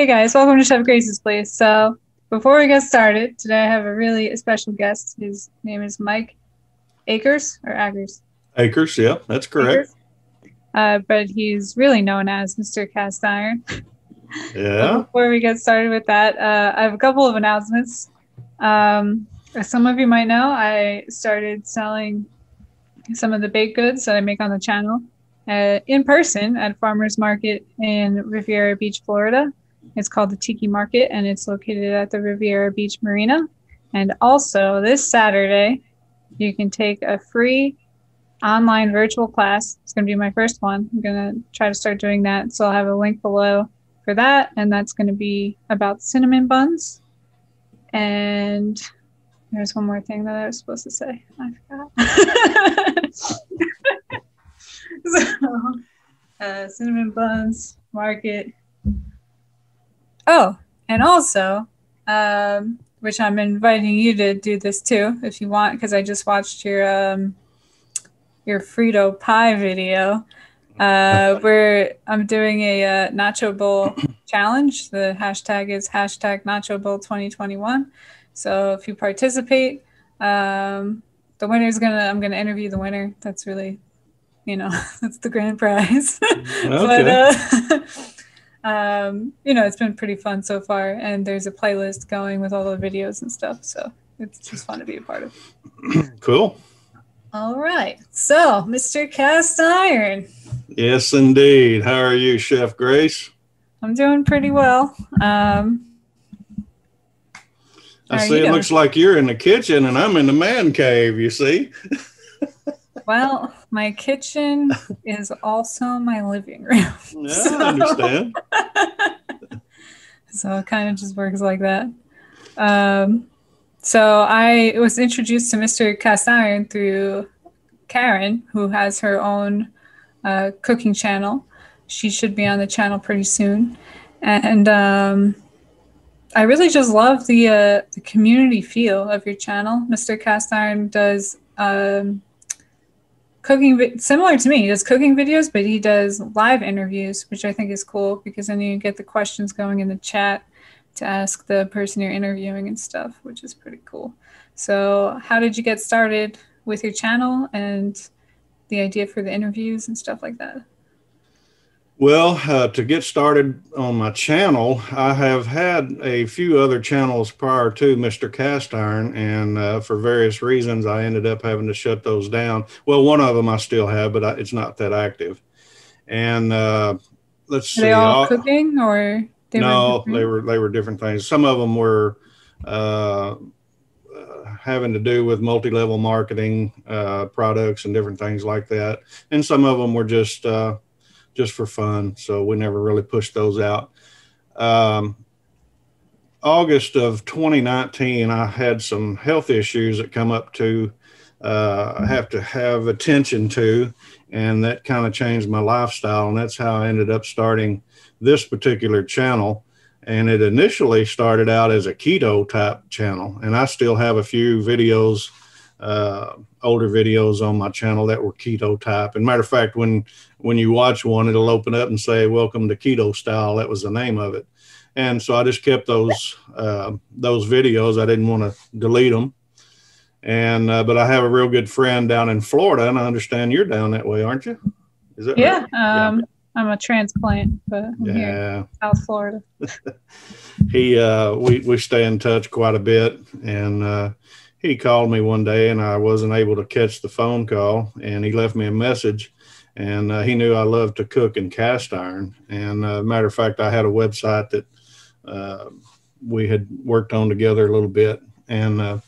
Hey guys, welcome to Chef Grace's Place. So, before we get started, today I have a really special guest. His name is Mike Akers or Agers. Akers, yeah, that's correct. Uh, but he's really known as Mr. Cast Iron. Yeah. before we get started with that, uh, I have a couple of announcements. Um, as some of you might know, I started selling some of the baked goods that I make on the channel uh, in person at Farmers Market in Riviera Beach, Florida. It's called the Tiki Market and it's located at the Riviera Beach Marina. And also, this Saturday, you can take a free online virtual class. It's going to be my first one. I'm going to try to start doing that. So I'll have a link below for that. And that's going to be about cinnamon buns. And there's one more thing that I was supposed to say. I forgot. so, uh, cinnamon buns market. Oh, and also, um, which I'm inviting you to do this too, if you want, because I just watched your um, your Frito pie video, uh, where I'm doing a uh, nacho bowl challenge. The hashtag is hashtag nacho bowl 2021. So if you participate, um, the winner is gonna I'm gonna interview the winner. That's really, you know, that's the grand prize. but uh, um, you know, it's been pretty fun so far, and there's a playlist going with all the videos and stuff. So it's just fun to be a part of. Cool. All right. So, Mr. Cast Iron. Yes, indeed. How are you, Chef Grace? I'm doing pretty well. Um, I see it looks like you're in the kitchen and I'm in the man cave, you see? well, my kitchen is also my living room. Yeah, so, I understand. so it kind of just works like that. Um, so I was introduced to Mr. Cast Iron through Karen, who has her own uh, cooking channel. She should be on the channel pretty soon. And um, I really just love the uh, the community feel of your channel. Mr. Cast Iron does um, cooking similar to me. He does cooking videos, but he does live interviews, which I think is cool because then you get the questions going in the chat to ask the person you're interviewing and stuff, which is pretty cool. So, how did you get started with your channel and the idea for the interviews and stuff like that? Well, uh, to get started on my channel, I have had a few other channels prior to Mr. Cast Iron, and uh, for various reasons, I ended up having to shut those down. Well, one of them I still have, but I, it's not that active. And uh, let's Are see, they all, all cooking or they no, were they were they were different things. Some of them were uh, having to do with multi-level marketing uh, products and different things like that, and some of them were just uh, just for fun. So we never really pushed those out. Um, August of 2019, I had some health issues that come up to uh, have to have attention to, and that kind of changed my lifestyle. And that's how I ended up starting this particular channel. And it initially started out as a keto type channel, and I still have a few videos uh, older videos on my channel that were keto type. And matter of fact, when when you watch one, it'll open up and say "Welcome to Keto Style." That was the name of it. And so I just kept those uh, those videos. I didn't want to delete them. And uh, but I have a real good friend down in Florida, and I understand you're down that way, aren't you? Is that yeah? Right? Um, yeah. I'm a transplant, but I'm yeah. here South Florida. he uh, we we stay in touch quite a bit, and uh, he called me one day and I wasn't able to catch the phone call and he left me a message and uh, he knew I loved to cook and cast iron. And uh, matter of fact, I had a website that uh, we had worked on together a little bit. And uh,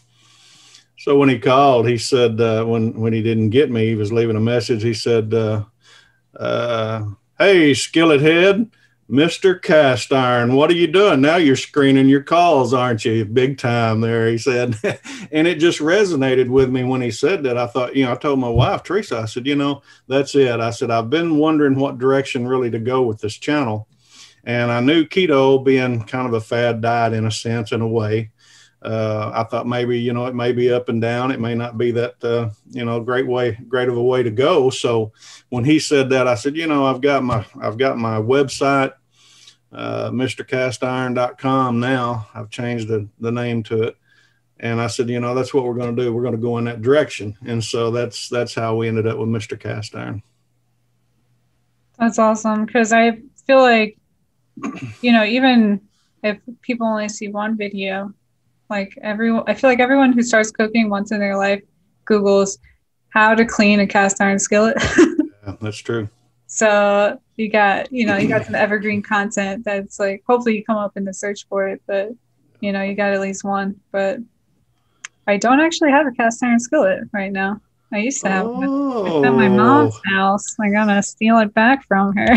so when he called, he said, uh, when, when he didn't get me, he was leaving a message. He said, uh, Hey, skillet head, Mr. Cast Iron, what are you doing? Now you're screening your calls, aren't you? Big time there, he said. and it just resonated with me when he said that. I thought, you know, I told my wife, Teresa, I said, you know, that's it. I said, I've been wondering what direction really to go with this channel. And I knew keto being kind of a fad diet in a sense, in a way. Uh, I thought maybe, you know, it may be up and down. It may not be that, uh, you know, great way, great of a way to go. So when he said that, I said, you know, I've got my, I've got my website uh, MrCastIron.com now. I've changed the, the name to it. And I said, you know, that's what we're going to do. We're going to go in that direction. And so that's that's how we ended up with Mr. Cast Iron. That's awesome because I feel like, you know, even if people only see one video, like everyone, I feel like everyone who starts cooking once in their life Googles how to clean a cast iron skillet. yeah, that's true. So you got, you know, you got some evergreen content that's like, hopefully you come up in the search for it, but you know, you got at least one. But I don't actually have a cast iron skillet right now. I used to have oh. it at my mom's house. I'm gonna steal it back from her.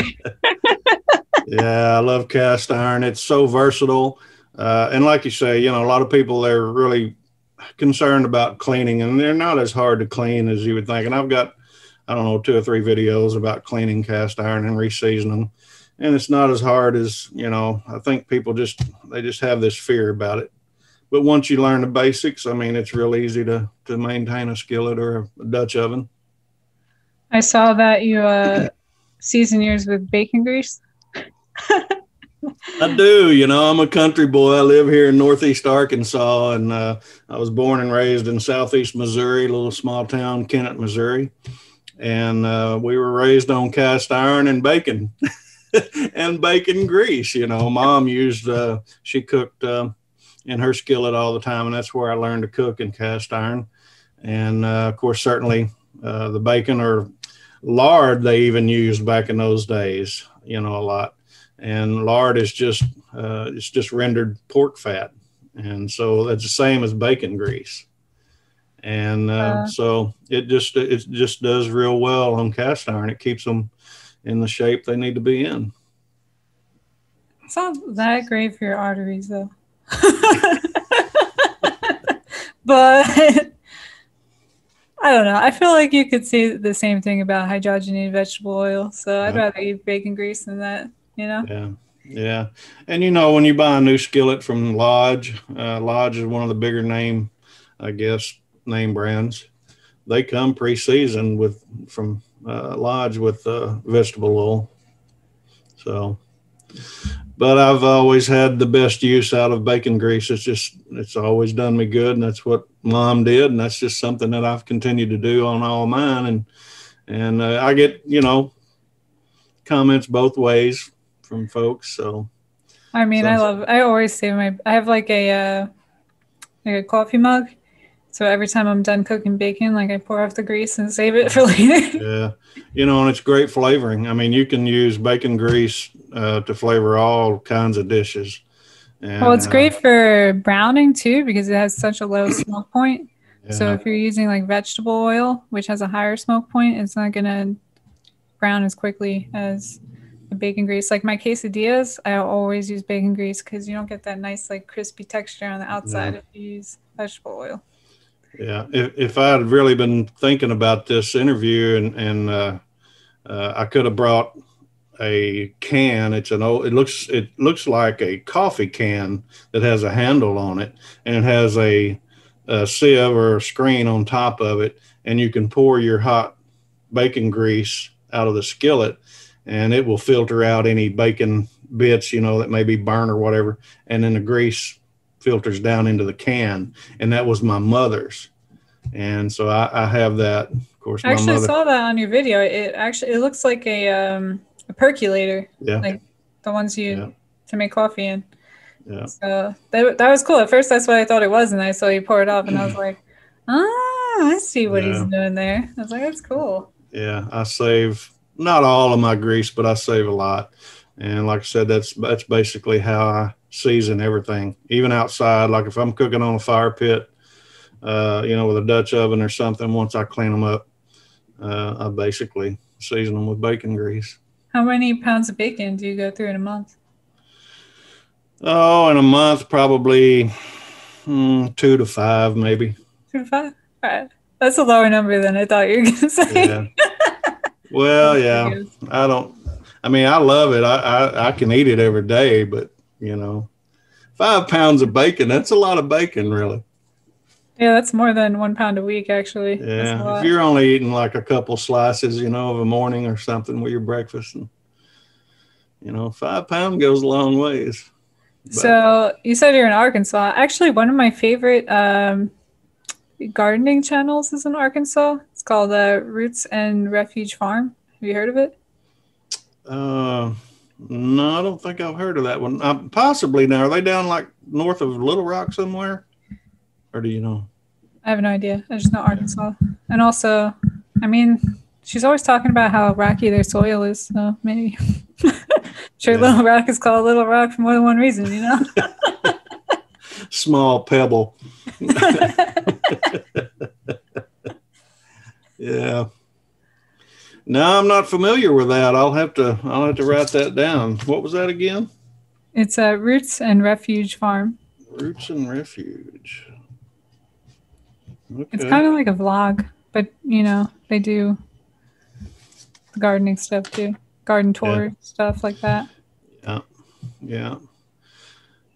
yeah, I love cast iron. It's so versatile. Uh, and like you say, you know, a lot of people they're really concerned about cleaning, and they're not as hard to clean as you would think. And I've got, I don't know, two or three videos about cleaning cast iron and reseasoning, and it's not as hard as you know. I think people just they just have this fear about it. But once you learn the basics, I mean, it's real easy to to maintain a skillet or a Dutch oven. I saw that you uh, season yours with bacon grease. I do. You know, I'm a country boy. I live here in Northeast Arkansas, and uh, I was born and raised in Southeast Missouri, a little small town, Kennett, Missouri. And uh, we were raised on cast iron and bacon and bacon grease. You know, mom used, uh, she cooked uh, in her skillet all the time, and that's where I learned to cook in cast iron. And uh, of course, certainly uh, the bacon or lard they even used back in those days, you know, a lot and lard is just uh, it's just rendered pork fat, and so that's the same as bacon grease. And uh, uh, so it just it just does real well on cast iron. It keeps them in the shape they need to be in. It's not that great for your arteries, though. but I don't know. I feel like you could say the same thing about hydrogenated vegetable oil. So I'd rather eat bacon grease than that you know? Yeah. Yeah. And you know, when you buy a new skillet from Lodge, uh, Lodge is one of the bigger name, I guess, name brands. They come pre-seasoned with from uh, Lodge with uh, vegetable oil. So, but I've always had the best use out of bacon grease. It's just it's always done me good, and that's what Mom did, and that's just something that I've continued to do on all mine. And and uh, I get you know comments both ways from folks. So, I mean, I love. I always save my. I have like a uh, like a coffee mug. So every time I'm done cooking bacon, like I pour off the grease and save it for later. yeah, you know, and it's great flavoring. I mean, you can use bacon grease uh, to flavor all kinds of dishes. And, well, it's great uh, for browning too because it has such a low smoke point. Yeah. So if you're using like vegetable oil, which has a higher smoke point, it's not gonna brown as quickly as the bacon grease. Like my quesadillas, I always use bacon grease because you don't get that nice like crispy texture on the outside yeah. if you use vegetable oil. Yeah, if, if I had really been thinking about this interview and and uh, uh, I could have brought a can. It's an old. It looks it looks like a coffee can that has a handle on it and it has a, a sieve or a screen on top of it, and you can pour your hot bacon grease out of the skillet and it will filter out any bacon bits, you know, that may be burnt or whatever. And then the grease filters down into the can. And that was my mother's. And so I, I have that. Of course, I actually mother, saw that on your video. It actually it looks like a um, a percolator. Yeah. Like the ones you yeah. to make coffee in. Yeah. So that, that was cool. At first, that's what I thought it was, and I saw you pour it off, and I was like, ah, I see what yeah. he's doing there. I was like, that's cool. Yeah, I save not all of my grease, but I save a lot. And like I said, that's that's basically how I season everything, even outside. Like if I'm cooking on a fire pit, uh, you know, with a Dutch oven or something, once I clean them up, uh, I basically season them with bacon grease. How many pounds of bacon do you go through in a month? Oh, in a month, probably hmm, two to five, maybe. Two to five. All right. That's a lower number than I thought you were going to say. Yeah. Well, yeah, I don't. I mean, I love it. I, I I can eat it every day, but you know, five pounds of bacon—that's a lot of bacon, really. Yeah, that's more than one pound a week, actually. Yeah, if you're only eating like a couple slices, you know, of a morning or something with your breakfast, and You know, five pound goes a long ways. But. So you said you're in Arkansas. Actually, one of my favorite um, gardening channels is in Arkansas. It's called uh, Roots and Refuge Farm. Have you heard of it? Uh, no, I don't think I've heard of that one. Uh, possibly now. Are they down like north of Little Rock somewhere? Or do you know? I have no idea. I just know Arkansas. And also, I mean, she's always talking about how rocky their soil is. So maybe. sure, yeah. Little Rock is called Little Rock for more than one reason, you know? Small pebble. yeah. No, I'm not familiar with that. I'll have to I'll have to write that down. What was that again? It's a Roots and Refuge Farm. Roots and Refuge. Okay. It's kind of like a vlog, but you know, they do the gardening stuff too. Garden tour yeah. stuff like that. Yeah. Yeah.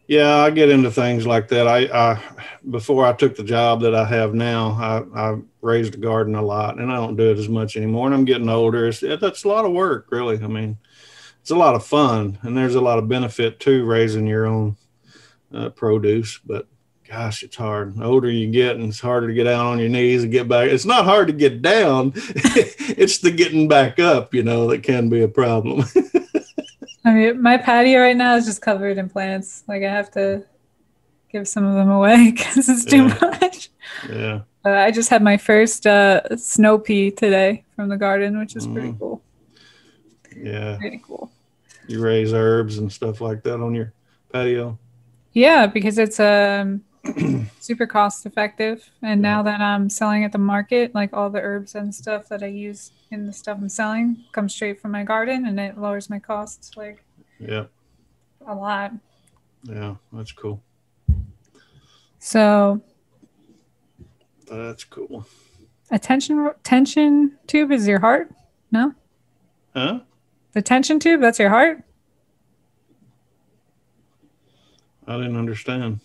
Yeah, I get into things like that. I, I before I took the job that I have now, I, I raised a garden a lot, and I don't do it as much anymore. And I'm getting older. It's, that's a lot of work, really. I mean, it's a lot of fun, and there's a lot of benefit to raising your own uh, produce. But gosh, it's hard. The older you get, and it's harder to get down on your knees and get back. It's not hard to get down; it's the getting back up, you know, that can be a problem. I mean, my patio right now is just covered in plants. Like I have to give some of them away because it's too yeah. much. Yeah. Uh, I just had my first uh, snow pea today from the garden, which is mm. pretty cool. Yeah. Pretty cool. You raise herbs and stuff like that on your patio. Yeah, because it's um super cost effective. And now that I'm selling at the market, like all the herbs and stuff that I use in the stuff I'm selling comes straight from my garden and it lowers my costs like yeah a lot. Yeah, that's cool. So that's cool. A tension tension tube is your heart? No? Huh? The tension tube, that's your heart? I didn't understand.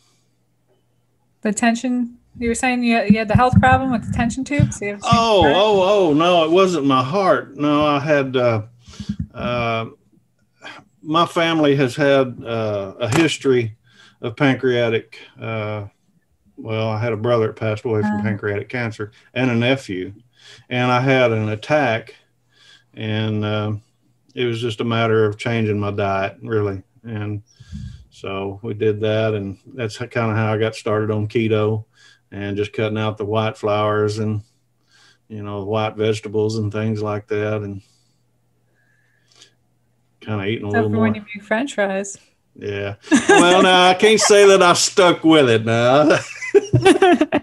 The tension you were saying you had, you had the health problem with the tension tubes. oh, oh, oh! No, it wasn't my heart. No, I had. Uh, uh, my family has had uh, a history of pancreatic. Uh, well, I had a brother that passed away from uh-huh. pancreatic cancer, and a nephew, and I had an attack, and uh, it was just a matter of changing my diet, really, and so we did that, and that's kind of how I got started on keto and just cutting out the white flours and you know white vegetables and things like that and kind of eating a little more when you make french fries. Yeah. Well now i can't say that i stuck with it now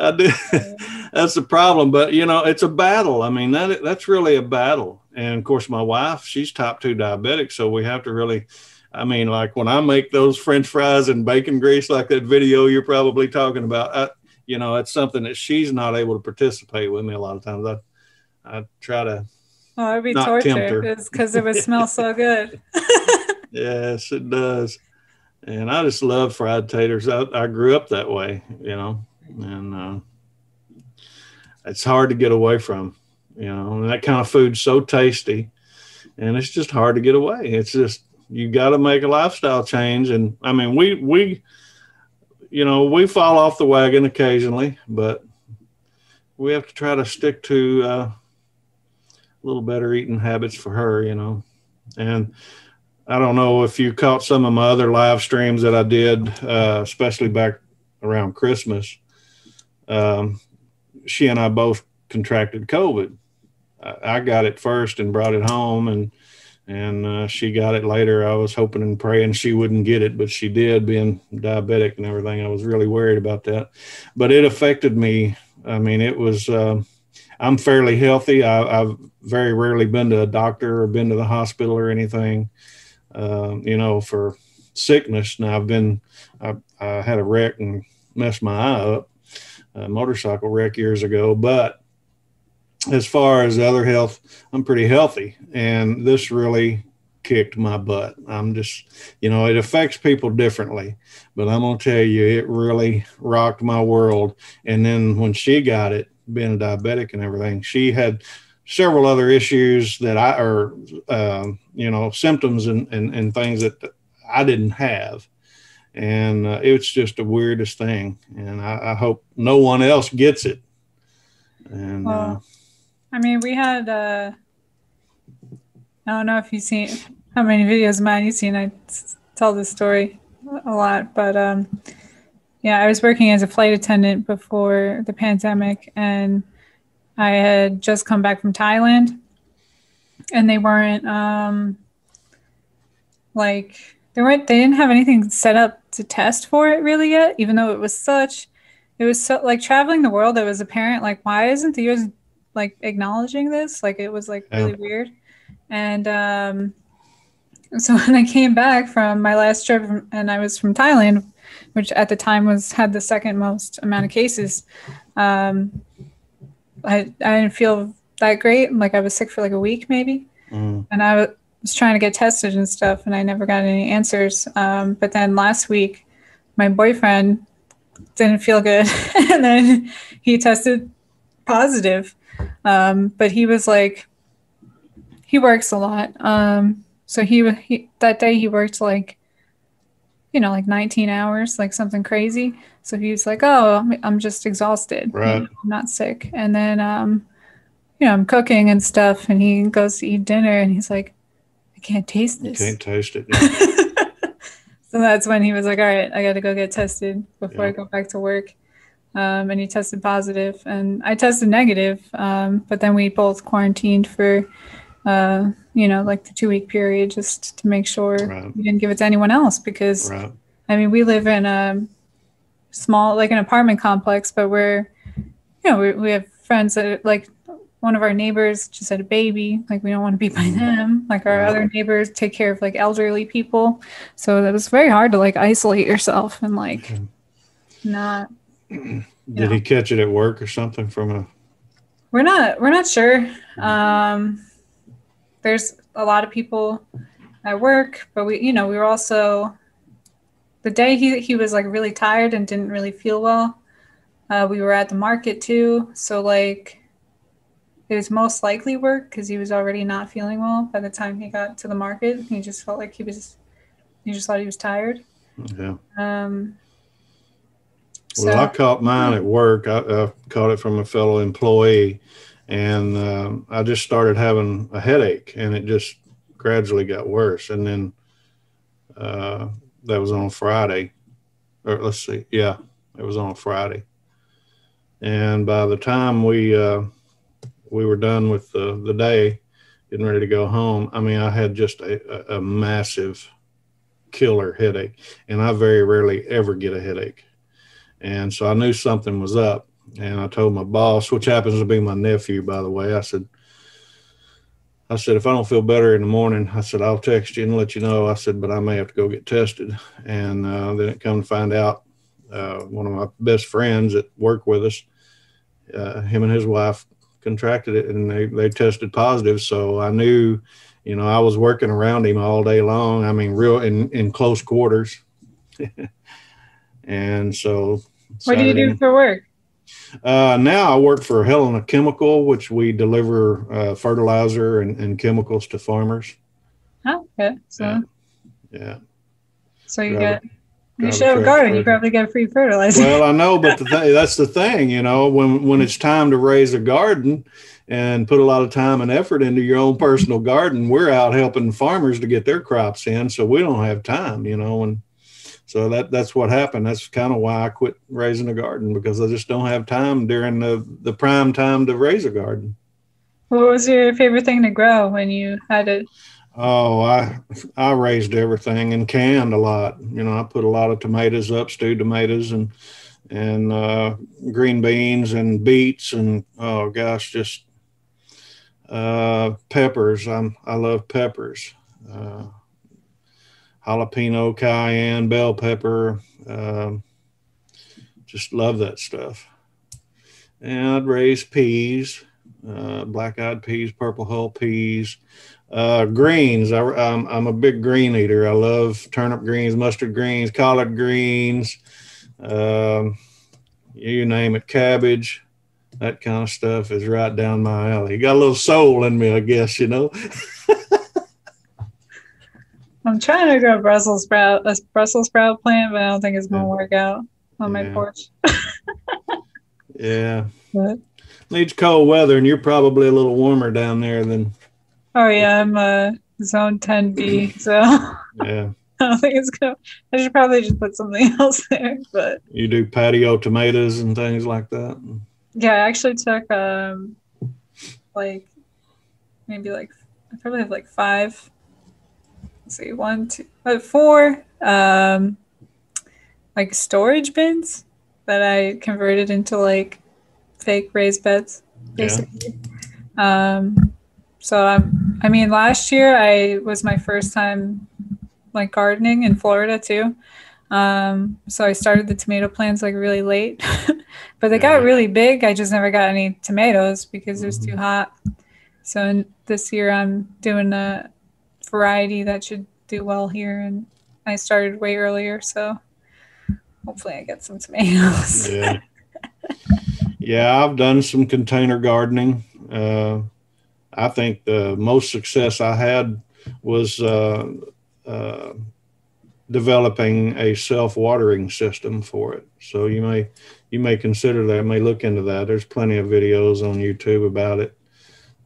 i do that's the problem but you know it's a battle. I mean that that's really a battle. And of course my wife she's type 2 diabetic so we have to really I mean, like when I make those French fries and bacon grease, like that video you're probably talking about, I, you know, it's something that she's not able to participate with me a lot of times. I, I try to. Oh, it'd be torture because it would smell so good. yes, it does. And I just love fried taters. I, I grew up that way, you know, and uh, it's hard to get away from, you know, and that kind of food's so tasty and it's just hard to get away. It's just, you got to make a lifestyle change. And I mean, we, we, you know, we fall off the wagon occasionally, but we have to try to stick to uh, a little better eating habits for her, you know. And I don't know if you caught some of my other live streams that I did, uh, especially back around Christmas. Um, she and I both contracted COVID. I, I got it first and brought it home, and and uh, she got it later. I was hoping and praying she wouldn't get it, but she did, being diabetic and everything. I was really worried about that, but it affected me. I mean, it was. Uh, I'm fairly healthy. I, have very rarely been to a doctor or been to the hospital or anything. Uh, you know, for sickness. Now I've been. I, I had a wreck and messed my eye up, a motorcycle wreck years ago, but as far as other health, I'm pretty healthy. And this really kicked my butt. I'm just, you know, it affects people differently, but I'm to tell you, it really rocked my world. And then when she got it, being a diabetic and everything, she had, several other issues that I or uh, you know symptoms and, and and things that I didn't have, and uh, it's just the weirdest thing. And I, I, hope no one else gets it. And uh, I mean, we had. Uh, I don't know if you've seen how many videos of mine you've seen. I tell this story a lot, but um, yeah, I was working as a flight attendant before the pandemic, and I had just come back from Thailand, and they weren't um, like they weren't they didn't have anything set up to test for it really yet, even though it was such it was so like traveling the world. It was apparent like why isn't the U.S. like acknowledging this? Like it was like really weird, and um, so when I came back from my last trip, and I was from Thailand, which at the time was had the second most amount of cases. Um, I I didn't feel that great. Like I was sick for like a week maybe, mm. and I was trying to get tested and stuff, and I never got any answers. Um, but then last week, my boyfriend didn't feel good, and then he tested positive. Um, but he was like, he works a lot. Um, so he, he that day he worked like, you know, like 19 hours, like something crazy. So he was like, "Oh, I'm just exhausted. Right. You know, I'm not sick." And then, um, you know, I'm cooking and stuff, and he goes to eat dinner, and he's like, "I can't taste this. You can't taste it." So that's when he was like, "All right, I got to go get tested before yeah. I go back to work." Um, and he tested positive, and I tested negative. Um, but then we both quarantined for uh, you know, like the two week period just to make sure right. we didn't give it to anyone else because right. I mean, we live in a small, like an apartment complex, but we're, you know, we, we have friends that like one of our neighbors just had a baby. Like we don't want to be by mm-hmm. them. Like our other neighbors take care of like elderly people. So it was very hard to like isolate yourself and like mm-hmm. not. Did he catch it at work or something from a? We're not. We're not sure. Um, there's a lot of people at work, but we, you know, we were also the day he he was like really tired and didn't really feel well. Uh, we were at the market too, so like it was most likely work because he was already not feeling well by the time he got to the market. He just felt like he was, he just thought he was tired. Yeah. Um. Well, I caught mine at work. I, I caught it from a fellow employee and um, I just started having a headache, and it just gradually got worse. And then uh, that was on Friday, or let's see, yeah, it was on Friday. And by the time we uh, we were done with the, the day, getting ready to go home, I mean, I had just a, a massive killer headache, and I very rarely ever get a headache. And so I knew something was up and I told my boss, which happens to be my nephew, by the way, I said, I said, if I don't feel better in the morning, I said, I'll text you and let you know. I said, but I may have to go get tested. And uh, then it come to find out, uh, one of my best friends that work with us, uh, him and his wife contracted it and they, they tested positive. So I knew, you know, I was working around him all day long. I mean, real in, in close quarters. and so. What do you do for work? Uh, now I work for Helena Chemical, which we deliver uh, fertilizer and, and, chemicals to farmers. Oh, okay. So, yeah. yeah. So you get you should have a garden. You probably get free fertilizer. Well, I know, but the th- that's the thing, you know, when when it's time to raise a garden and put a lot of time and effort into your own personal garden, we're out helping farmers to get their crops in, so we don't have time, you know, and so that that's what happened. That's kind of why I quit raising a garden because I just don't have time during the the prime time to raise a garden. What was your favorite thing to grow when you had it? Oh, I I raised everything and canned a lot. You know, I put a lot of tomatoes up, stewed tomatoes, and and uh, green beans and beets and oh gosh, just uh, peppers. I'm I love peppers. Uh, jalapeno, cayenne, bell pepper. Um, just love that stuff. And I'd raise peas, uh, black eyed peas, purple hull peas, uh, greens. I, am I'm, I'm a big green eater. I love turnip greens, mustard greens, collard greens, um, you name it, cabbage. that kind of stuff is right down my alley. You got a little soul in me, I guess, you know. I'm trying to grow Brussels sprout, a Brussels sprout plant, but I don't think it's gonna yeah. work out on my porch. yeah. But, Needs cold weather, and you're probably a little warmer down there than. Oh yeah, I'm uh, zone 10B, so. yeah. I don't think it's gonna. I should probably just put something else there, but. You do patio tomatoes and things like that. Yeah, I actually took um, like maybe like I probably have like five. Let's see, one, two, uh, four, um, like storage bins that I converted into like fake raised beds, basically. Yeah. Um, so I'm, I mean, last year I was my first time like gardening in Florida too. Um, so I started the tomato plants like really late, but they got really big. I just never got any tomatoes because it was too mm-hmm. hot. So this year I'm doing a variety that should do well here, and I started way earlier, so hopefully I get some tomatoes. yeah, yeah, I've done some container gardening. Uh, I think the most success I had was. Uh, uh, developing a self-watering system for it. So you may you may consider that, may look into that. There's plenty of videos on YouTube about it.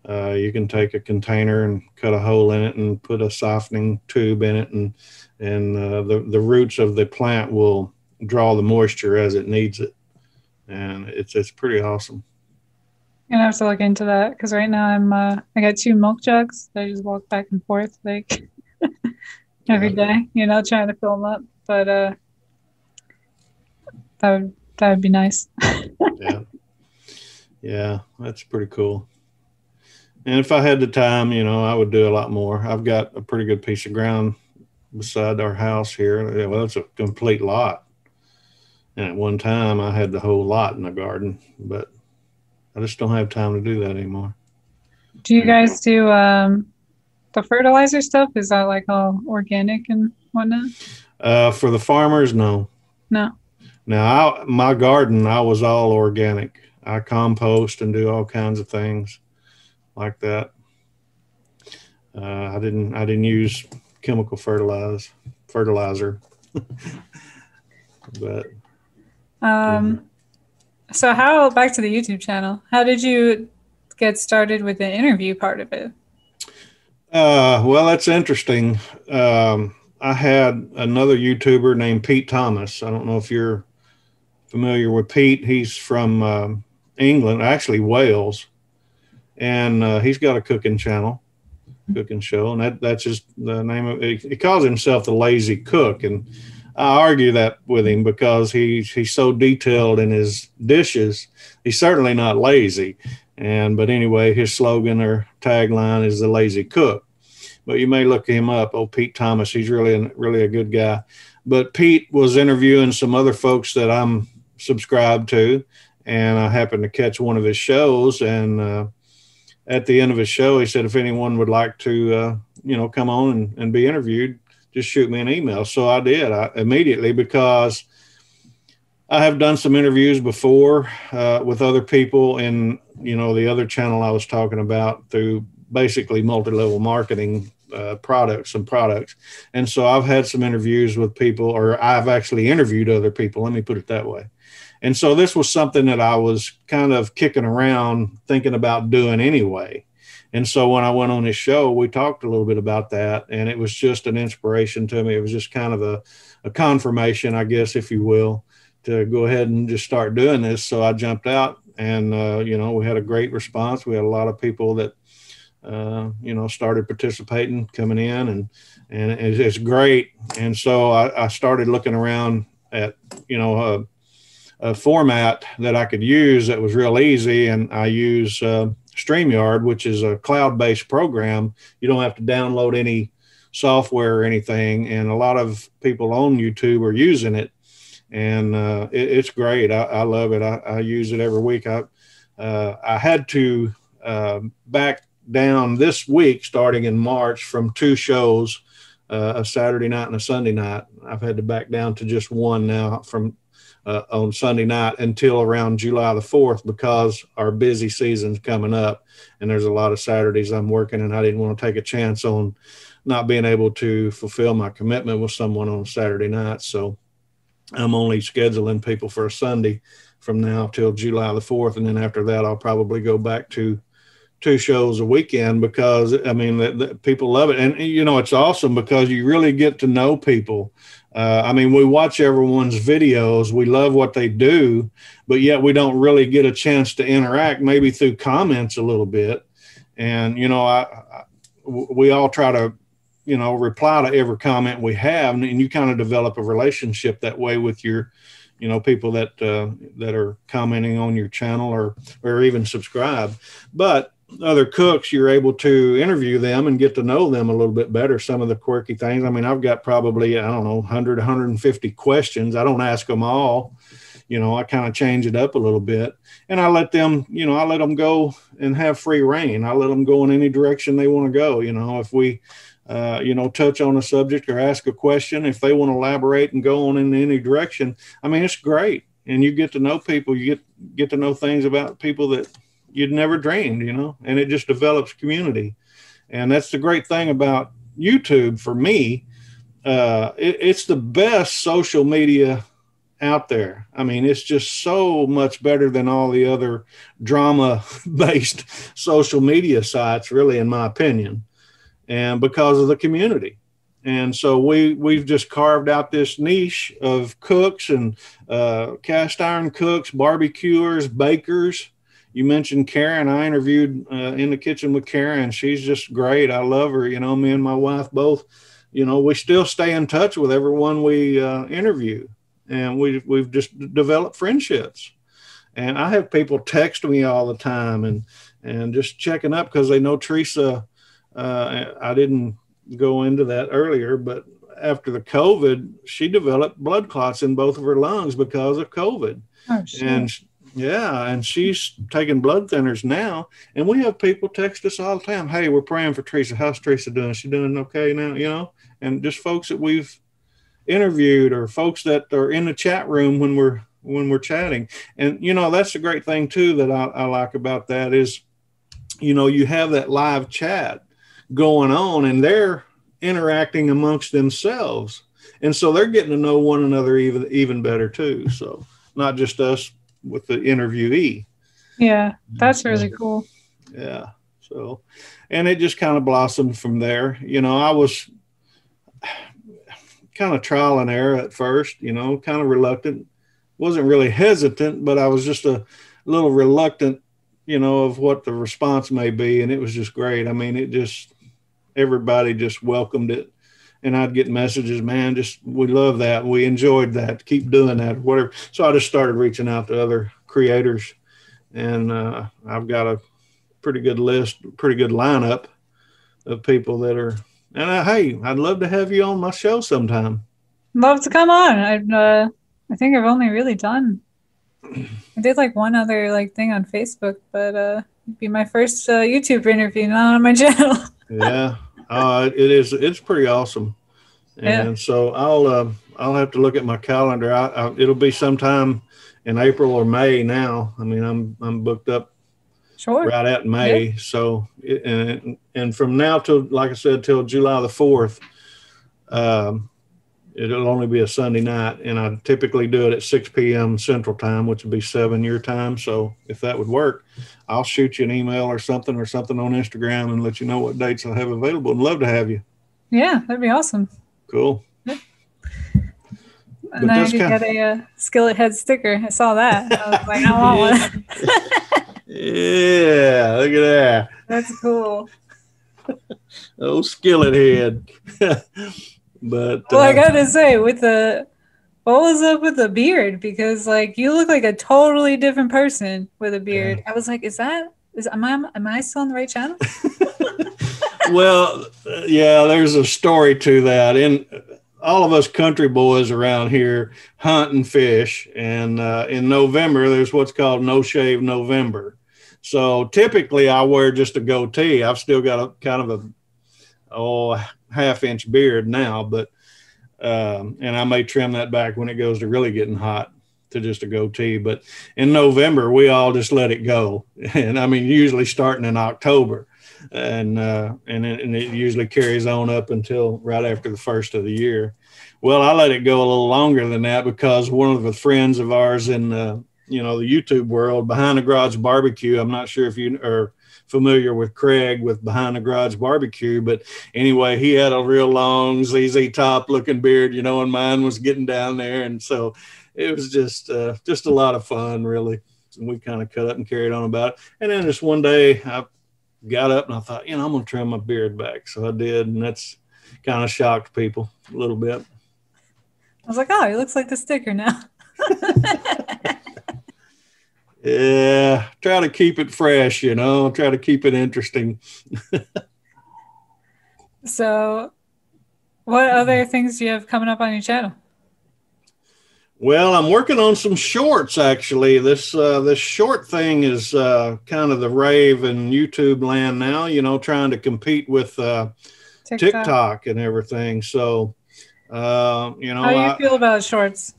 Uh, you can take a container and cut a hole in it and put a softening tube in it, and and uh, the the roots of the plant will draw the moisture as it needs it, and it's it's pretty awesome. I'm gonna have to look into that because right now I'm uh, I got two milk jugs. I just walk back and forth like every day, you know, trying to fill them up. But uh, that would that would be nice. yeah, yeah, that's pretty cool. And if I had the time, you know, I would do a lot more. I've got a pretty good piece of ground beside our house here. Well, it's a complete lot. And at one time, I had the whole lot in the garden, but I just don't have time to do that anymore. Do you guys do um, the fertilizer stuff is that like all organic and whatnot uh, for the farmers no no now I, my garden i was all organic i compost and do all kinds of things like that uh, i didn't i didn't use chemical fertilizer fertilizer but um yeah. so how back to the youtube channel how did you get started with the interview part of it uh, well, that's interesting. Um, I had another YouTuber named Pete Thomas. I don't know if you're familiar with Pete. He's from uh, England, actually Wales, and uh, he's got a cooking channel, cooking show, and that, that's just the name of it. He calls himself the Lazy Cook, and I argue that with him because he's he's so detailed in his dishes. He's certainly not lazy, and but anyway, his slogan or tagline is the lazy cook. But you may look him up. Oh, Pete Thomas, he's really really a good guy. But Pete was interviewing some other folks that I'm subscribed to, and I happened to catch one of his shows. And uh, at the end of his show, he said, if anyone would like to, uh, you know, come on and, and be interviewed, just shoot me an email. So I did I, immediately because I have done some interviews before uh, with other people in you know the other channel I was talking about through basically multi-level marketing uh, products and products, and so I've had some interviews with people, or I've actually interviewed other people. Let me put it that way. And so this was something that I was kind of kicking around thinking about doing anyway. And so when I went on his show, we talked a little bit about that, and it was just an inspiration to me. It was just kind of a, a confirmation, I guess, if you will, to go ahead and just start doing this. So I jumped out, and uh, you know, we had a great response. We had a lot of people that uh, you know started participating, coming in, and and it's, it's great. And so I, I, started looking around at you know a, a, format that I could use that was real easy, and I use uh, StreamYard, which is a cloud-based program. You don't have to download any software or anything, and a lot of people on YouTube are using it and uh, it, it's great. I, I love it. I, I, use it every week. I uh, I had to uh, back down this week, starting in March, from two shows, uh, a Saturday night and a Sunday night. I've had to back down to just one now from uh, on Sunday night until around July the 4th because our busy season's coming up and there's a lot of Saturdays I'm working and I didn't want to take a chance on not being able to fulfill my commitment with someone on Saturday night. So I'm only scheduling people for a Sunday from now till July the 4th. And then after that, I'll probably go back to two shows a weekend because I mean, the, the, people love it. And, you know, it's awesome because you really get to know people. Uh, I mean, we watch everyone's videos, we love what they do, but yet we don't really get a chance to interact, maybe through comments a little bit. And, you know, I, I we all try to you know reply to every comment we have and, you kind of develop a relationship that way with your you know people that uh, that are commenting on your channel or or even subscribe but other cooks you're able to interview them and get to know them a little bit better some of the quirky things. I mean i've got probably i don't know 100 150 questions. I don't ask them all. You know i kind of change it up a little bit. And i let them you know i let them go and have free reign. I let them go in any direction they want to go. You know if we uh, you know, touch on a subject or ask a question. If they want to elaborate and go on in any direction, I mean, it's great. And you get to know people, you get get to know things about people that you'd never dreamed, you know, and it just develops community. And that's the great thing about YouTube for me. Uh, it, it's the best social media out there. I mean, it's just so much better than all the other drama based social media sites, really, in my opinion and because of the community. And so we we've just carved out this niche of cooks and uh, cast iron cooks, barbecuers, bakers. You mentioned Karen. I interviewed uh, in the kitchen with Karen. She's just great. I love her. You know, me and my wife both. You know, we still stay in touch with everyone we uh, interview, and we we've just developed friendships. And I have people text me all the time and and just checking up because they know Teresa uh, I didn't go into that earlier, but after the COVID, she developed blood clots in both of her lungs because of COVID. Oh, and yeah, and she's taking blood thinners now. And we have people text us all the time, "Hey, we're praying for Teresa. How's Teresa doing? She doing okay now?" You know, and just folks that we've interviewed or folks that are in the chat room when we're when we're chatting. And you know, that's a great thing too that I, I like about that is, you know, you have that live chat going on and they're interacting amongst themselves and so they're getting to know one another even even better too so not just us with the interviewee. Yeah that's really cool. Yeah so and it just kind of blossomed from there. You know i was kind of trial and error at first you know kind of reluctant. Wasn't really hesitant but i was just a little reluctant you know of what the response may be and it was just great. I mean it just everybody just welcomed it. And I'd get messages, man, just we love that. We enjoyed that. Keep doing that, whatever. So I just started reaching out to other creators, and uh, I've got a pretty good list, pretty good lineup of people that are. And uh, hey, I'd love to have you on my show sometime. Love to come on. I uh, I think I've only really done. I did like one other like thing on Facebook, but uh, it'd be my first uh, YouTube interview, not on my channel yeah, uh, it is. It's pretty awesome. And yeah. so I'll uh, I'll have to look at my calendar. I, I, it'll be sometime in April or May. Now, I mean, I'm I'm booked up sure. right at May. Yeah. So and and from now till like I said till July the fourth, um, it'll only be a Sunday night, and I typically do it at 6 p.m. Central Time, which would be seven your time. So if that would work, I'll shoot you an email or something or something on Instagram and let you know what dates I have available. And love to have you. Yeah, that'd be awesome. Cool. Yeah. And I did get a uh, skillet head sticker. I saw that. I was like, I want one. yeah, look at that. That's cool. oh, skillet head. But well, uh, I gotta say, with the what was up with the beard? Because like you look like a totally different person with a beard. Yeah. I was like, is that is am I am I still on the right channel? well, yeah, there's a story to that. In all of us country boys around here hunt and fish, and uh, in November there's what's called No Shave November. So typically I wear just a goatee. I've still got a kind of a oh half inch beard now, but um, and I may trim that back when it goes to really getting hot. to just a goatee. But in November, we all just let it go, and I mean, usually starting in October, and uh, and it, and it usually carries on up until right after the first of the year. Well, I let it go a little longer than that because one of the friends of ours in the you know the YouTube world, behind the garage barbecue. I'm not sure if you are familiar with Craig with Behind the Garage Barbecue. But anyway, he had a real long ZZ top looking beard, you know, and mine was getting down there. And so it was just, uh, just a lot of fun, really. And we kind of cut up and carried on about it. And then just one day I got up and I thought, you know, I'm going to trim my beard back. So I did. And that's kind of shocked people a little bit. I was like, oh, he looks like the sticker now. Yeah, try to keep it fresh, you know, try to keep it interesting. so, what other things do you have coming up on your channel? Well, I'm working on some shorts actually. This uh, this short thing is uh, kind of the rave in YouTube land now. You know, trying to compete with uh, TikTok. TikTok. and everything. So, uh, you know, how do you I, feel about shorts?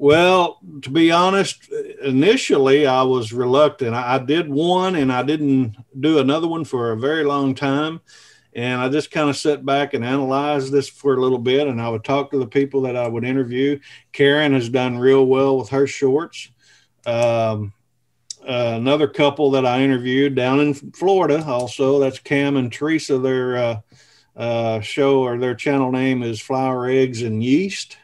Well, to be honest, initially I was reluctant. I, did one and I didn't do another one for a very long time. And I just kind of sat back and analyzed this for a little bit. And I would talk to the people that I would interview. Karen has done real well with her shorts. Um, uh, another couple that I interviewed down in Florida, also, that's Cam and Teresa. Their uh, uh, show or their channel name is Flour, Eggs, and Yeast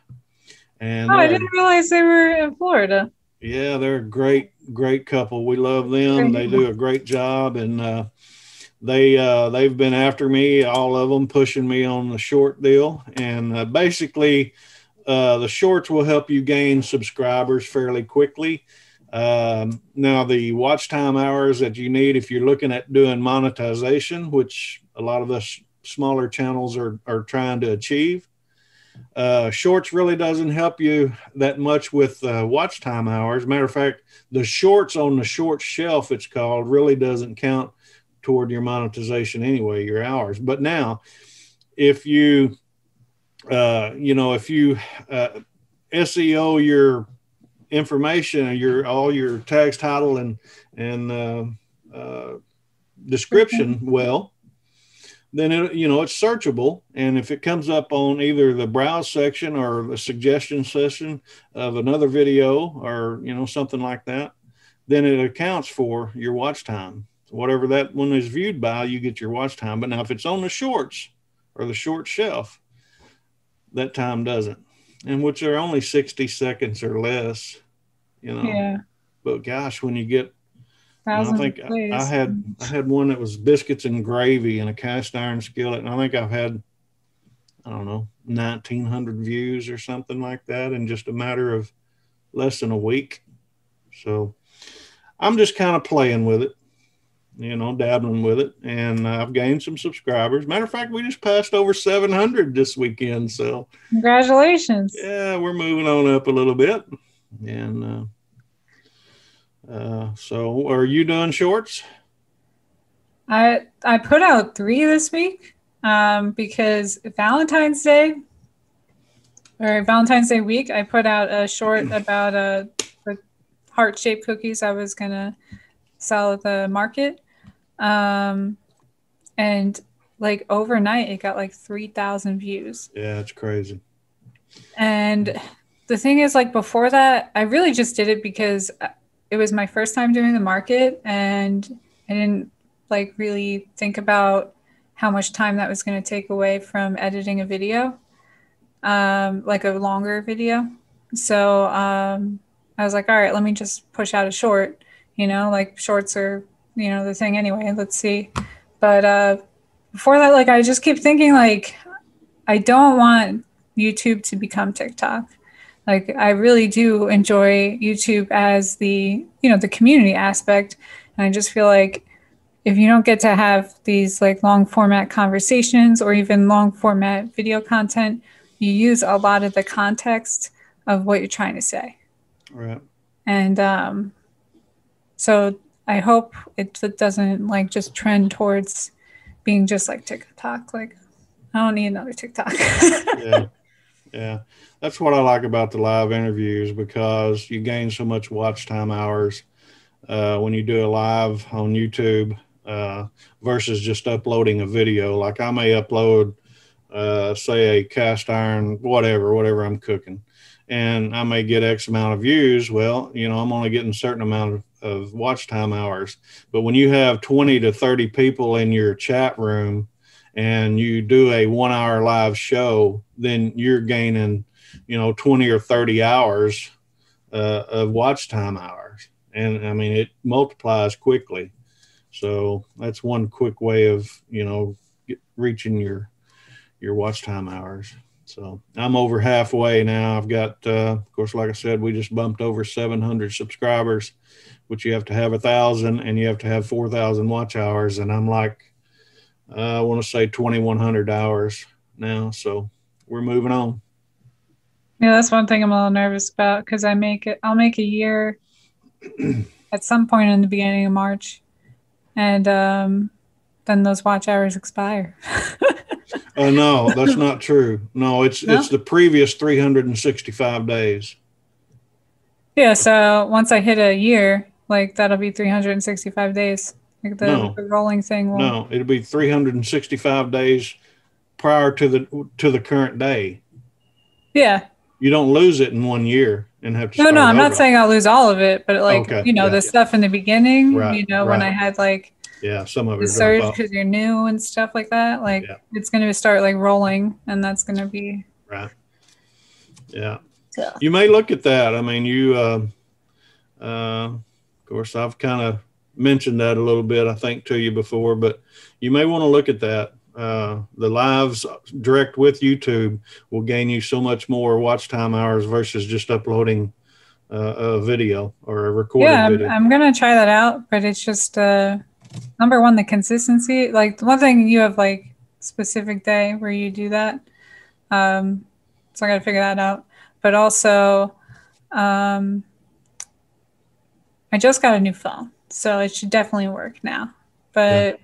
and oh, I didn't realize they were in Florida. Yeah, they're a great, great couple. We love them. They do a great job, and uh, they uh, they've been after me, all of them, pushing me on the short deal. And uh, basically, uh, the shorts will help you gain subscribers fairly quickly. Um, now, the watch time hours that you need if you're looking at doing monetization, which a lot of us smaller channels are, are trying to achieve, uh, shorts really doesn't help you that much with uh, watch time hours. Matter of fact, the shorts on the short shelf, it's called, really doesn't count toward your monetization anyway, your hours. But now, if you, uh, you know, if you uh, SEO your information, your all your tags, title, and and uh, uh, description well then it, you know it's searchable. And if it comes up on either the browse section or the suggestion section of another video or you know something like that then it accounts for your watch time. Whatever that one is viewed by you get your watch time. But now if it's on the shorts or the short shelf that time doesn't. And which are only 60 seconds or less you know. Yeah. But gosh when you get I think I, I had I had one that was biscuits and gravy in a cast iron skillet, and I think I've had I don't know nineteen hundred views or something like that in just a matter of less than a week. So I'm just kind of playing with it, you know, dabbling with it, and I've gained some subscribers. Matter of fact, we just passed over 700 this weekend. So congratulations! Yeah, we're moving on up a little bit, and. Uh, uh, so, are you doing shorts? I I put out three this week um, because Valentine's Day or Valentine's Day week, I put out a short about uh, the heart shaped cookies I was gonna sell at the market, um, and like overnight it got like three thousand views. Yeah, it's crazy. And the thing is, like before that, I really just did it because it was my first time doing the market and I didn't like really think about how much time that was going to take away from editing a video, um, like a longer video. So um, I was like, all right, let me just push out a short, you know, like shorts are, you know, the thing anyway. Let's see. But uh, before that, like, I just keep thinking, like, I don't want YouTube to become TikTok. Like I really do enjoy YouTube as the, you know, the community aspect. And I just feel like if you don't get to have these like long format conversations or even long format video content, you use a lot of the context of what you're trying to say. Right. And um, so I hope it, it doesn't like just trend towards being just like TikTok. Like I don't need another TikTok. yeah. Yeah, that's what I like about the live interviews because you gain so much watch time hours uh, when you do a live on YouTube uh, versus just uploading a video. Like I may upload, uh, say, a cast iron, whatever, whatever I'm cooking, and I may get X amount of views. Well, you know, I'm only getting a certain amount of, of watch time hours. But when you have 20 to 30 people in your chat room, and you do a one hour live show, then you're gaining, you know, 20 or 30 hours uh, of watch time hours. And I mean, it multiplies quickly. So that's one quick way of, you know, get, reaching your, your watch time hours. So I'm over halfway now. I've got, uh, of course, like I said, we just bumped over 700 subscribers, which you have to have a thousand and you have to have 4,000 watch hours. And I'm like, uh, I want to say 2,100 hours now. So we're moving on. Yeah, that's one thing I'm a little nervous about because I make it. I'll make a year at some point in the beginning of March, and um, then those watch hours expire. Oh no, that's not true. No, it's no? it's the previous 365 days. Yeah, so once I hit a year, like that'll be 365 days. Like the, no, the rolling thing will... No, it'll be 365 days prior to the to the current day. Yeah. You don't lose it in one year and have to. No, no, I'm over. not saying I'll lose all of it, but like okay. you know yeah, the stuff in the beginning, right, you know, right. when I had like yeah, some of it surge because you're new and stuff like that. Like yeah. it's going to start like rolling, and that's going to be right. Yeah. yeah. You may look at that. I mean, you. Uh, uh, of course, I've kind of mentioned that a little bit, I think, to you before, but you may want to look at that. Uh, the lives direct with YouTube will gain you so much more watch time hours versus just uploading uh, a video or a recorded yeah. I'm, I'm going to try that out, but it's just uh, number one, the consistency. Like one thing you have like specific day where you do that. Um, so I got to figure that out. But also, um, I just got a new phone so it should definitely work now. But yeah.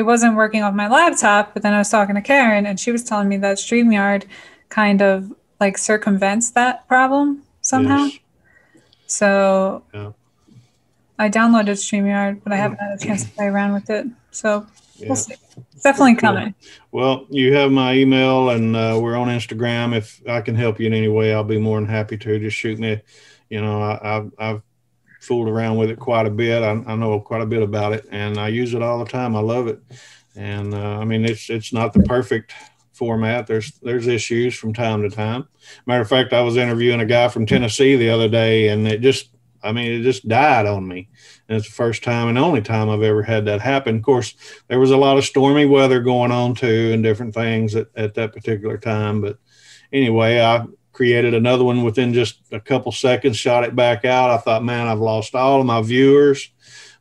It wasn't working off my laptop. But then I was talking to Karen, and she was telling me that StreamYard kind of like circumvents that problem somehow. Yes. So yeah. I downloaded StreamYard, but I haven't had a chance to play around with it. So yeah. we'll see. It's definitely coming. Well, you have my email, and uh, we're on Instagram. If I can help you in any way, I'll be more than happy to. Just shoot me. You know, I, I've, I've fooled around with it quite a bit. I, I, know quite a bit about it, and I use it all the time. I love it, and uh, I mean it's it's not the perfect format. There's there's issues from time to time. Matter of fact, I was interviewing a guy from Tennessee the other day, and it just I mean it just died on me. And it's the first time and only time I've ever had that happen. Of course, there was a lot of stormy weather going on too, and different things at, at that particular time. But anyway, I created another one within just a couple seconds, shot it back out. I thought, man, I've lost all of my viewers.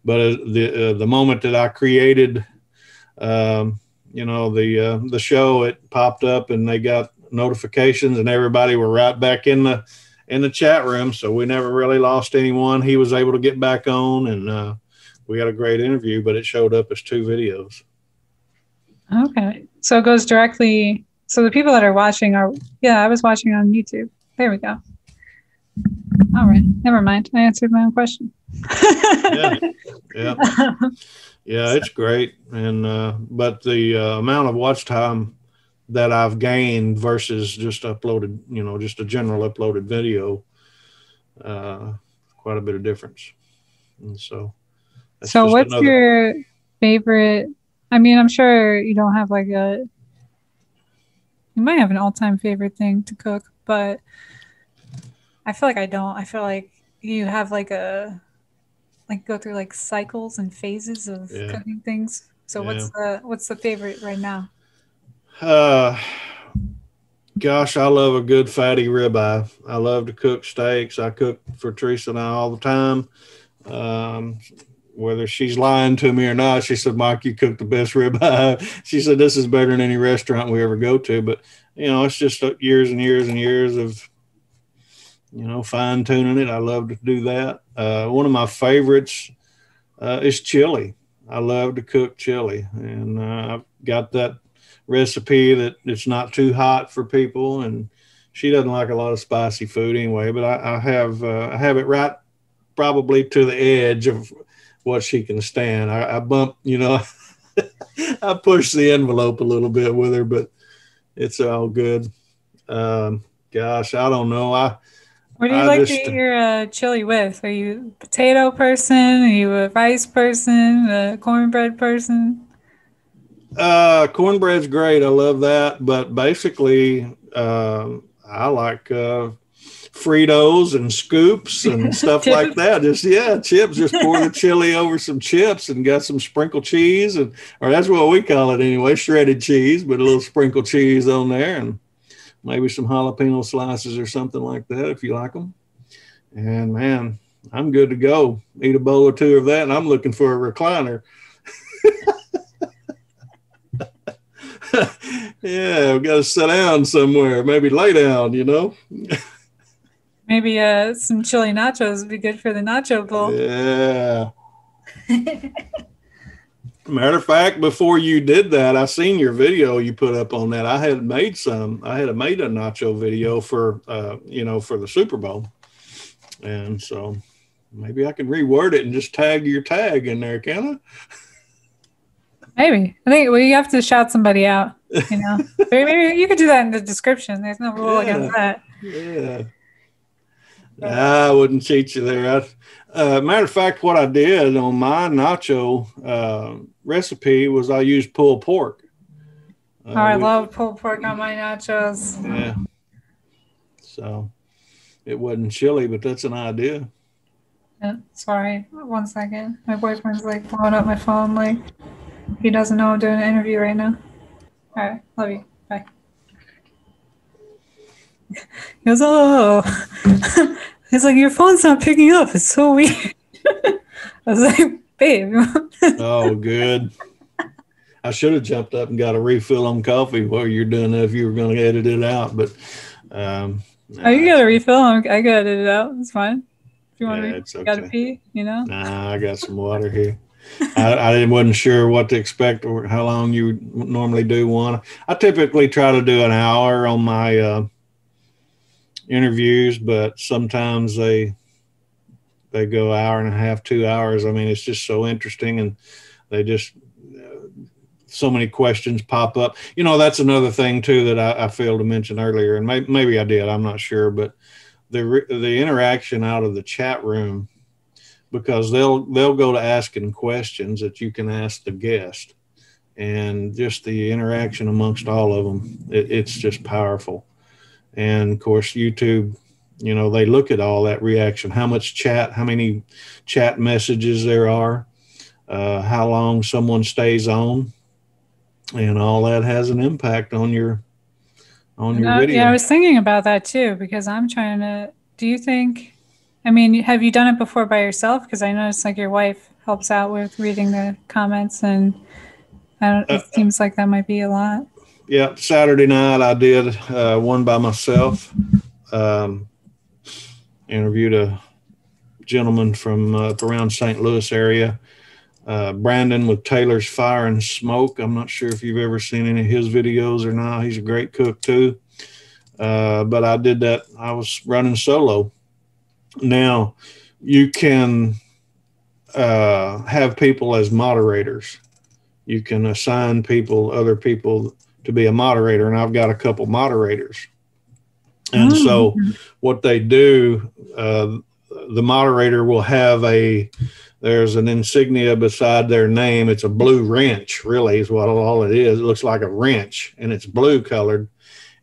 But uh, the uh, the moment that I created, um, you know, the uh, the show, it popped up and they got notifications, and everybody were right back in the in the chat room. So we never really lost anyone. He was able to get back on, and uh, we had a great interview. But it showed up as two videos. Okay, so it goes directly so the people that are watching are, yeah, I was watching on YouTube. There we go. All right. Never mind. I answered my own question. yeah. Yeah. Yeah. It's great. And, uh, but the uh, amount of watch time that I've gained versus just uploaded, you know, just a general uploaded video, uh, quite a bit of difference. And so, so what's another... your favorite? I mean, I'm sure you don't have like a you might have an all-time favorite thing to cook, but I feel like I don't. I feel like you have like a like go through like cycles and phases of yeah. cooking things. So yeah. what's the what's the favorite right now? Uh gosh, I love a good fatty ribeye. I love to cook steaks. I cook for Teresa and I all the time. Um, whether she's lying to me or not. She said, Mike, you cook the best ribeye. she said, this is better than any restaurant we ever go to. But, you know, it's just years and years and years of, you know, fine tuning it. I love to do that. Uh, one of my favorites uh, is chili. I love to cook chili. And uh, I've got that recipe that it's not too hot for people. And, she doesn't like a lot of spicy food anyway. But I, I have uh, I have it right probably to the edge of what she can stand. I, I bump, you know, I push the envelope a little bit with her, but it's all good. Um, gosh, I don't know. I what do you I like just, to eat your uh, chili with? Are you a potato person? Are you a rice person? A cornbread person? Uh, cornbread's great. I love that. But basically, uh, I like uh, Fritos and scoops and stuff like that. Just yeah, chips. Just pour the chili over some chips and got some sprinkled cheese, and or that's what we call it anyway, shredded cheese, but a little sprinkled cheese on there, and maybe some jalapeno slices or something like that if you like them. And man, I'm good to go. Eat a bowl or two of that, and I'm looking for a recliner. yeah, we got to sit down somewhere, maybe lay down, you know. maybe uh, some chili nachos would be good for the nacho bowl. Yeah. Matter of fact, before you did that, I seen your video you put up on that. I had made some. I had made a nacho video for, uh, you know, for the Super Bowl, and so maybe I can reword it and just tag your tag in there, can I? Maybe. I think well, you have to shout somebody out. You know, maybe you could do that in the description. There's no rule yeah. against that. Yeah. I wouldn't cheat you there. I, uh, matter of fact, what I did on my nacho uh, recipe was I used pulled pork. Uh, oh, I with, love pulled pork on my nachos. Yeah. So it wasn't chili, but that's an idea. Yeah, sorry, one second. My boyfriend's like blowing up my phone like he doesn't know I'm doing an interview right now. All right. Love you. Bye. He goes, oh. He's like, your phone's not picking up. It's so weird. I was like, babe. oh, good. I should have jumped up and got a refill on coffee while you're doing that if you were going to edit it out. But um, oh, you got a refill. I got it out. It's fine. If you want yeah, to, okay. got to pee. You know. Nah, I got some water here. I, I, wasn't sure what to expect or how long you normally do one. I typically try to do an hour on my uh, interviews, but sometimes they they go hour and a half, two hours. I mean, it's just so interesting, and they just uh, so many questions pop up. You know, that's another thing too that I, I failed to mention earlier, and may, maybe I did. I'm not sure, but the the interaction out of the chat room because they'll they'll go to asking questions that you can ask the guest and just the interaction amongst all of them it, it's just powerful and of course youtube you know they look at all that reaction how much chat how many chat messages there are uh, how long someone stays on and all that has an impact on your on your uh, video yeah i was thinking about that too because i'm trying to do you think I mean, have you done it before by yourself? Because I noticed like your wife helps out with reading the comments, and I don't. It uh, seems like that might be a lot. Yeah, Saturday night I did uh, one by myself. Um, interviewed a gentleman from uh, around St. Louis area, uh, Brandon with Taylor's Fire and Smoke. I'm not sure if you've ever seen any of his videos or not. He's a great cook too. Uh, but I did that. I was running solo now, you can uh, have people as moderators. You can assign people, other people, to be a moderator, and I've got a couple moderators. And mm-hmm. so, what they do, uh, the moderator will have a there's an insignia beside their name. It's a blue wrench, really, is what all it is. It looks like a wrench, and it's blue colored,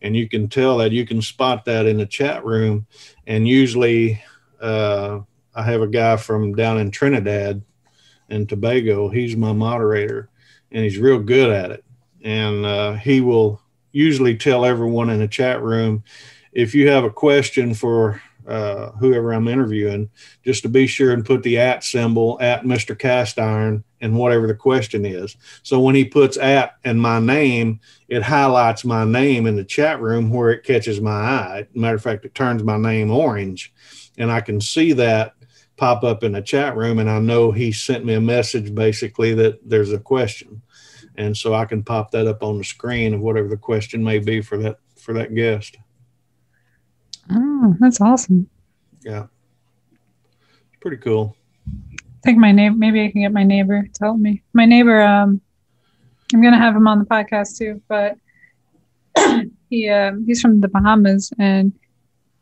and you can tell that. You can spot that in the chat room, and usually uh, I have a guy from down in Trinidad and Tobago. He's my moderator, and he's real good at it. And uh, he will usually tell everyone in the chat room if you have a question for uh, whoever I'm interviewing, just to be sure and put the at symbol at Mr. Cast Iron and whatever the question is. So when he puts at and my name, it highlights my name in the chat room where it catches my eye. Matter of fact, it turns my name orange and I can see that pop up in the chat room and I know he sent me a message basically that there's a question. And so I can pop that up on the screen of whatever the question may be for that for that guest. Oh, that's awesome. Yeah, it's pretty cool. I think my neighbor, maybe I can get my neighbor to help me. My neighbor, um, I'm gonna have him on the podcast too, but he um, he's from the Bahamas and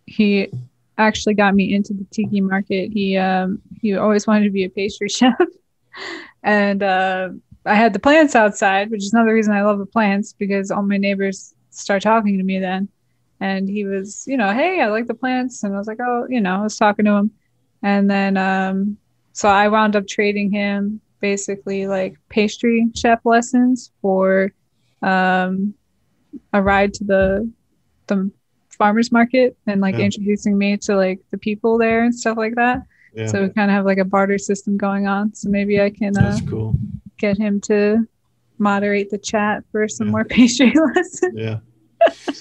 he actually got me into the tiki market. He um, he always wanted to be a pastry chef, and uh, I had the plants outside, which is another reason I love the plants because all my neighbors start talking to me then. And he was, you know, hey, I like the plants, and I was like, oh, you know, I was talking to him, and then um, so I wound up trading him basically like pastry chef lessons for um, a ride to the the farmers market and like yeah. introducing me to like the people there and stuff like that. Yeah. So we kind of have like a barter system going on. So maybe I can uh, cool. Get him to moderate the chat for some yeah. more pastry lessons. Yeah.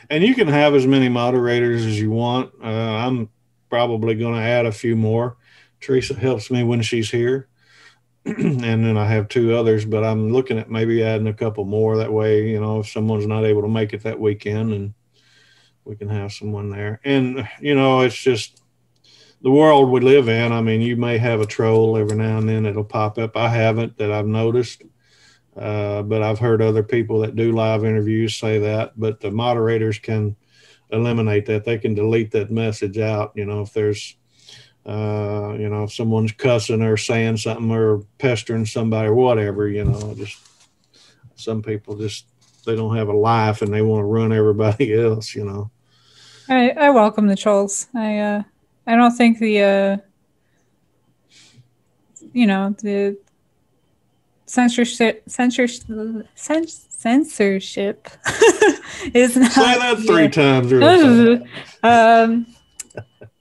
and you can have as many moderators as you want. Uh, I'm probably going to add a few more. Teresa helps me when she's here. and then I have two others, but I'm looking at maybe adding a couple more. That way, you know, if someone's not able to make it that weekend, and we can have someone there. And you know, it's just the world we live in. I mean, you may have a troll every now and then it'll pop up. I haven't that I've noticed, uh, but I've heard other people that do live interviews say that. But the moderators can eliminate that. They can delete that message out. You know, if there's uh, you know, if someone's cussing or saying something or pestering somebody or whatever, you know, just some people just they don't have a life and they want to run everybody else, you know. I, I welcome the trolls. I uh I don't think the uh you know the censorship censorship censorship is not say that three yeah. times um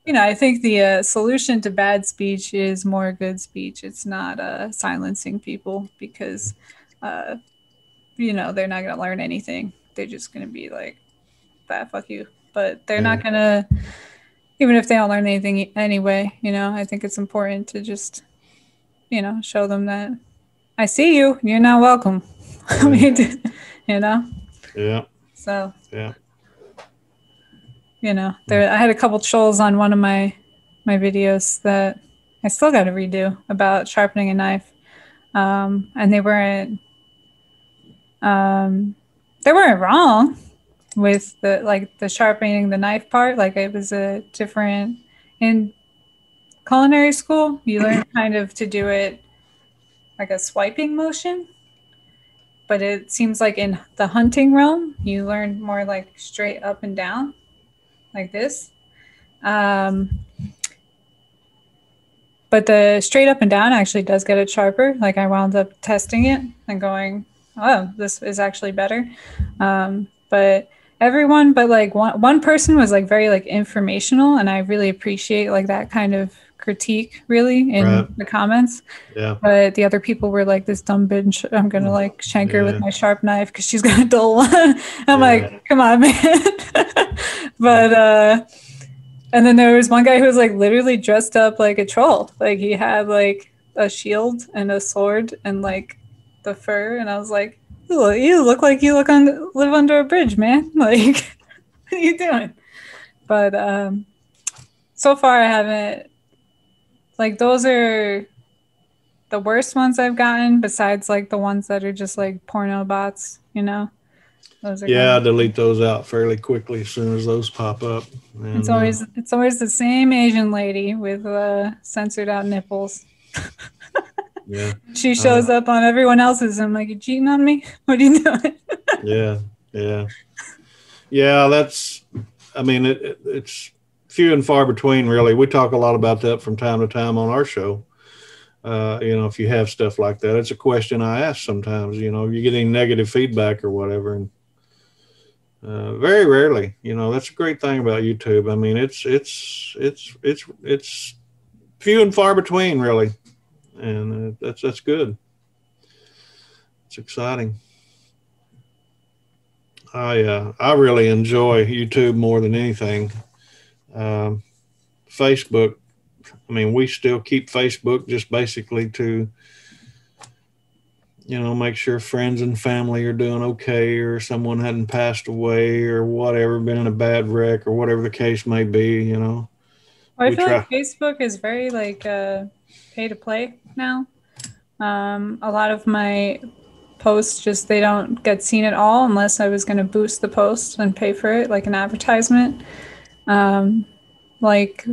you know i think the uh, solution to bad speech is more good speech it's not uh silencing people because uh you know they're not going to learn anything they're just going to be like that fuck you but they're yeah. not going to even if they don't learn anything anyway you know i think it's important to just you know show them that i see you. You're not welcome. Yeah. you know? Yeah. So yeah. you know there i had a couple trolls on one of my my videos that i still got to redo about sharpening a knife. Um, and they weren't um, they weren't wrong with the like the sharpening the knife part. Like it was a different in culinary school. You learn kind of to do it like a swiping motion, but it seems like in the hunting realm, you learn more like straight up and down, like this. Um, but the straight up and down actually does get it sharper. Like I wound up testing it and going, oh, this is actually better. Um, but everyone, but like one, one person was like very like informational. And I really appreciate like that kind of critique really in right. the comments. Yeah. But the other people were like, this dumb bitch, I'm going to mm. like shank her yeah. with my sharp knife because she's got a dull one. I'm yeah. like, come on, man. but, uh, and then there was one guy who was like literally dressed up like a troll. Like he had like a shield and a sword and like the fur, and I was like, "You look like you look on live under a bridge, man. Like, what are you doing?" But um, so far, I haven't. Like, those are the worst ones I've gotten. Besides, like the ones that are just like porno bots, you know. Those are yeah, I delete those out fairly quickly as soon as those pop up. And, it's always uh, it's always the same Asian lady with uh, censored out nipples. Yeah. She shows uh, up on everyone else's. I'm like, you cheating on me? What are you doing? yeah, yeah, yeah. That's. I mean, it, it, it's few and far between, really. We talk a lot about that from time to time on our show. Uh, you know, if you have stuff like that, it's a question I ask sometimes. You know, you get any negative feedback or whatever, and uh, very rarely. You know, that's a great thing about YouTube. I mean, it's it's it's it's it's few and far between, really and uh, that's that's good. It's exciting. I uh, I really enjoy YouTube more than anything. Um, Facebook, I mean, we still keep Facebook just basically to you know, make sure friends and family are doing okay, or someone hadn't passed away, or whatever, been in a bad wreck, or whatever the case may be. You know. Well, I we feel try- like Facebook is very like uh, pay to play now. Um, a lot of my posts just they don't get seen at all unless I was going to boost the post and pay for it like an advertisement. Um, like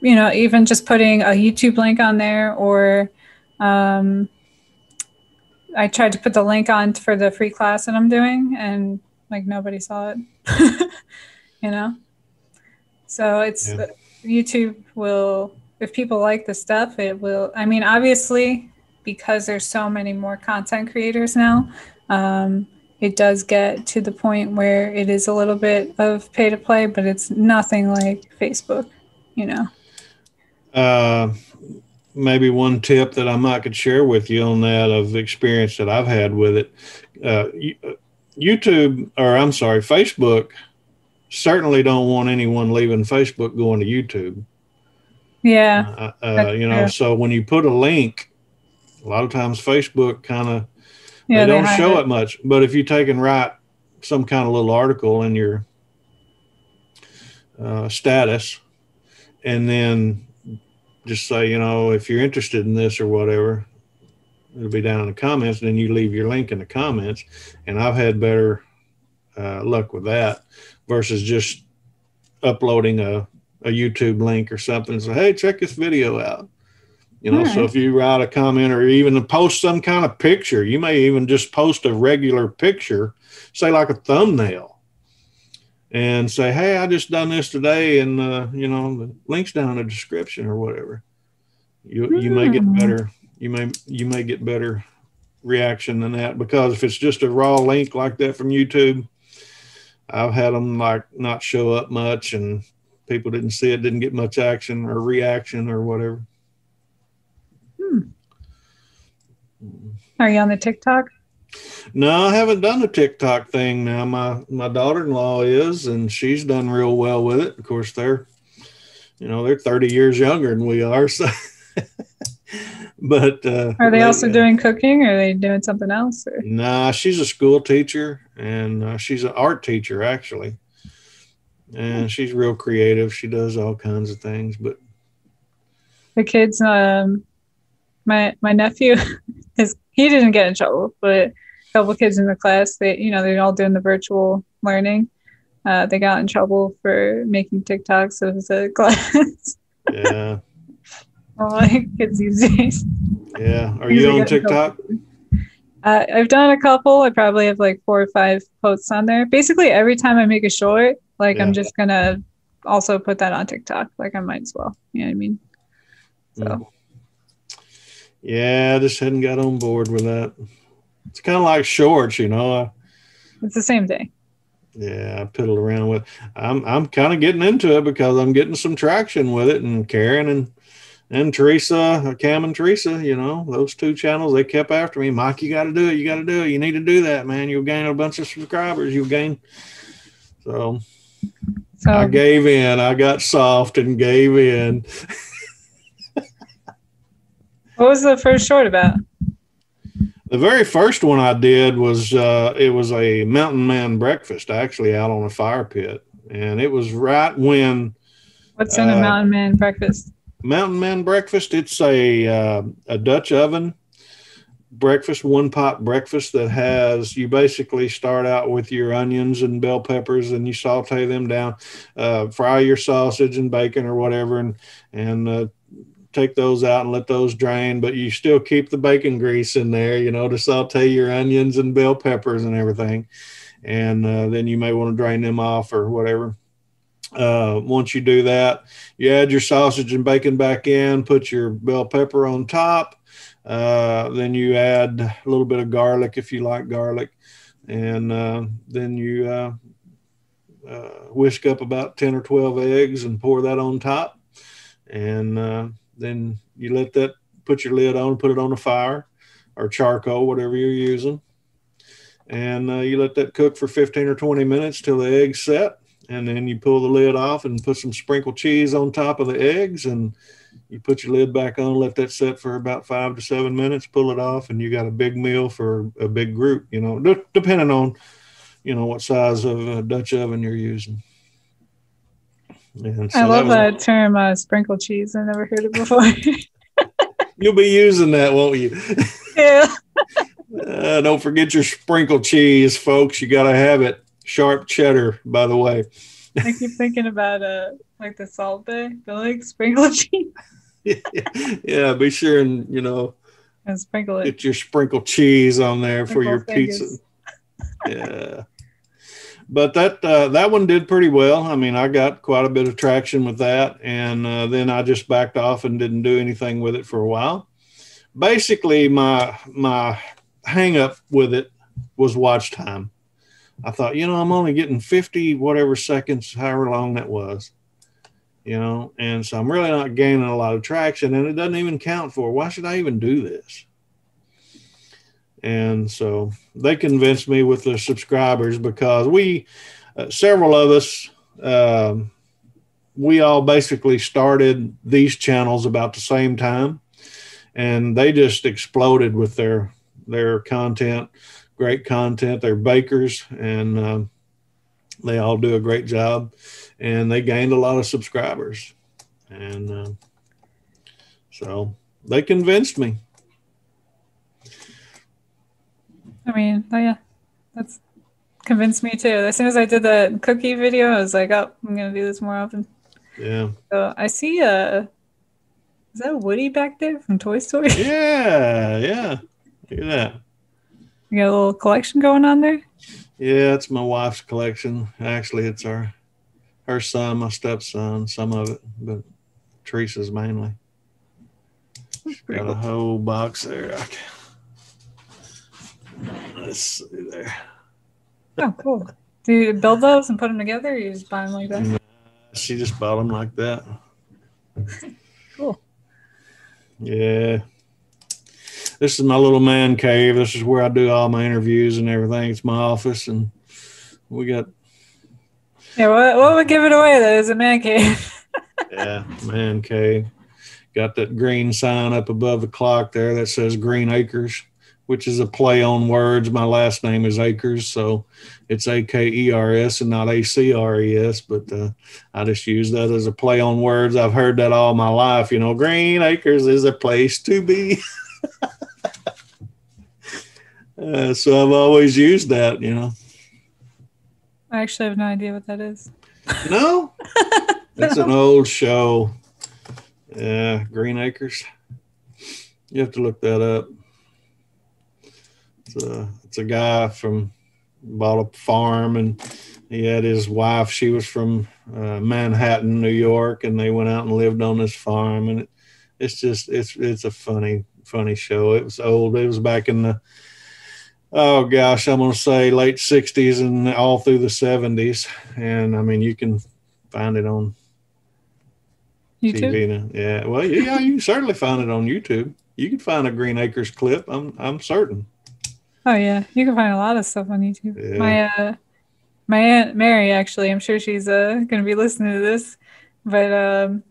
you know, even just putting a YouTube link on there or um, I tried to put the link on for the free class that I'm doing, and like nobody saw it. you know, so it's yeah. YouTube will if people like the stuff, it will. I mean, obviously, because there's so many more content creators now, um, it does get to the point where it is a little bit of pay to play, but it's nothing like Facebook. You know. Uh, maybe one tip that I might could share with you on that of experience that I've had with it. Uh, YouTube, or I'm sorry, Facebook, certainly don't want anyone leaving Facebook going to YouTube. Yeah. Uh, uh, you know, true. so when you put a link, a lot of times Facebook kind of yeah, they don't they show it. it much. But if you take and write some kind of little article in your uh, status, and then just say, you know, if you're interested in this or whatever, it'll be down in the comments. And then you leave your link in the comments. And I've had better uh, luck with that versus just uploading a, a YouTube link or something. So, hey, check this video out. You know, right. so if you write a comment or even post some kind of picture, you may even just post a regular picture, say like a thumbnail and say, "Hey, I just done this today," and uh, you know, the links down in the description or whatever. You you may get hmm. better. You may you may get better reaction than that because if it's just a raw link like that from YouTube, I've had them like not show up much and people didn't see it, didn't get much action or reaction or whatever. Hmm. Are you on the TikTok? No, I haven't done the TikTok thing now. My my daughter-in-law is, and she's done real well with it. Of course, they're, you know, they're 30 years younger than we are. So, but uh, are they, they also uh, doing cooking? Or are they doing something else? Or? Nah, she's a school teacher, and uh, she's an art teacher actually, and she's real creative. She does all kinds of things, but the kids, um, my my nephew is he didn't get in trouble, but a couple kids in the class, they you know they're all doing the virtual learning. Uh, they got in trouble for making TikToks of the class. Yeah. oh, like kids these days. Yeah. Are you on TikTok? Uh, I've done a couple. I probably have like four or five posts on there. Basically, every time I make a short, like yeah. I'm just gonna also put that on TikTok. Like I might as well. You know what I mean? So. Mm. Yeah, I just hadn't got on board with that. It's kind of like shorts, you know. It's the same thing. Yeah, I piddled around with. I'm I'm kind of getting into it because I'm getting some traction with it, and Karen and and Teresa, Cam and Teresa, you know, those two channels, they kept after me. Mike, you got to do it. You got to do it. You need to do that, man. You'll gain a bunch of subscribers. You'll gain. So, so I gave in. I got soft and gave in. what was the first short about? The very first one I did was uh, it was a mountain man breakfast actually out on a fire pit, and it was right when. What's in uh, a mountain man breakfast? Mountain man breakfast. It's a uh, a Dutch oven breakfast, one pot breakfast that has you basically start out with your onions and bell peppers and you saute them down, uh, fry your sausage and bacon or whatever, and and uh, take those out and let those drain, but you still keep the bacon grease in there, you know, to saute your onions and bell peppers and everything. And uh, then you may want to drain them off or whatever. Uh, once you do that, you add your sausage and bacon back in, put your bell pepper on top. Uh, then you add a little bit of garlic if you like garlic. And uh, then you uh, uh, whisk up about 10 or 12 eggs and pour that on top. And then you let that put your lid on, put it on the fire or charcoal, whatever you're using. And uh, you let that cook for 15 or 20 minutes till the eggs set. And then you pull the lid off and put some sprinkled cheese on top of the eggs. And you put your lid back on, let that set for about five to seven minutes, pull it off, and you got a big meal for a big group. You know, d- depending on you know what size of uh, Dutch oven you're using. So I love that, that term, uh, sprinkle cheese. I never heard it before. You'll be using that, won't you? Yeah. uh, don't forget your sprinkle cheese, folks. You got to have it. Sharp cheddar, by the way. I keep thinking about uh like the Salt Bae, the like sprinkle cheese. yeah, be sure and you know and sprinkle it. Get your sprinkle cheese on there sprinkle for your fingers. pizza. yeah but that uh, that one did pretty well. I mean, I got quite a bit of traction with that, and uh, then I just backed off and didn't do anything with it for a while. Basically, my my hang up with it was watch time. I thought, you know, I'm only getting 50 whatever seconds, however long that was, you know, and so I'm really not gaining a lot of traction, and it doesn't even count for. Why should I even do this? And so they convinced me with the subscribers because we, uh, several of us, um, we all basically started these channels about the same time, and they just exploded with their their content, great content. They're bakers, and um, they all do a great job, and they gained a lot of subscribers, and uh, so they convinced me. I mean, oh yeah, that's convinced me too. As soon as I did the cookie video, I was like, oh, I'm gonna do this more often. Yeah. So I see a. Is that Woody back there from Toy Story? Yeah, yeah. Look at that. You got a little collection going on there. Yeah, it's my wife's collection. Actually, it's our her son, my stepson, some of it, but Teresa's mainly. Got cool. a whole box there. Let's see there. Oh, cool. Do you build those and put them together, or you just buy them like that? She just bought them like that. cool. Yeah. This is my little man cave. This is where I do all my interviews and everything. It's my office, and we got. Yeah, what, what would give it away though? Is a man cave. yeah, man cave. Got that green sign up above the clock there that says Green Acres which is a play on words. My last name is Akers, so it's A K E R S and not A C R E S. But uh, I just use that as a play on words. I've heard that all my life. You know, Green Acres is a place to be. uh, so I've always used that. You know. I actually have no idea what that is. No, that's no. an old show. Yeah, Green Acres. You have to look that up. It's a, it's a guy from bought a farm and he had his wife. She was from uh, Manhattan, New York, and they went out and lived on this farm. And it, it's just it's it's a funny funny show. It was old. It was back in the oh gosh, I'm gonna say late '60s and all through the '70s. And I mean, you can find it on YouTube. TV now. Yeah, well, yeah, you can certainly find it on YouTube. You can find a Green Acres clip. I'm I'm certain. Oh yeah, you can find a lot of stuff on YouTube. Yeah. My uh, my aunt Mary actually, I'm sure she's uh gonna be listening to this, but um,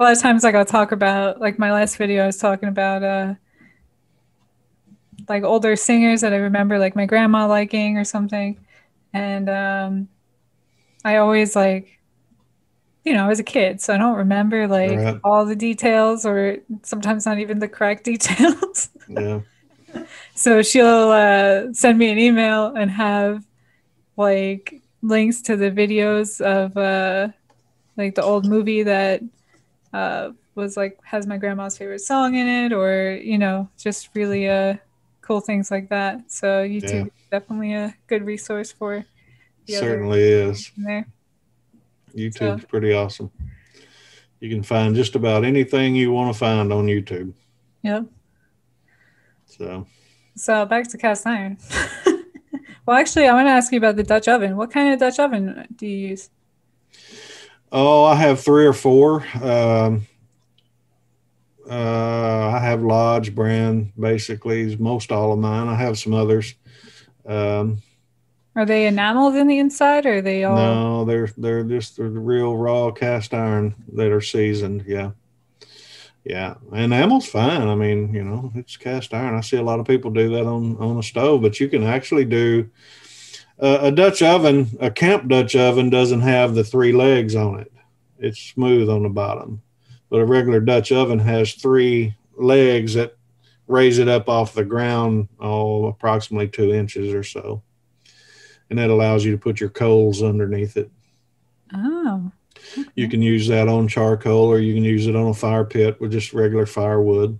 a lot of times like I'll talk about like my last video I was talking about uh like older singers that I remember like my grandma liking or something, and um, I always like you know, I was a kid, so I don't remember like right. all the details or sometimes not even the correct details. yeah so she'll uh, send me an email and have like links to the videos of uh, like the old movie that uh, was like has my grandma's favorite song in it, or you know, just really uh, cool things like that. So YouTube yeah. is definitely a good resource for. Certainly is. There. YouTube's so. pretty awesome. You can find just about anything you want to find on YouTube. Yep. So. So back to cast iron. well, actually, I want to ask you about the Dutch oven. What kind of Dutch oven do you use? Oh, I have three or four. Um, uh, I have Lodge brand, basically, most all of mine. I have some others. Um, are they enameled in the inside, or are they all? No, they're they're just the real raw cast iron that are seasoned. Yeah, Yeah, enamel's fine. I mean, you know, it's cast iron. I see a lot of people do that on on a stove, but you can actually do uh, a Dutch oven. A camp Dutch oven doesn't have the three legs on it; it's smooth on the bottom. But a regular Dutch oven has three legs that raise it up off the ground, oh, approximately two inches or so, and that allows you to put your coals underneath it. Oh. You can use that on charcoal or you can use it on a fire pit with just regular firewood.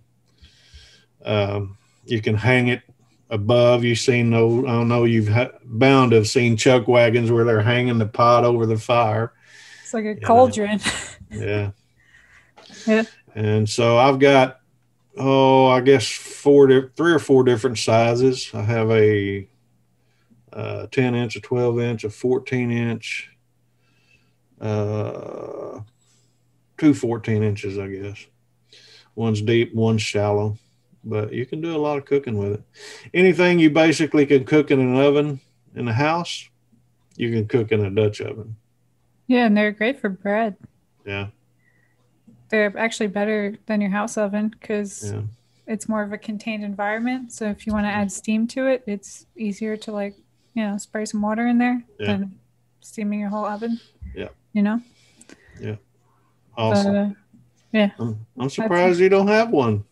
Um, you can hang it above. You've seen no, I don't know, you've ha- bound to have seen chuck wagons where they're hanging the pot over the fire. It's like a cauldron. Yeah. yeah. And so I've got, oh, I guess four, three or four different sizes. I have a uh, 10 inch, a 12 inch, a 14 inch, uh, two 14 inches, I guess. One's deep, one's shallow, but you can do a lot of cooking with it. Anything you basically can cook in an oven in the house, you can cook in a Dutch oven. Yeah, and they're great for bread. Yeah. They're actually better than your house oven because Yeah. it's more of a contained environment. So if you want to add steam to it, it's easier to like, you know, spray some water in there Yeah. than steaming your whole oven. Yeah. You know? Yeah. Awesome. But, uh, I'm, I'm surprised you don't have one.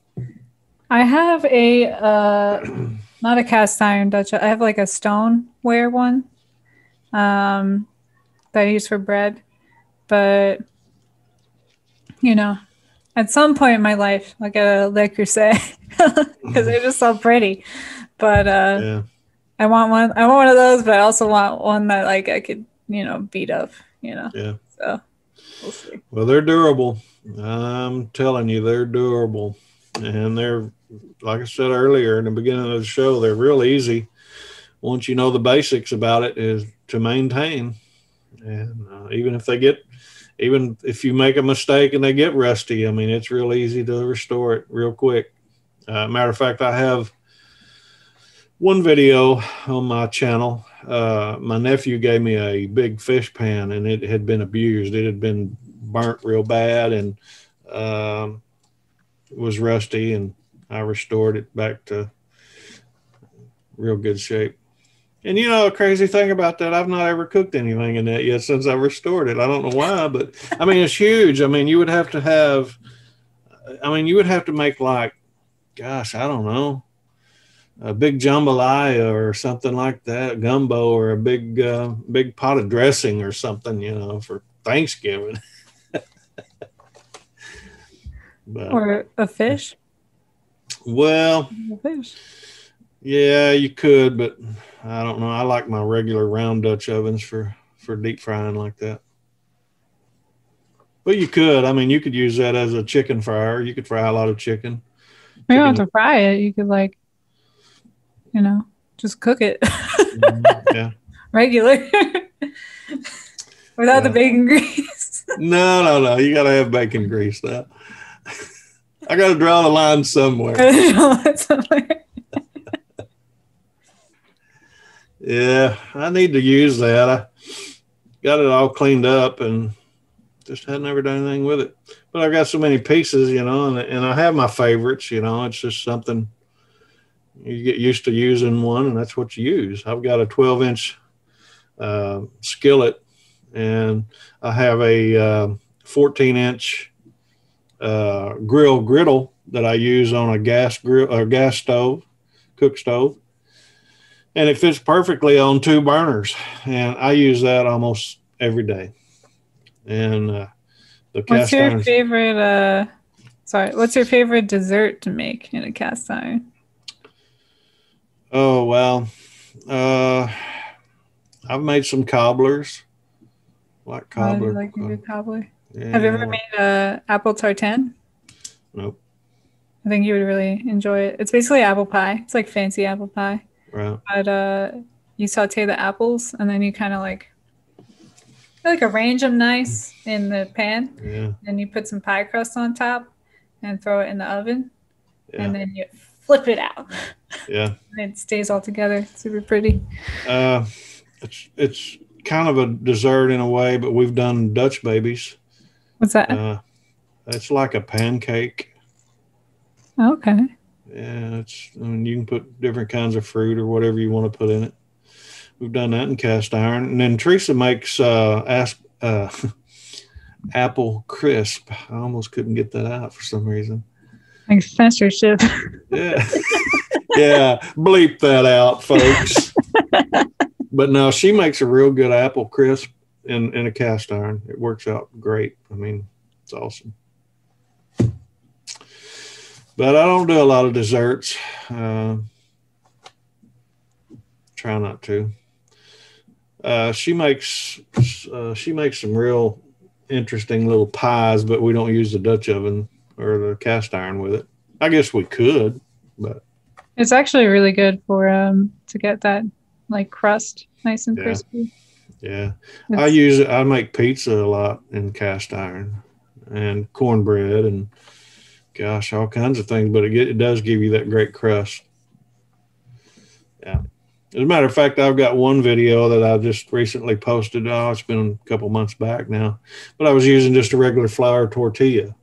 I have a uh not a cast iron Dutch. I have like a stoneware one. Um that I use for bread. But you know, at some point in my life I'll get a Le Creuset because they're just so pretty. But uh Yeah. I want one I want one of those, but I also want one that like I could, you know, beat up, you know. Yeah. So we'll see. Well, they're durable. I'm telling you, they're durable. And they're, like I said earlier in the beginning of the show, they're real easy once you know the basics about it is to maintain. And uh, even if they get, even if you make a mistake and they get rusty, I mean, it's real easy to restore it real quick. Uh, matter of fact, I have one video on my channel. Uh, my nephew gave me a big fish pan and it had been abused. It had been burnt real bad and um, was rusty, and I restored it back to real good shape. And you know, a crazy thing about that, I've not ever cooked anything in that yet since I restored it. I don't know why, but I mean, it's huge. I mean, you would have to have, I mean, you would have to make like, gosh, I don't know, a big jambalaya or something like that, gumbo or a big, uh, big pot of dressing or something, you know, for Thanksgiving. but, Or a fish. well, A fish. yeah, you could, but I don't know. I like my regular round Dutch ovens for for deep frying like that. But you could. I mean, you could use that as a chicken fryer. You could fry a lot of chicken. You don't have to fry it. You could like, you know, just cook it mm-hmm. yeah. regular without the bacon grease. No, no, no. You got to have bacon grease now. I got to draw the line somewhere. Somewhere. Yeah, I need to use that. I got it all cleaned up and just had never done anything with it. But I've got so many pieces, you know, and, and I have my favorites, you know, it's just something you get used to using one and that's what you use. I've got a 12 inch uh, skillet and I have a uh, 14 inch uh, grill griddle that I use on a gas grill or gas stove, cook stove and it fits perfectly on two burners and i use that almost every day and uh, the What's your iron favorite? Uh, sorry, what's your favorite dessert to make in a cast iron? oh well uh, i've made some cobblers like you cobbler like a good cobbler. Yeah, Have you ever made a apple tartan? nope I think you would really enjoy it. It's basically apple pie. It's like fancy apple pie, right but uh, you saute the apples and then you kind of like like arrange them nice in the pan, yeah and you put some pie crust on top and throw it in the oven, yeah and then you flip it out. yeah And it stays all together. It's super pretty. uh, it's it's kind of a dessert in a way but we've done dutch babies What's that? uh, it's like a pancake Okay. Yeah, it's. I mean, you can put different kinds of fruit or whatever you want to put in it. We've done that in cast iron, and then Teresa makes uh, ask, uh, apple crisp. I almost couldn't get that out for some reason. Like censorship. Yeah, yeah. Bleep that out, folks. but no, she makes a real good apple crisp in in a cast iron. It works out great. I mean, it's awesome. But I don't do a lot of desserts. Uh, try not to. Uh, she makes uh, she makes some real interesting little pies, but we don't use the Dutch oven or the cast iron with it. I guess we could, but It's actually really good for um to get that like crust nice and Yeah. crispy. Yeah, I it. I make pizza a lot in cast iron and cornbread and gosh, all kinds of things. But it get, it does give you that great crust. Yeah. As a matter of fact, I've got one video that I just recently posted. Oh, it's been a couple months back now, but I was using just a regular flour tortilla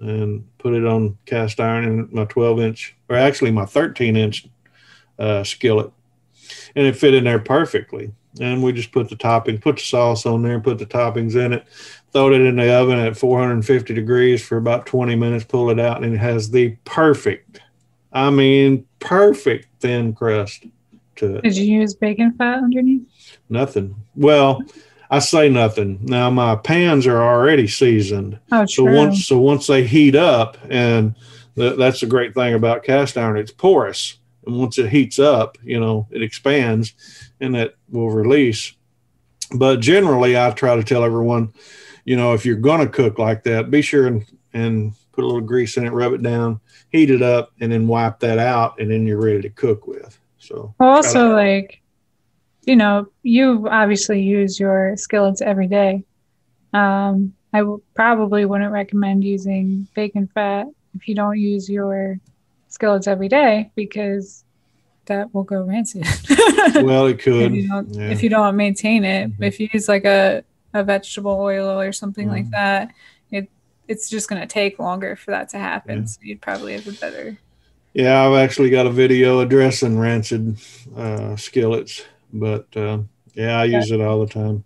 and put it on cast iron in my 12 inch, or actually my 13 inch uh, skillet, and it fit in there perfectly. And we just put the topping, put the sauce on there, put the toppings in it, throw it in the oven at 450 degrees for about 20 minutes, pull it out, and it has the perfect, I mean, perfect thin crust to it. Did you use bacon fat underneath? Nothing. Well, I say nothing. Now my pans are already seasoned. Oh, So once so once they heat up, and th- that's the great thing about cast iron, it's porous. And once it heats up, you know, it expands, and that will release. But generally, I try to tell everyone, you know, if you're going to cook like that, be sure and and put a little grease in it, rub it down, heat it up, and then wipe that out, and then you're ready to cook with. So also, like, you know, you obviously use your skillets every day. Um, I w- probably wouldn't recommend using bacon fat if you don't use your skillets every day because that will go rancid. well, it could. if you don't, yeah. if you don't maintain it. Mhm. If you use like a, a vegetable oil or something like Mhm. that, it it's just gonna take longer for that to happen. Yeah. So you'd probably have a better. Yeah, I've actually got a video addressing rancid uh, skillets, but uh, yeah, I use it all the time.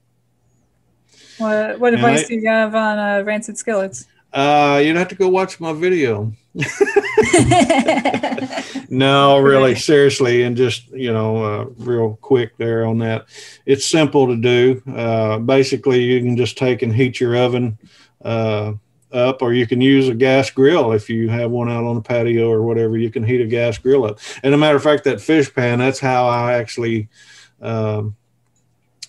What what advice I- do you have on uh, rancid skillets? Uh, you'd have to go watch my video. No, really, seriously, and just you know, uh, real quick there on that. It's simple to do. Uh, basically, you can just take and heat your oven uh, up, or you can use a gas grill if you have one out on the patio or whatever. You can heat a gas grill up. And a matter of fact, that fish pan, that's how I actually um,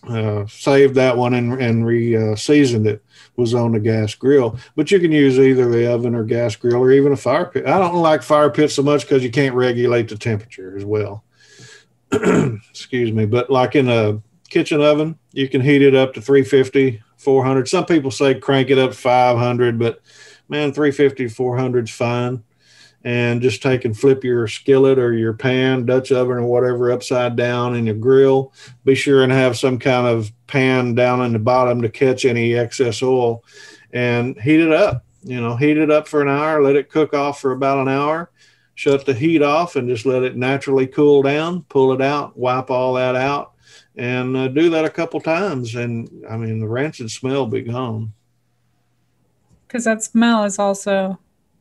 uh, saved that one and, and re uh, seasoned it was on the gas grill. But you can use either the oven or gas grill or even a fire pit. I don't like fire pits so much because you can't regulate the temperature as well. Excuse me. But like in a kitchen oven, you can heat it up to 350, 400. Some people say crank it up to 500, but man, 350, 400 is fine. And just take and flip your skillet or your pan, Dutch oven or whatever upside down in your grill. Be sure and have some kind of pan down in the bottom to catch any excess oil and heat it up. You know, heat it up for an hour, let it cook off for about an hour, shut the heat off, and just let it naturally cool down. Pull it out, wipe all that out, and uh, do that a couple times. And I mean, the rancid smell be gone. Because that smell is also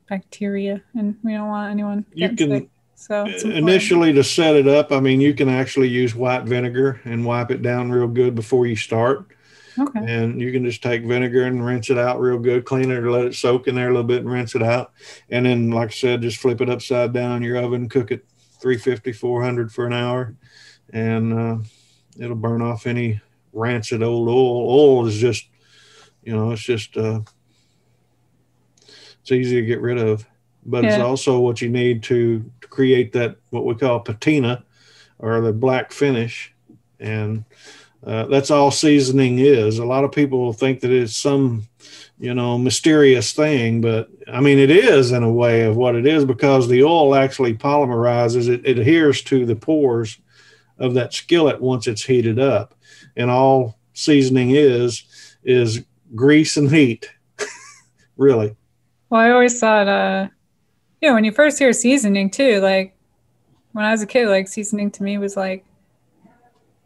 bacteria, and we don't want anyone You can- sick. So it's. Initially, to set it up, I mean, you can actually use white vinegar and wipe it down real good before you start. okay. and you can just take vinegar and rinse it out real good, clean it or let it soak in there a little bit and rinse it out. And then, like I said, just flip it upside down in your oven, cook it 350, 400 for an hour, and uh, it'll burn off any rancid old oil. Oil is just, you know, it's just, uh, it's easy to get rid of, but it's also what you need to, to create that, what we call patina or the black finish. And uh, that's all seasoning is. A lot of people think that it's some, you know, mysterious thing, but I mean, it is in a way of what it is because the oil actually polymerizes. It, it adheres to the pores of that skillet once it's heated up, and all seasoning is is grease and heat. really, Well, I always thought, uh, you know, when you first hear seasoning too, like when I was a kid, like seasoning to me was like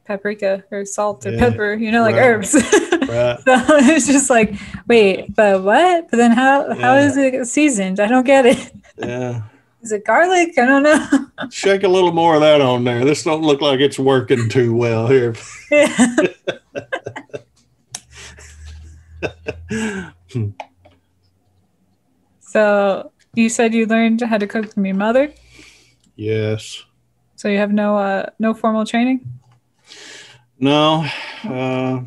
paprika or salt or Yeah, pepper, you know, like right. herbs. Right. so it's just like, wait, but what? But then how how Yeah. is it seasoned? I don't get it. Yeah. Is it garlic? I don't know. Shake a little more of that on there. This don't look like it's working too well here. yeah. So you said you learned how to cook from your mother. Yes. So you have no uh no formal training? No. Uh,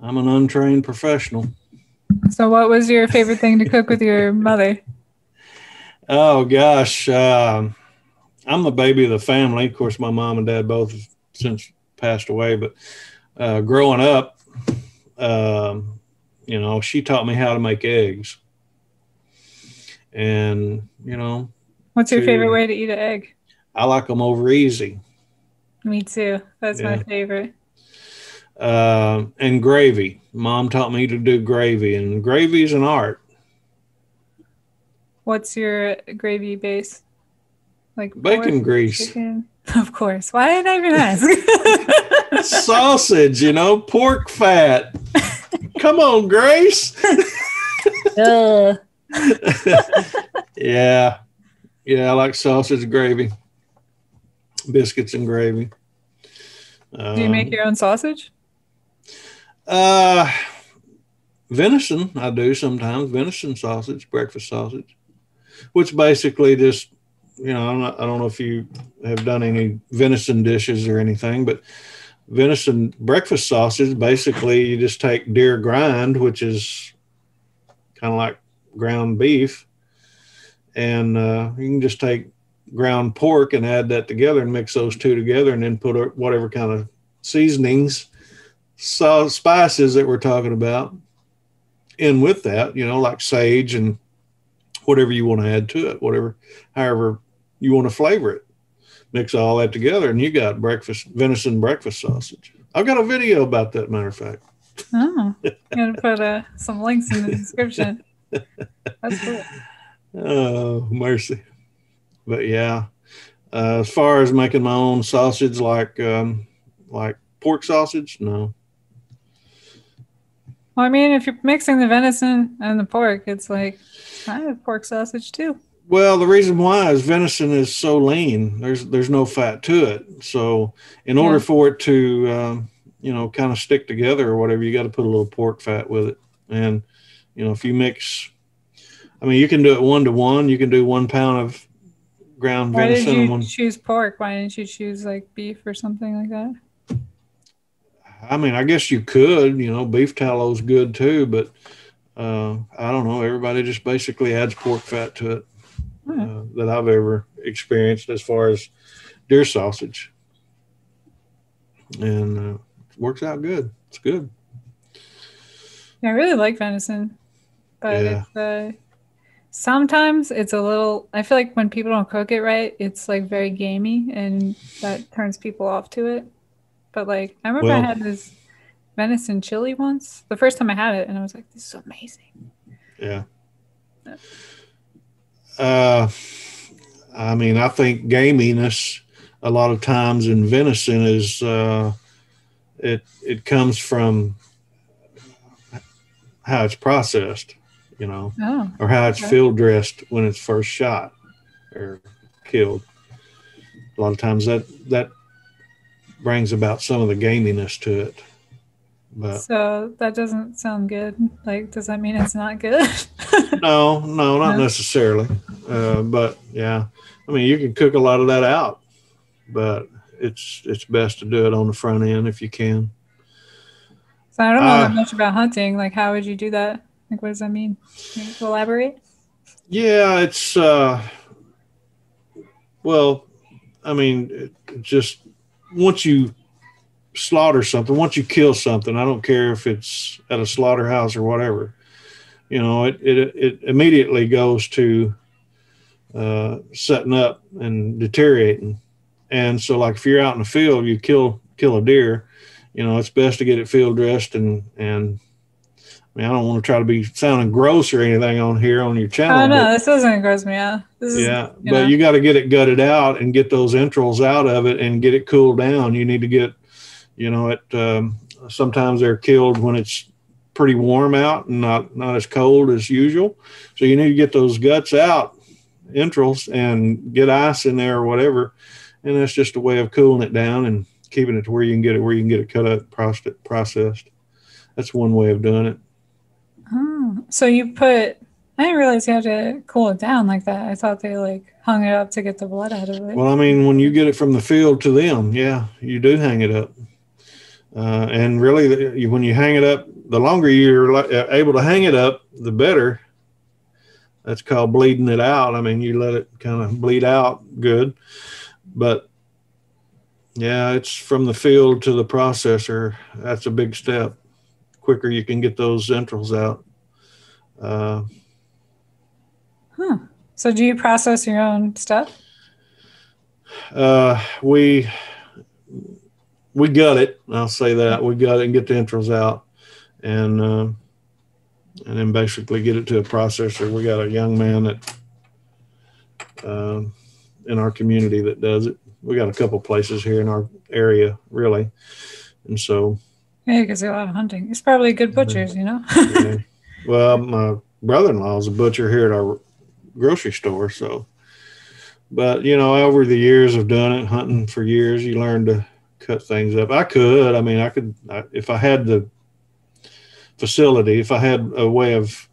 I'm an untrained professional. So what was your favorite thing to cook with your mother? Oh gosh, um, I'm the baby of the family. Of course, my mom and dad both have since passed away. But uh, growing up, um, you know, she taught me how to make eggs, and you know, What's your To- favorite way to eat an egg? I like them over easy. Me too. That's my favorite. Uh, and gravy. Mom taught me to do gravy, and gravy is an art. What's your gravy base? Like Bacon pork, grease. chicken? Of course. Why didn't I even ask? Sausage, you know, pork fat. Come on, Grace. Ugh. yeah. Yeah, I like sausage and gravy, biscuits and gravy. Do you make your own sausage? Uh, venison, I do sometimes. Venison sausage, breakfast sausage, which basically just, you know, I'm not, I don't know if you have done any venison dishes or anything, but venison breakfast sausage, basically you just take deer grind, which is kind of like ground beef, and uh, you can just take ground pork and add that together and mix those two together and then put whatever kind of seasonings so spices that we're talking about in with that, you know, like sage and whatever you want to add to it, whatever, however you want to flavor it. Mix all that together, and you got breakfast venison breakfast sausage. I've got a video about that. Matter of fact, Oh, I'm gonna put uh, some links in the description. That's cool. oh mercy. But yeah, uh, as far as making my own sausage, like um, like pork sausage, no. Well, I mean, if you're mixing the venison and the pork, it's like kind of pork sausage too. Well, the reason why is venison is so lean. There's there's no fat to it. So in order for it to um, you know kind of stick together or whatever, you got to put a little pork fat with it. And you know if you mix, I mean you can do it one to one. You can do one pound of ground Why did venison. and you one, choose pork? Why didn't you choose like beef or something like that? I mean I guess you could. You know beef tallow's good too, but uh, I don't know. Everybody just basically adds pork fat to it. Hmm. uh, that I've ever experienced as far as deer sausage. And uh, works out good. It's good. Yeah, I really like venison, but Yeah. it's uh, sometimes it's a little. I feel like when people don't cook it right, it's like very gamey, and that turns people off to it. But like, I remember I had this venison chili once. The first time I had it, and I was like, "This is amazing." Yeah. Uh, I mean, I think gaminess a lot of times in venison is uh, it it comes from how it's processed, you know. Oh, or how it's Okay. field dressed when it's first shot or killed. A lot of times that that brings about some of the gaminess to it. But so that doesn't sound good. Like, does that mean it's not good? no, no, not No? necessarily. Uh, but yeah, I mean, you can cook a lot of that out, but it's it's best to do it on the front end if you can. So I don't know that Uh, much about hunting. Like, how would you do that? Like, what does that mean? Can you elaborate? Yeah, it's uh, well, I mean, just once you slaughter something, once you kill something, I don't care if it's at a slaughterhouse or whatever, you know, it it it immediately goes to uh, setting up and deteriorating. And so, like if you're out in the field, you kill kill a deer, you know, it's best to get it field dressed and and I mean, I don't want to try to be sounding gross or anything on here on your channel. Oh no, but- this doesn't gross me out. This is, yeah, you but know. you got to get it gutted out and get those entrails out of it and get it cooled down. You need to get, you know, it. Um, sometimes they're killed when it's pretty warm out and not not as cold as usual. So you need to get those guts out, entrails, and get ice in there or whatever. And that's just a way of cooling it down and keeping it to where you can get it where you can get it cut up, processed. processed. That's one way of doing it. So you put. I didn't realize you had to cool it down like that. I thought they like hung it up to get the blood out of it. Well, I mean, when you get it from the field to them, yeah, you do hang it up. Uh, and really, when you hang it up, the longer you're uh, able to hang it up, the better. That's called bleeding it out. I mean, you let it kind of bleed out good. But yeah, it's from the field to the processor. That's a big step. Quicker you can get those entrails out. Uh, Huh. So do you process your own stuff? Uh, we we gut it. I'll say that we gut it and get the entrails out, and uh, and then basically get it to a processor. We got a young man that uh, in our community that does it. We got a couple places here in our area, really, and so Yeah, because a lot of hunting. It's probably good butchers, you know. yeah. well, my brother-in-law is a butcher here at our grocery store, so. But you know, over the years of doing it, hunting for years, you learn to cut things up. I could, I mean, I could I, if I had the facility, if I had a way of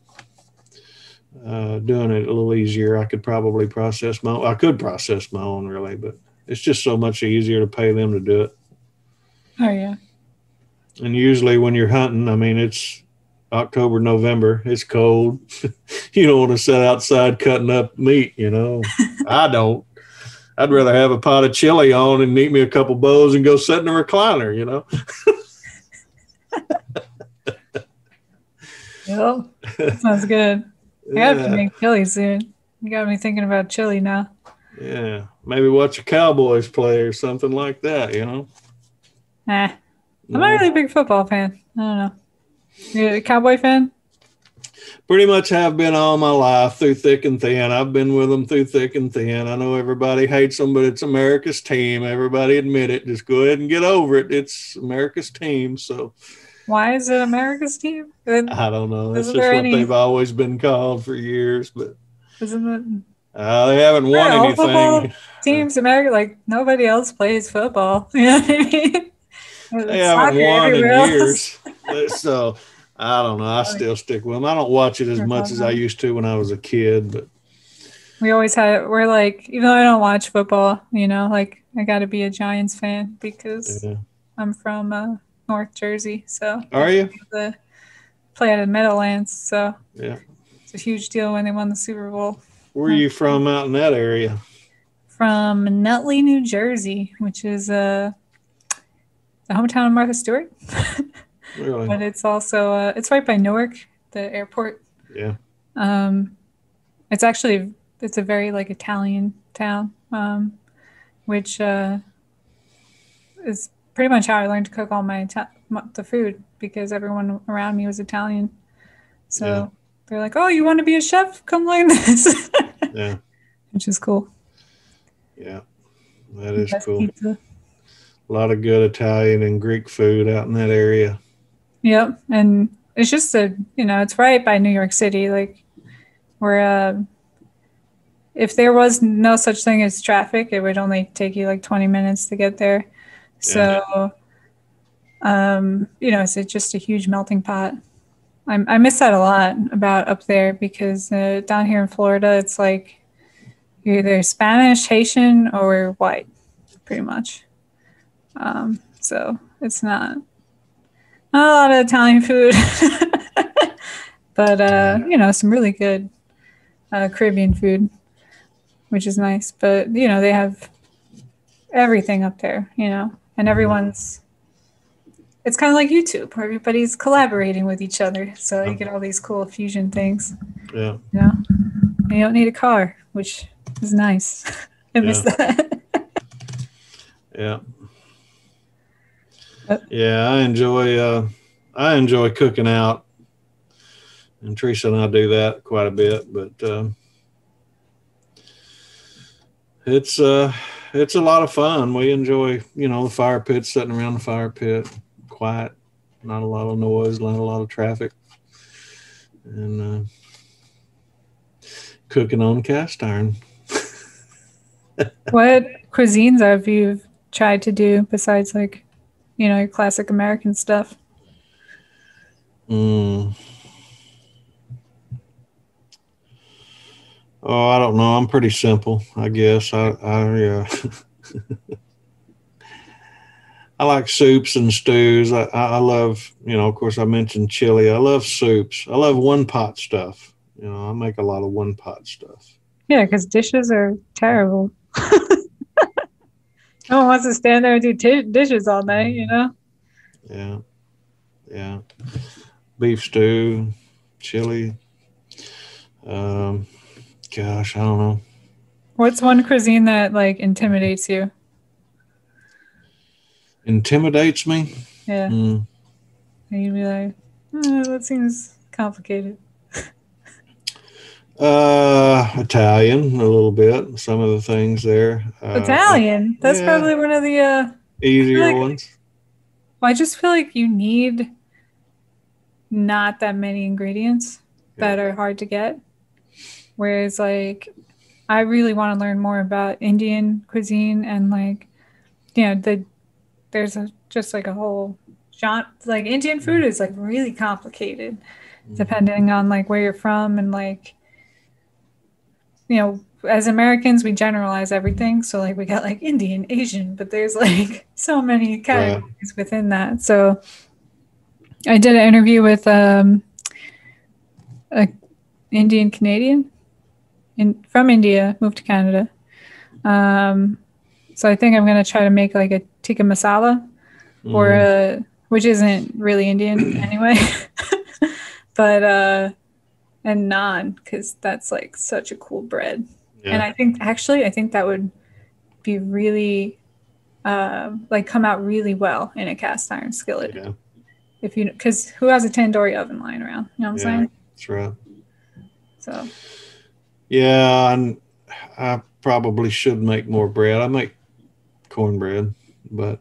uh, doing it a little easier, I could probably process my. Own. I could process my own, really, but it's just so much easier to pay them to do it. oh yeah. And usually when you're hunting, I mean, it's October, November, it's cold. you don't want to sit outside cutting up meat, you know. I don't. I'd rather have a pot of chili on and eat me a couple bows and go sit in a recliner, you know. Yep. Sounds good. I have to Yeah, make chili soon. You got me thinking about chili now. yeah. Maybe watch a Cowboys play or something like that, you know. Nah. I'm not really a big football fan. I don't know. You a cowboy fan? Pretty much have been all my life through thick and thin. I've been with them through thick and thin. I know everybody hates them, but it's America's team. Everybody admit it. Just go ahead and get over it. It's America's team. So Why is it America's team? I don't know. That's Isn't just what any- they've always been called for years, but isn't it uh, they haven't won Yeah, all football anything. teams America like nobody else plays football. You know what I mean? They haven't won in else. years. so I don't know. I still stick with them. I don't watch it as much as I used to when I was a kid, but We always had we're like even though I don't watch football, you know, like I got to be a Giants fan because yeah. I'm from uh, North Jersey, so Are you? the play at the Meadowlands, so Yeah. it's a huge deal when they won the Super Bowl. Where are you from out in that area? From Nutley, New Jersey, which is uh, the hometown of Martha Stewart, Really? but it's also uh, it's right by Newark, the airport. Yeah. Um, it's actually it's a very like Italian town, um, which uh, is pretty much how I learned to cook all my Ita- m- the food because everyone around me was Italian. So Yeah. they're like, "Oh, you want to be a chef? Come learn this," Yeah. which is cool. Yeah. That is Best cool. pizza. A lot of good Italian and Greek food out in that area. Yep, and it's just a you know it's right by New York City, like where uh, if there was no such thing as traffic, it would only take you like twenty minutes to get there. So, um, you know, it's just a huge melting pot. I, I miss that a lot about up there because uh, down here in Florida, it's like you're either Spanish, Haitian, or white, pretty much. Um, so it's not a lot of Italian food, but uh, you know, some really good uh, Caribbean food, which is nice. But you know, they have everything up there, you know, and everyone's. It's kind of like YouTube, where everybody's collaborating with each other, so you get all these cool fusion things. Yeah. You know, and you don't need a car, which is nice. I miss that. Yeah. Uh, Yeah, I enjoy uh I enjoy cooking out. and Teresa and I do that quite a bit, but um, it's uh, it's a lot of fun. We enjoy, you know, the fire pit, sitting around the fire pit, quiet, not a lot of noise, not a lot of traffic, and uh, cooking on cast iron. what cuisines have you tried to do besides like, you know, your classic American stuff? Mm. Oh, I don't know. I'm pretty simple, I guess. I, I, uh, I like soups and stews. I, I love, you know, of course, I mentioned chili. I love soups. I love one pot stuff. You know, I make a lot of one pot stuff. Yeah, because dishes are terrible. no one wants to stand there and do t- dishes all night, you know? Yeah. Yeah. Beef stew, chili. Um, gosh, I don't know. What's one cuisine that like intimidates you? Intimidates me? Yeah. Mm. And you'd be like, oh, that seems complicated. Uh, Italian, a little bit. Some of the things there. Uh, Italian. That's yeah. probably one of the uh, easier like, ones. Well, I just feel like you need not that many ingredients yeah. that are hard to get. Whereas like I really want to learn more about Indian cuisine and like you know the there's a just like a whole genre like Indian food is like really complicated mm-hmm. depending on like where you're from and like you know as Americans we generalize everything so like we got like Indian Asian but there's like so many categories yeah. within that so I did an interview with um a Indian Canadian in from India, moved to Canada. Um, so I think I'm gonna try to make like a tikka masala, mm. or a which isn't really Indian anyway, but uh, and naan because that's like such a cool bread. Yeah. And I think actually I think that would be really uh, like come out really well in a cast iron skillet. Yeah. If you because who has a tandoori oven lying around? You know what I'm yeah, saying? That's right. So yeah, and I probably should make more bread. I make cornbread, but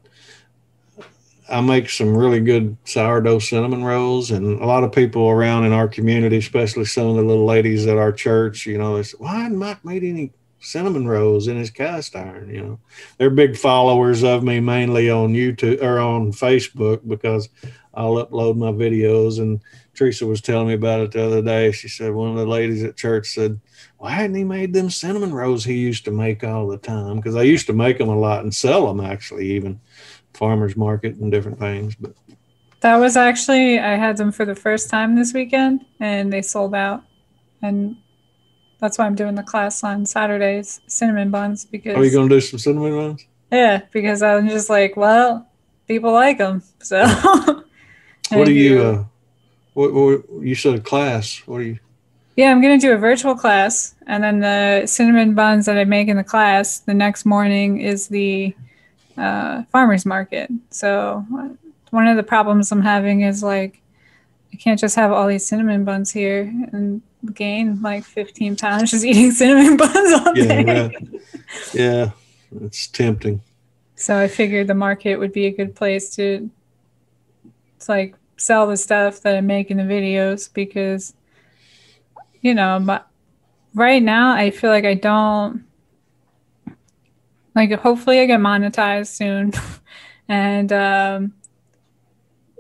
I make some really good sourdough cinnamon rolls, and a lot of people around in our community, especially some of the little ladies at our church, you know, they say, "Why hadn't Mike made any cinnamon rolls in his cast iron?" You know, they're big followers of me, mainly on YouTube or on Facebook, because I'll upload my videos. And Teresa was telling me about it the other day. She said one of the ladies at church said why hadn't he made them cinnamon rolls he used to make all the time? Because I used to make them a lot and sell them actually, even farmers market and different things. But that was actually I had them for the first time this weekend and they sold out, and that's why I'm doing the class on Saturdays, cinnamon buns. Because are you going to do some cinnamon buns? Yeah, because I'm just like, well, people like them, so. what do you? Uh, what, what you said a class? What are you? Yeah, I'm going to do a virtual class. And then the cinnamon buns that I make in the class, the next morning is the uh, farmer's market. So one of the problems I'm having is like, I can't just have all these cinnamon buns here and gain like 15 pounds just eating cinnamon buns all day. Yeah, yeah, it's tempting. So I figured the market would be a good place to, to like sell the stuff that I make in the videos because you know, but right now I feel like I don't like hopefully I get monetized soon and um,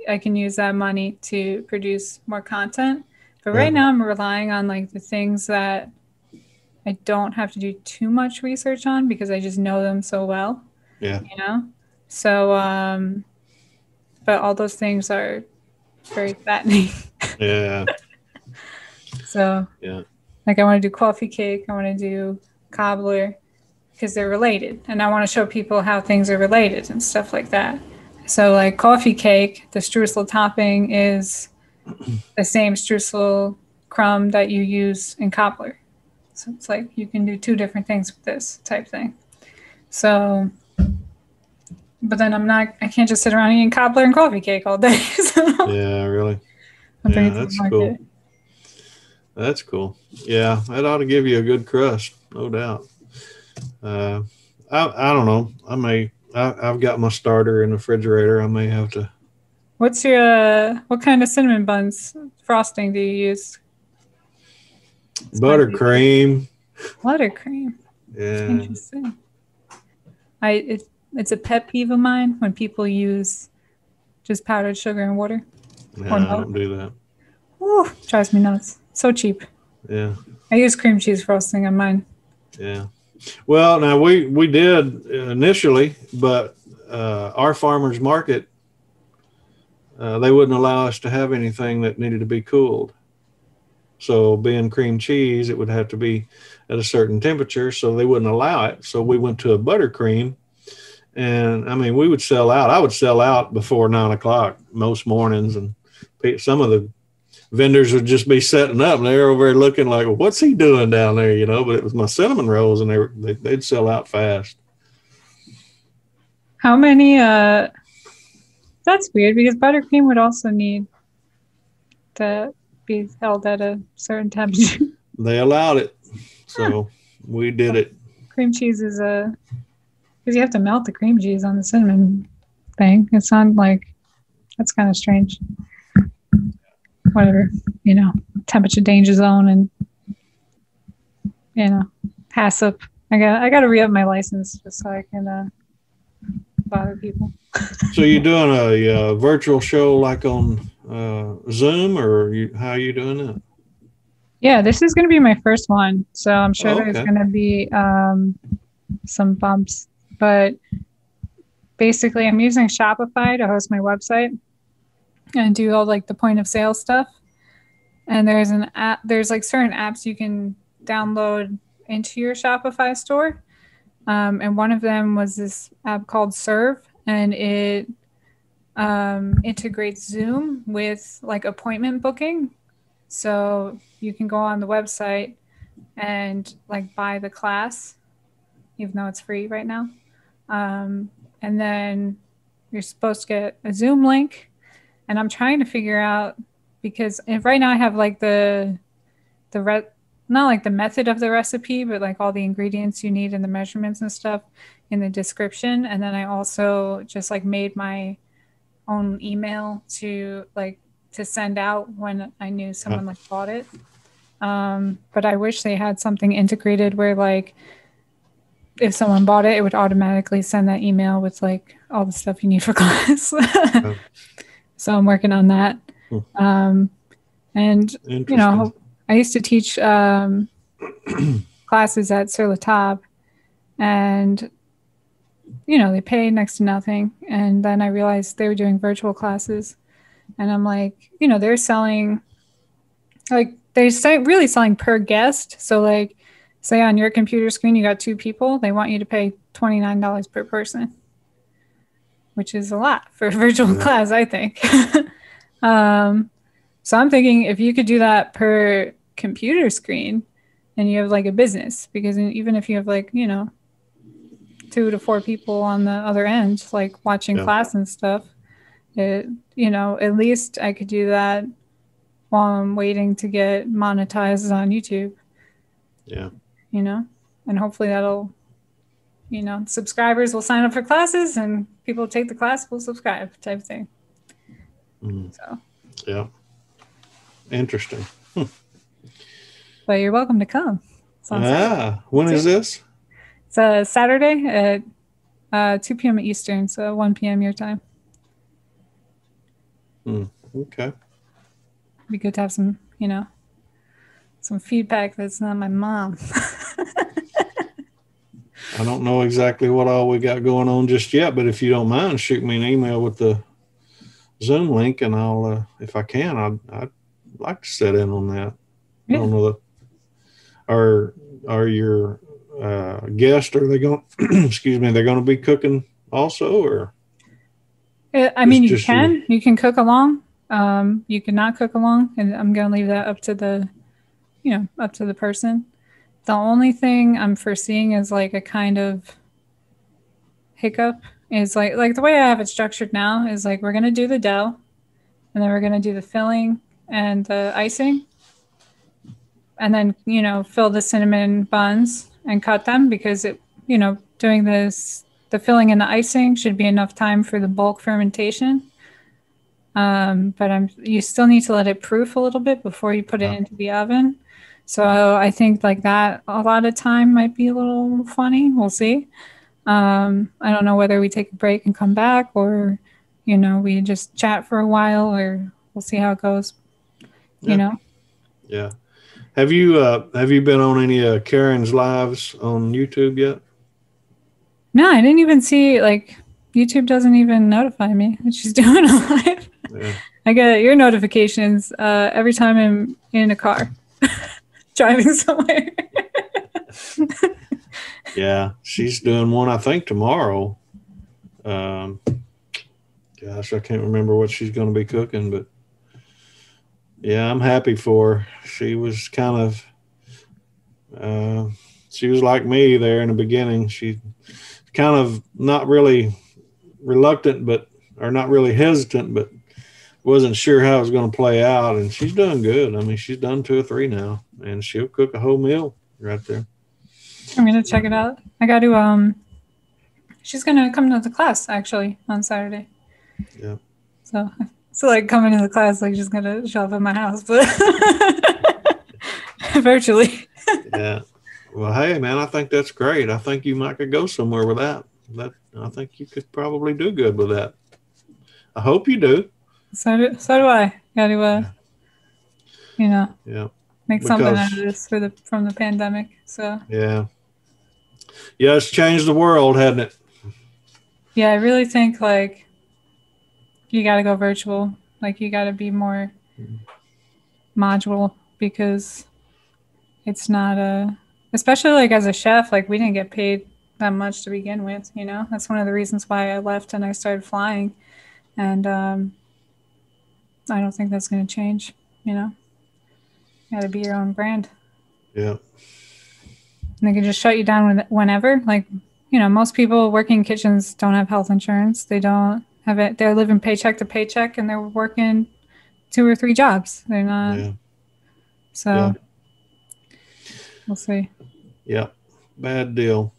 I can use that money to produce more content. But right now I'm relying on like the things that I don't have to do too much research on because I just know them so well. Yeah. You know? So um but all those things are very fattening. Yeah. So yeah, like I want to do coffee cake, I want to do cobbler because they're related, and I want to show people how things are related and stuff like that. So like coffee cake, the streusel topping is the same streusel crumb that you use in cobbler. So it's like you can do two different things with this type thing. So, but then I'm not, I can't just sit around eating cobbler and coffee cake all day. so yeah, really. Yeah, that's cool. That's cool. Yeah, that ought to give you a good crust, no doubt. Uh, I I don't know. I may. I, I've got my starter in the refrigerator. I may have to. What's your uh, what kind of cinnamon buns frosting do you use? Buttercream. Buttercream. Yeah. Interesting. I it, it's a pet peeve of mine when people use just powdered sugar and water. Or I don't do that. Ooh, drives me nuts. So cheap. Yeah. I use cream cheese frosting on mine. Yeah. Well, now we we did initially, but uh, our farmers market uh, they wouldn't allow us to have anything that needed to be cooled. So, being cream cheese, it would have to be at a certain temperature, so they wouldn't allow it. So we went to a buttercream, and I mean, we would sell out. I would sell out before nine o'clock most mornings, and some of the vendors would just be setting up and they're over there looking like, well, what's he doing down there? You know, but it was my cinnamon rolls and they, were, they they'd sell out fast. How many uh that's weird because buttercream would also need to be held at a certain temperature. They allowed it. So we did it. cream cheese is a because you have to melt the cream cheese on the cinnamon thing. It's not like that's kind of strange. Whatever, you know, temperature danger zone and you know, pass up. I got I got to re up my license just so I can uh, bother people. So you're doing a, uh virtual show like on uh, Zoom or you, how are you doing that? Yeah, this is going to be my first one, so I'm sure Oh, there's going to be um, some bumps. But basically, I'm using Shopify to host my website and do all like the point of sale stuff. And there's an app. There's like certain apps you can download into your Shopify store, um, and one of them was this app called Serve, and it um, integrates Zoom with like appointment booking. So you can go on the website and like buy the class, even though it's free right now. Um, and then you're supposed to get a Zoom link. And I'm trying to figure out because if right now I have like the the re- not like the method of the recipe, but like all the ingredients you need and the measurements and stuff in the description. And then I also just like made my own email to like to send out when I knew someone like bought it. Um, but I wish they had something integrated where like if someone bought it, it would automatically send that email with like all the stuff you need for class. So I'm working on that. Hmm. Um, and you know, I used to teach um, classes at Sur La Table, and you know they pay next to nothing. And then I realized they were doing virtual classes, and I'm like, you know, they're selling, like they're really selling per guest. So like, say on your computer screen you got two people, they want you to pay twenty nine dollars per person, which is a lot for a virtual class, I think. um, so I'm thinking if you could do that per computer screen, and you have like a business, because even if you have like you know two to four people on the other end, like watching Yeah. class and stuff, it you know at least I could do that while I'm waiting to get monetized on YouTube. Yeah. You know, and hopefully that'll you know subscribers will sign up for classes and people take the class will subscribe type thing. Mm, So, yeah. Interesting. but you're welcome to come. So Ah, when is this? It's a Saturday at uh, 2 p.m. Eastern, so 1 p.m. your time. Okay. Be good to have some, you know, some feedback that's not my mom. I don't know exactly what all we got going on just yet, but if you don't mind, shoot me an email with the Zoom link, and I'll, uh, if I can, I'd, I'd like to set in on that. I don't know that. Are are your uh, guests? Are they going? excuse me. They're going to be cooking also, or Uh, I mean, you can you can cook along. Um, you can not cook along, and I'm gonna leave that up to the, you know, up to the person. The only thing I'm foreseeing is like a kind of hiccup is like like the way I have it structured now is like we're gonna do the dough, and then we're gonna do the filling and the icing, and then you know fill the cinnamon buns and cut them because it you know doing this the filling and the icing should be enough time for the bulk fermentation. Um, but i'm you still need to let it proof a little bit before you put it into the oven so i think like that a lot of time might be a little funny we'll see um, i don't know whether we take a break and come back or you know we just chat for a while or we'll see how it goes Yeah. you know Yeah. Have you uh have you been on any uh Karen's lives on YouTube yet? No, I didn't even see like YouTube doesn't even notify me that she's doing a live. Yeah. I get your notifications uh, every time I'm in a car driving somewhere. Yeah. She's doing one I think tomorrow. Um gosh, I can't remember what she's gonna be cooking, but yeah, I'm happy for her. She was kind of uh she was like me there in the beginning. She kind of not really reluctant but or not really hesitant but wasn't sure how it was going to play out and she's done good i mean she's done two or three now and she'll cook a whole meal right there I'm gonna check it out. I got to um. She's gonna come to the class actually on Saturday. Yeah. So, so like coming to the class, like she's gonna show up at my house, but virtually. yeah well hey man i think that's great i think you might could go somewhere with that that i think you could probably do good with that i hope you do So do so do I. Got to uh, you know, yeah make something out of this for the from the pandemic. So. Yeah. Yeah it's changed the world hasn't it? Yeah, I really think like you got to go virtual. Like you got to be more module because it's not a especially like as a chef like we didn't get paid that much to begin with you know? That's one of the reasons why i left and i started flying. And um i don't think that's going to change you know you got to be your own brand. Yeah. And they can just shut you down whenever. Like you know most people working in kitchens don't have health insurance. They don't have it. They're living paycheck to paycheck and they're working two or three jobs. They're not yeah. So Yeah. we'll see. Yeah, bad deal.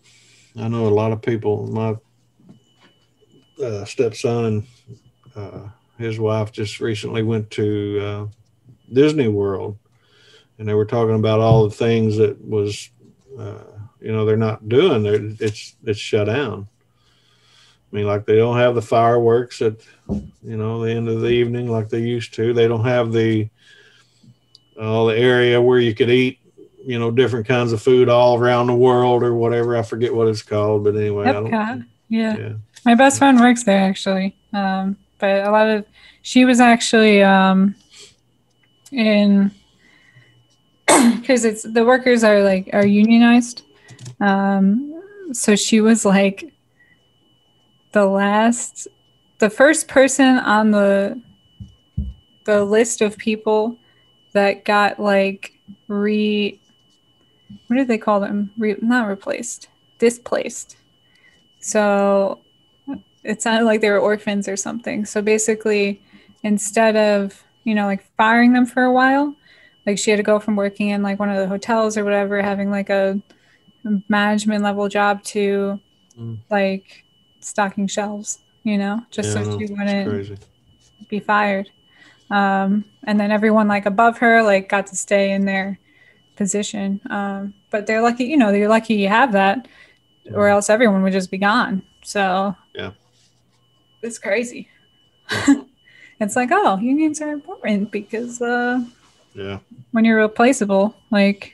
I know a lot of people. My uh, stepson uh, his wife just recently went to uh, Disney World, and they were talking about all the things that was, uh, you know, they're not doing. They're, it's it's shut down. I mean, like they don't have the fireworks at, you know, the end of the evening like they used to. They don't have the, uh, the area where you could eat you know different kinds of food all around the world or whatever. I forget what it's called, but anyway, I don't. Epcot. Yeah. Yeah, My best friend works there actually. Um, but a lot of she was actually um, in because it's the workers are like are unionized. Um, so she was like the last, the first person on the the list of people that got like re what do they call them? Re, not replaced, displaced. So it sounded like they were orphans or something. So basically, instead of, you know, like firing them for a while, like she had to go from working in like one of the hotels or whatever, having like a management level job to Mm. like stocking shelves, you know, just Yeah, so she wouldn't be fired. Um, and then everyone like above her like got to stay in their position. Um, but they're lucky, you know, they're lucky you have that, or else everyone would just be gone. So Yeah. it's crazy. it's like, oh, unions are important because uh, Yeah, when you're replaceable, like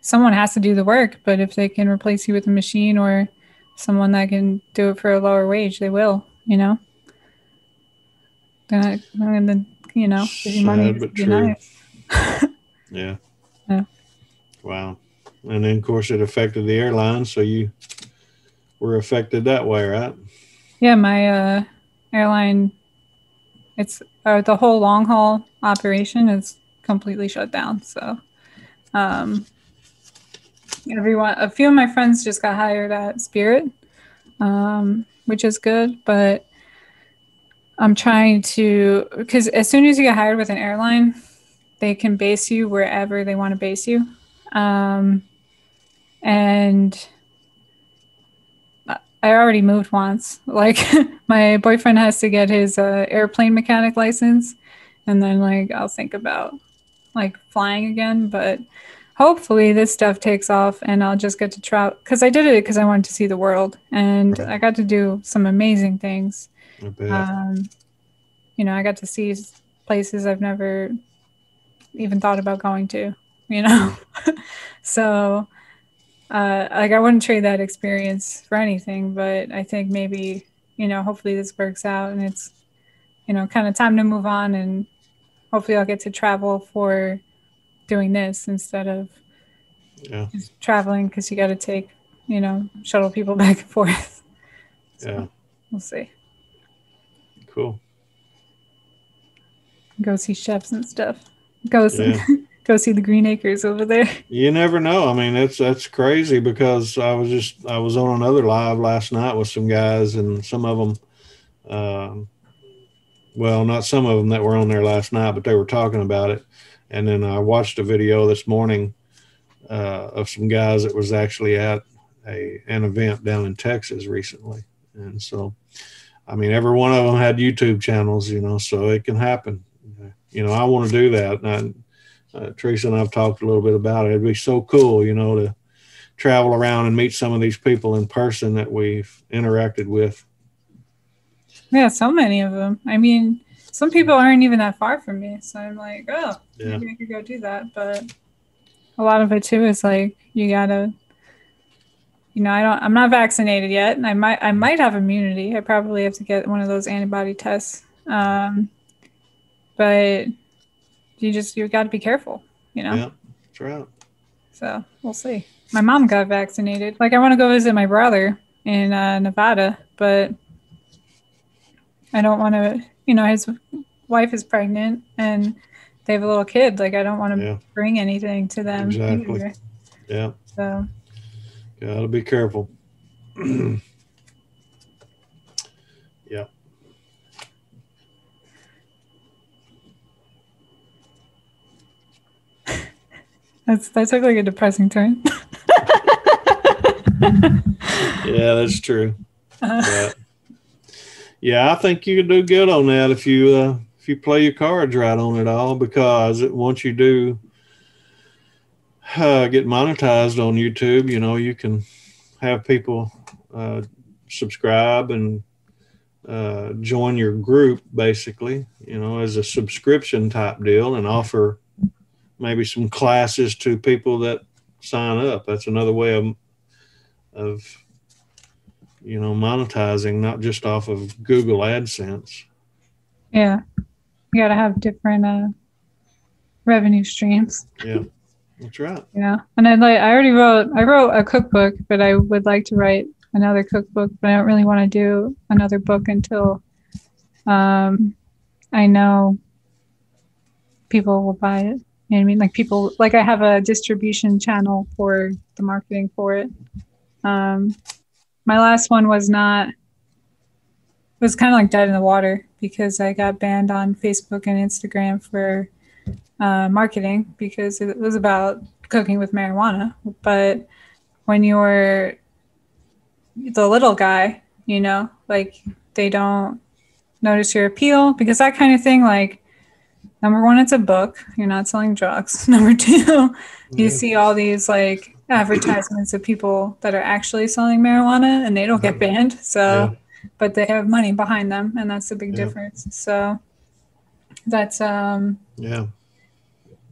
someone has to do the work. But if they can replace you with a machine or someone that can do it for a lower wage, they will. You know, they're not going to, you know, give you money. But true. nice. yeah, Yeah. Wow, and then of course it affected the airline, so you were affected that way, right? Yeah, my uh, airline, it's uh, the whole long haul operation is completely shut down. So, um, everyone, a few of my friends just got hired at Spirit, um, which is good, but I'm trying to because as soon as you get hired with an airline, they can base you wherever they want to base you. Um, and I already moved once. Like my boyfriend has to get his uh, airplane mechanic license, and then like I'll think about like flying again. But hopefully this stuff takes off, and I'll just get to travel because I did it because I wanted to see the world, and right. I got to do some amazing things. Um, you know, I got to see places I've never even thought about going to. You know, so uh, like I wouldn't trade that experience for anything, but I think maybe, you know, hopefully this works out and it's, you know, kind of time to move on and hopefully I'll get to travel for doing this instead of yeah. traveling because you got to take, you know, shuttle people back and forth. So yeah. We'll see. Cool. Go see chefs and stuff. Go see. Yeah. go see the Green Akers over there. You never know. I mean, that's that's crazy because I was just I was on another live last night with some guys, and some of them, um, well, not some of them that were on there last night, but they were talking about it. And then I watched a video this morning uh, of some guys that was actually at a an event down in Texas recently, and so. I mean, every one of them had YouTube channels, you know, so it can happen. You know, I want to do that. And uh, Teresa and I've talked a little bit about it. It'd be so cool, you know, to travel around and meet some of these people in person that we've interacted with. Yeah, so many of them. I mean, some people aren't even that far from me, so I'm like, oh, yeah. maybe I could go do that. But a lot of it too is like you gotta, you know, I don't, I'm not vaccinated yet, and I might, I might have immunity. I probably have to get one of those antibody tests. Um, but you just you got to be careful, you know. Yeah, that's right. So we'll see. My mom got vaccinated. Like I want to go visit my brother in uh, Nevada, but I don't want to. You know, his wife is pregnant and they have a little kid. Like I don't want to yeah. bring anything to them. Exactly. Either. Yeah. So. Gotta be careful. That's that took like a depressing turn. yeah, that's true. Uh, yeah. yeah, I think you could do good on that if you uh, if you play your cards right on it all. Because once you do uh, get monetized on YouTube, you know you can have people uh, subscribe and uh, join your group basically, you know, as a subscription type deal and offer maybe some classes to people that sign up. That's another way of of you know monetizing, not just off of Google AdSense. Yeah, you got to have different uh, revenue streams. Yeah, that's right. Yeah, and I'd like I already wrote I wrote a cookbook, but I would like to write another cookbook, but I don't really want to do another book until um, I know people will buy it. You know I mean? Like people, like I have a distribution channel for the marketing for it. Um, my last one was not, was kind of like dead in the water because I got banned on Facebook and Instagram for uh, marketing because it was about cooking with marijuana. But when you're the little guy, you know, like they don't notice your appeal because that kind of thing, like number one, it's a book. You're not selling drugs. Number two, you see all these like advertisements of people that are actually selling marijuana and they don't get banned. So, yeah. but they have money behind them, and that's the big yeah. difference. So, that's um. Yeah.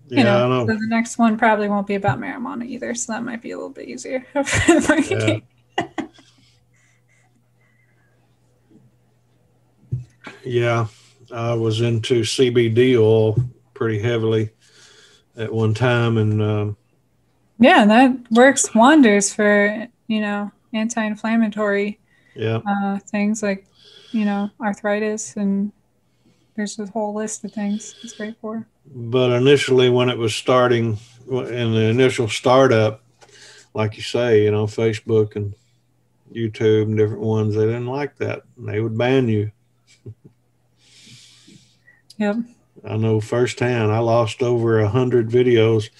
Yeah, you know, know. So the next one probably won't be about marijuana either, so that might be a little bit easier yeah. yeah. I was into CBD oil pretty heavily at one time, and um, yeah, that works wonders for you know anti-inflammatory yeah uh, things like you know arthritis and there's a whole list of things it's great for. But initially, when it was starting in the initial startup, like you say, you know, Facebook and YouTube and different ones, they didn't like that. And they would ban you. Yep. I know firsthand. I lost over a hundred videos.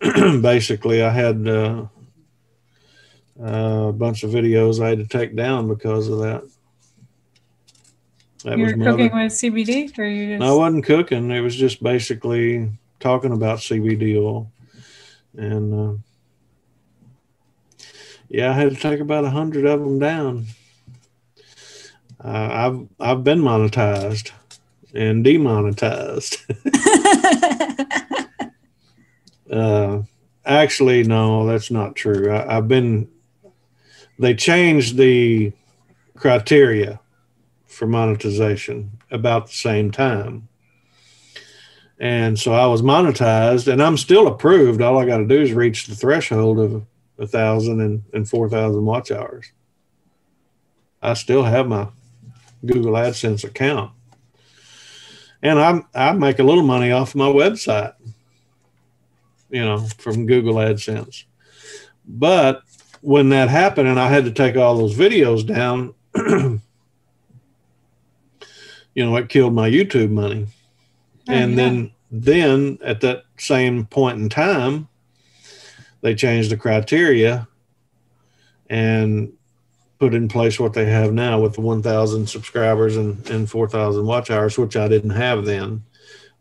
Basically, I had uh, uh, a bunch of videos I had to take down because of that. That You're cooking with CBD, or you just? No, I wasn't cooking. It was just basically talking about CBD oil, and uh, yeah, I had to take about a hundred of them down. Uh, I've I've been monetized and demonetized. uh, actually, no, that's not true. I, I've been. They changed the criteria for monetization about the same time. And so I was monetized and I'm still approved. All I got to do is reach the threshold of a thousand and, and four thousand watch hours. I still have my Google AdSense account. And I I make a little money off my website, you know, from Google AdSense. But when that happened and I had to take all those videos down, you know, it killed my YouTube money. Oh, and yeah. then then at that same point in time, they changed the criteria and put in place what they have now with the 1,000 subscribers and, and 4,000 watch hours, which I didn't have then.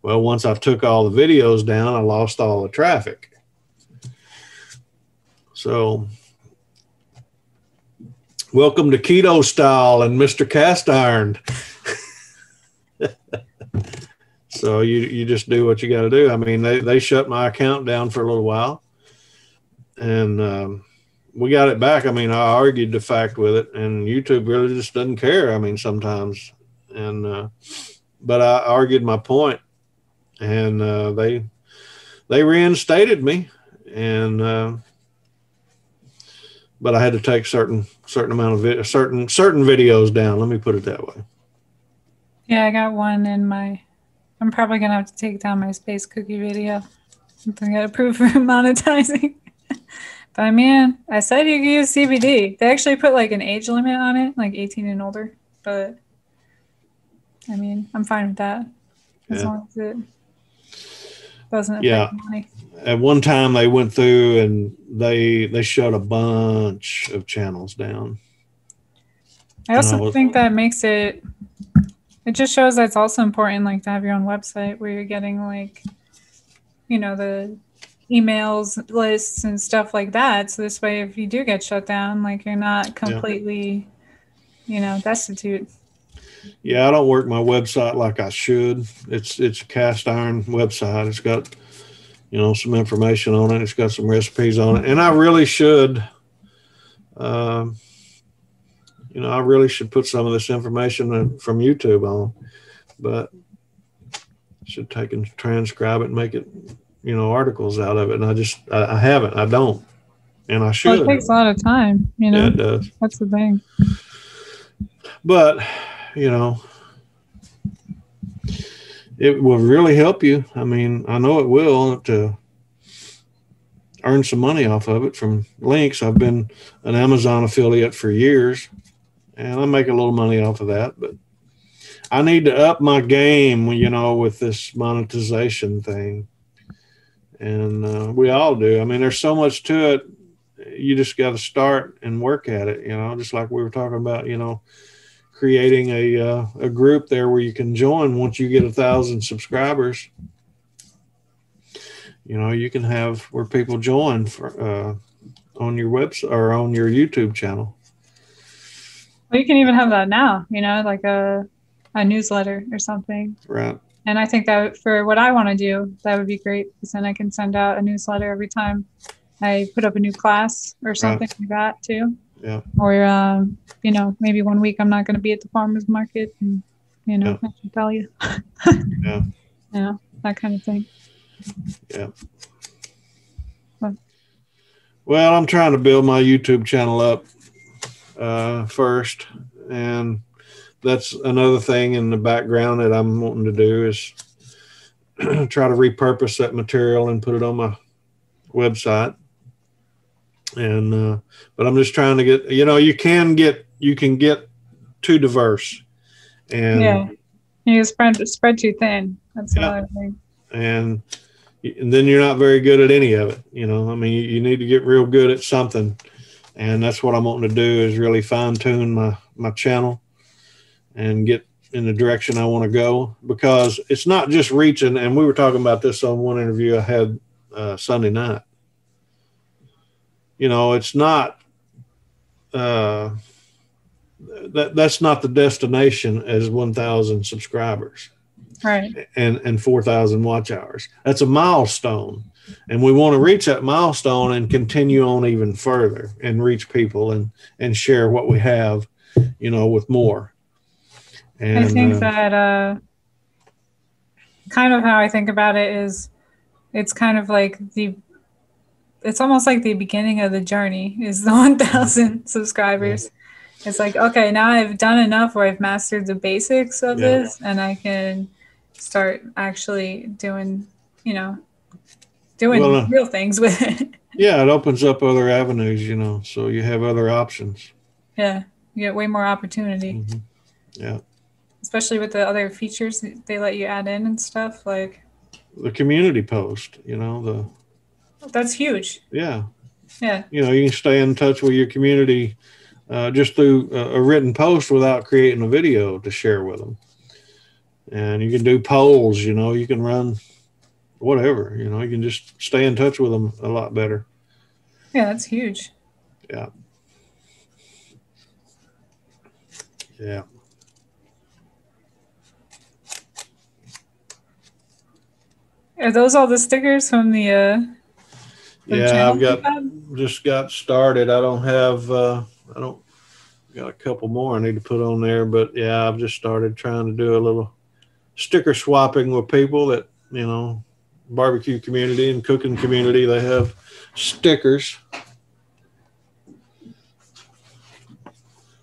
Well, once I took all the videos down, I lost all the traffic. So, welcome to Keto Style and Mr. Cast Iron. so you you just do what you got to do. I mean, they they shut my account down for a little while, and um, we got it back. I mean, I argued the fact with it, and YouTube really just doesn't care. I mean, sometimes, and uh, but I argued my point, and uh, they they reinstated me, and uh, but I had to take certain certain amount of vi- certain certain videos down. Let me put it that way. Yeah, I got one in my. I'm probably gonna have to take down my space cookie video. Something got approved for monetizing. But man, I said you can use CBD. They actually put like an age limit on it, like 18 and older. But I mean, I'm fine with that as yeah. long as it doesn't affect yeah. money. At one time, they went through and they they shut a bunch of channels down. I also I was, think that makes it. It just shows that it's also important, like to have your own website where you're getting like, you know, the emails lists and stuff like that. So this way if you do get shut down like you're not completely yeah. you know destitute. Yeah i don't work my website like i should. It's it's a cast iron website. It's got you know some information on it. It's got some recipes on it. And i really should um, you know i really should put some of this information from youtube on but should take and transcribe it and make it you know articles out of it and i just i, I haven't i don't. And i should well, it takes a lot of time you know? Yeah, it does. That's the thing. But you know it will really help you. I mean i know it will to earn some money off of it from links i've been an amazon affiliate for years and i make a little money off of that but i need to up my game you know with this monetization thing and uh, we all do. I mean, there's so much to it. You just got to start and work at it. You know, just like we were talking about. You know, creating a uh, a group there where you can join once you get a thousand subscribers. You know, you can have where people join for uh, on your website or on your YouTube channel. Well, you can even have that now. You know, like a a newsletter or something. Right. And I think that for what I want to do, that would be great because then I can send out a newsletter every time I put up a new class or something right. like that too. Yeah. Or, um, you know, maybe one week I'm not going to be at the farmer's market and, you know, yeah. I should tell you. yeah. Yeah. That kind of thing. Yeah. But, well, I'm trying to build my YouTube channel up uh, first. And that's another thing in the background that I'm wanting to do is try to repurpose that material and put it on my website. And uh, but I'm just trying to get you know you can get you can get too diverse, and yeah. You spread spread too thin. That's Yeah. and, and then you're not very good at any of it. You know, I mean, you, you need to get real good at something, and that's what I'm wanting to do is really fine tune my my channel and get in the direction I want to go because it's not just reaching. And we were talking about this on one interview I had uh, Sunday night. You know, it's not. Uh, that that's not the destination as 1,000 subscribers Right. and and 4000 watch hours that's a milestone and we want to reach that milestone and continue on even further and reach people and and share what we have you know with more and I think uh, that uh, kind of how I think about it is it's kind of like the it's almost like the beginning of the journey is the 1000 subscribers. It's like okay, now I've done enough where I've mastered the basics of Yeah. this and I can start actually doing, you know, doing Well, uh, real things with it. yeah it opens up other avenues you know so you have other options yeah, you get way more opportunity, Mhm. yeah especially with the other features they let you add in and stuff like the community post you know the that's huge. yeah Yeah. you know you can stay in touch with your community uh, just through a, a written post without creating a video to share with them and you can do polls you know you can run whatever you know you can just stay in touch with them a lot better Yeah, that's huge. yeah yeah Are those all the stickers from the uh the yeah i've got just got started. I don't have uh i don't got a couple more i need to put on there but yeah i've just started trying to do a little sticker swapping with people that you know barbecue community and cooking community they have stickers.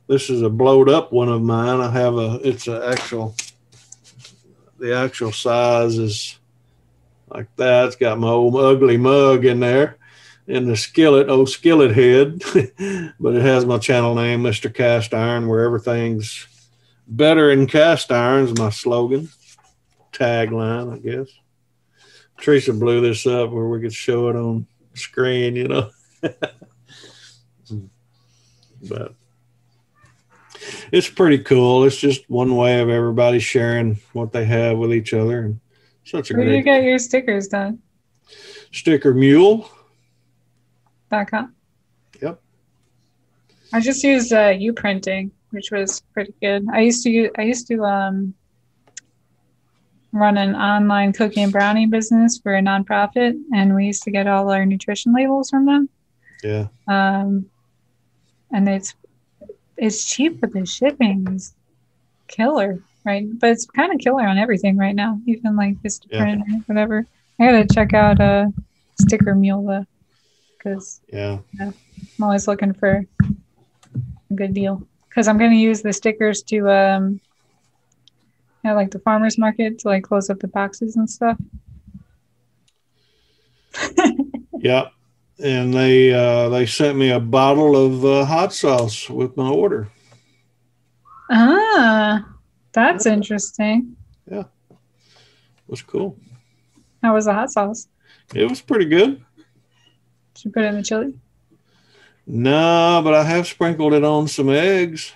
This is a blowed up one of mine. I have a it's an actual the actual size is like that it's got my old ugly mug in there in the skillet, old skillet head, but it has my channel name, Mr. Cast Iron, where everything's better in cast irons, my slogan, tagline, I guess. Teresa blew this up where we could show it on screen, you know. but it's pretty cool. It's just one way of everybody sharing what they have with each other. And such a Where do you get your stickers done? sticker mule. Dot com. Yep. I just used uh UPrinting, which was pretty good. I used to use, I used to um run an online cookie and brownie business for a nonprofit and we used to get all our nutrition labels from them. Yeah. Um and it's it's cheap but the shipping is killer, right? But it's kind of killer on everything right now, even like this Yeah. print or whatever. I gotta check out uh sticker mule though, because Yeah. I'm always looking for a good deal. Because I'm gonna use the stickers to um, you know, like the farmers market to like close up the boxes and stuff. Yeah, and they uh, they sent me a bottle of uh, hot sauce with my order. Ah, that's interesting. Yeah. It was cool. How was the hot sauce? It was pretty good. Did you put it in the chili? No, but I have sprinkled it on some eggs.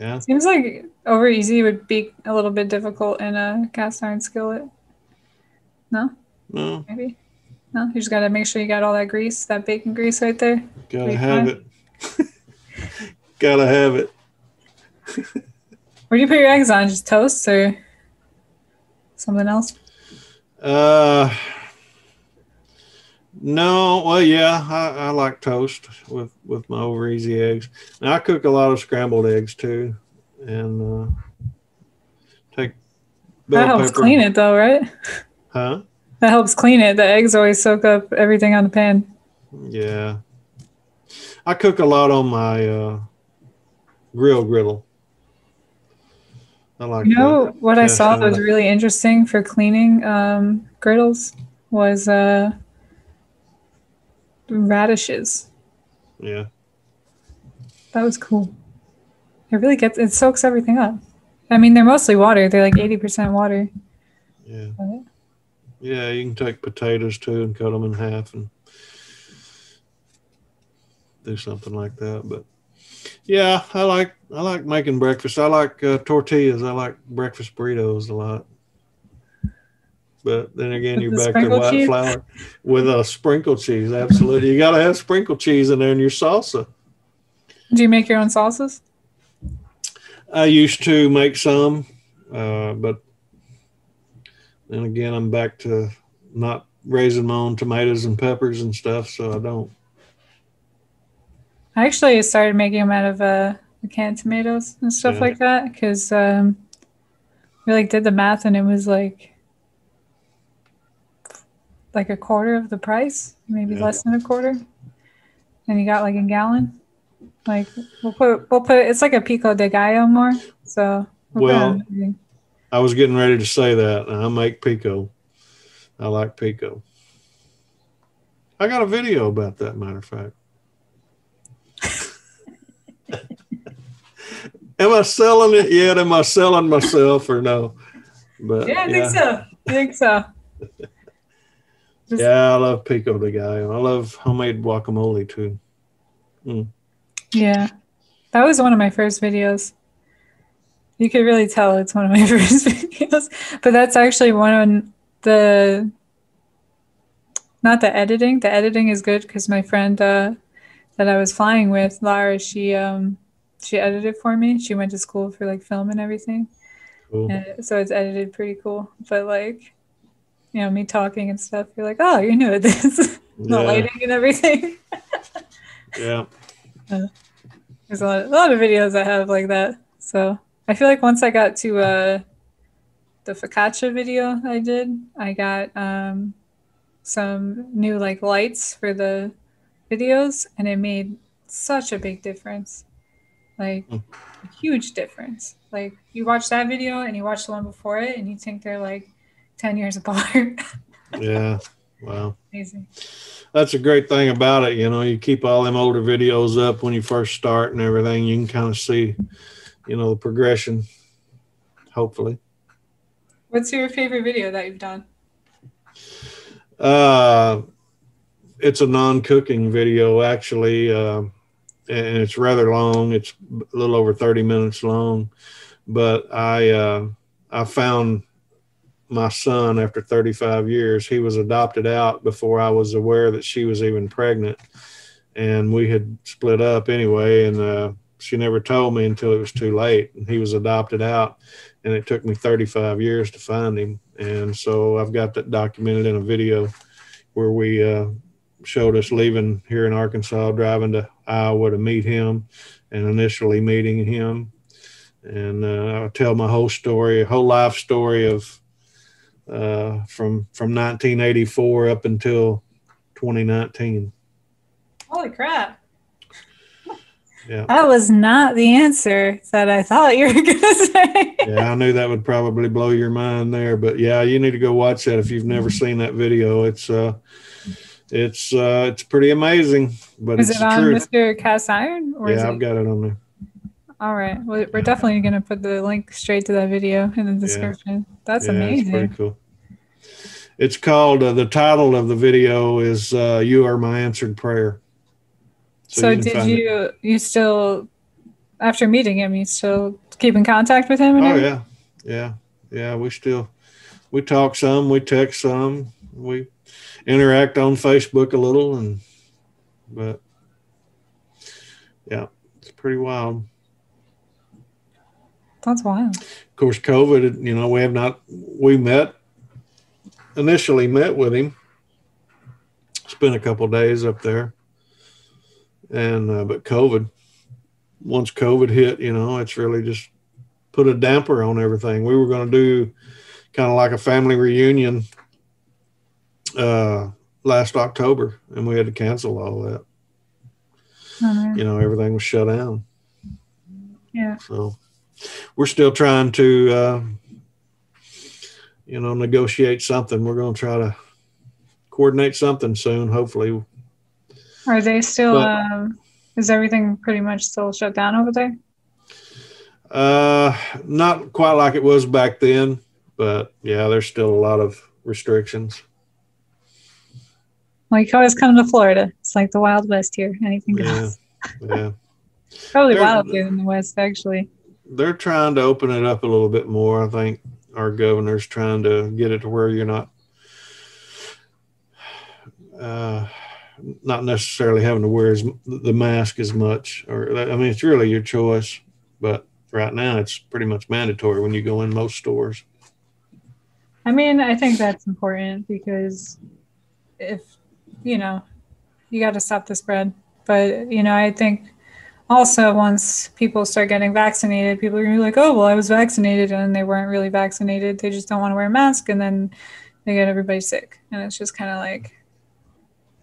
Yeah, Seems like over easy would be a little bit difficult in a cast iron skillet. No, no, maybe. No, you just gotta make sure you got all that grease, that bacon grease right there. gotta Pretty have it. gotta have it. Where do you put your eggs on? Just toast or something else? Uh, no, well, yeah, I, I like toast with with my over easy eggs. Now I cook a lot of scrambled eggs too, and uh, take That helps clean it though, right? Huh? That helps clean it. The eggs always soak up everything on the pan. Yeah, I cook a lot on my uh, grill griddle. I like You know that. what I saw that was really interesting for cleaning um, griddles was uh, radishes. Yeah, That was cool. It really gets it soaks everything up. I mean, they're mostly water. They're like eighty percent water. Yeah. Yeah, you can take potatoes too and cut them in half and do something like that. But yeah, I like I like making breakfast. I like uh, tortillas. I like breakfast burritos a lot. But then again, you're back to white cheese? flour with a sprinkle cheese. Absolutely, you got to have sprinkle cheese in there in your salsa. Do you make your own salsas? I used to make some, uh, but then again, I'm back to not raising my own tomatoes and peppers and stuff, so I don't. I actually started making them out of uh, canned tomatoes and stuff yeah. like that because um, we like did the math and it was like like a quarter of the price, maybe yeah. less than a quarter, and you got like a gallon. Like we'll put we'll put it's like a pico de gallo more. So we'll, well, I was getting ready to say that. I make pico. I like pico. I got a video about that. Matter of fact. Am I selling it yet? Am I selling myself or no? But yeah, I think so. I think so. Just, yeah, I love pico de gallo. I love homemade guacamole too. Mm. Yeah, that was one of my first videos. You could really tell it's one of my first videos, but that's actually one of the not the editing. The editing is good because my friend uh, that I was flying with, Lara, she um she edited it for me. She went to school for like film and everything, cool. and so it's edited pretty cool. But like, you know, me talking and stuff, you're like, oh, you're new at this, the lighting and everything. yeah. Uh, there's a lot, a lot of videos I have like that. So I feel like once I got to uh, the focaccia video I did, I got um, some new like lights for the videos, and it made such a big difference, like mm. a huge difference. Like you watch that video and you watch the one before it, and you think they're like ten years apart. yeah. Wow. Amazing. That's a great thing about it. You know, you keep all them older videos up when you first start and everything. You can kind of see you know, the progression, hopefully. What's your favorite video that you've done? Uh, it's a non-cooking video actually, uh, and it's rather long. It's a little over 30 minutes long, but I uh, I found my son after 35 years. He was adopted out before I was aware that she was even pregnant, and we had split up anyway. And uh, she never told me until it was too late. And he was adopted out, and it took me 35 years to find him. And so I've got that documented in a video where we uh, showed us leaving here in Arkansas, driving to Iowa to meet him, and initially meeting him. And uh, I tell my whole story, a whole life story of uh, from from 1984 up until 2019. Holy crap! Yeah. That was not the answer that I thought you were going to say. yeah, I knew that would probably blow your mind there, but yeah, you need to go watch that if you've never seen that video. It's uh, it's uh, it's pretty amazing. But is it on truth. Mr. Cast Iron? Yeah, I've it... got it on there. All right, well, we're definitely going to put the link straight to that video in the description. Yeah. That's yeah, amazing. pretty cool. It's called uh, the title of the video is uh, "You Are My Answered Prayer." So, so you did you it. you still after meeting him you still keep in contact with him? oh everything? yeah, yeah, yeah. We still we talk some, we text some, we interact on Facebook a little, and but yeah, it's pretty wild. That's wild. Of course, COVID. You know, we have not we met initially met with him. Spent a couple days up there and uh, but COVID, once COVID hit, you know, it's really just put a damper on everything. We were going to do kind of like a family reunion uh, last October, and we had to cancel all that. Mm-hmm. You know, everything was shut down. Yeah. So we're still trying to, uh, you know, negotiate something. We're going to try to coordinate something soon, hopefully are they still? But, um, is everything pretty much still shut down over there? Uh, not quite like it was back then, but yeah, there's still a lot of restrictions. Can always come to Florida. It's like the Wild West here. Anything goes. Yeah, yeah. Probably They're- wilder than the West, actually. They're trying to open it up a little bit more. I think our governor's trying to get it to where you're not, uh, not necessarily having to wear as, the mask as much. Or I mean, it's really your choice, but right now it's pretty much mandatory when you go in most stores. I mean, I think that's important because if, you know, you got to stop the spread. But, you know, I think also once people start getting vaccinated, people are going to be like, oh, well, I was vaccinated and they weren't really vaccinated. They just don't want to wear a mask and then they get everybody sick. And it's just kind of like,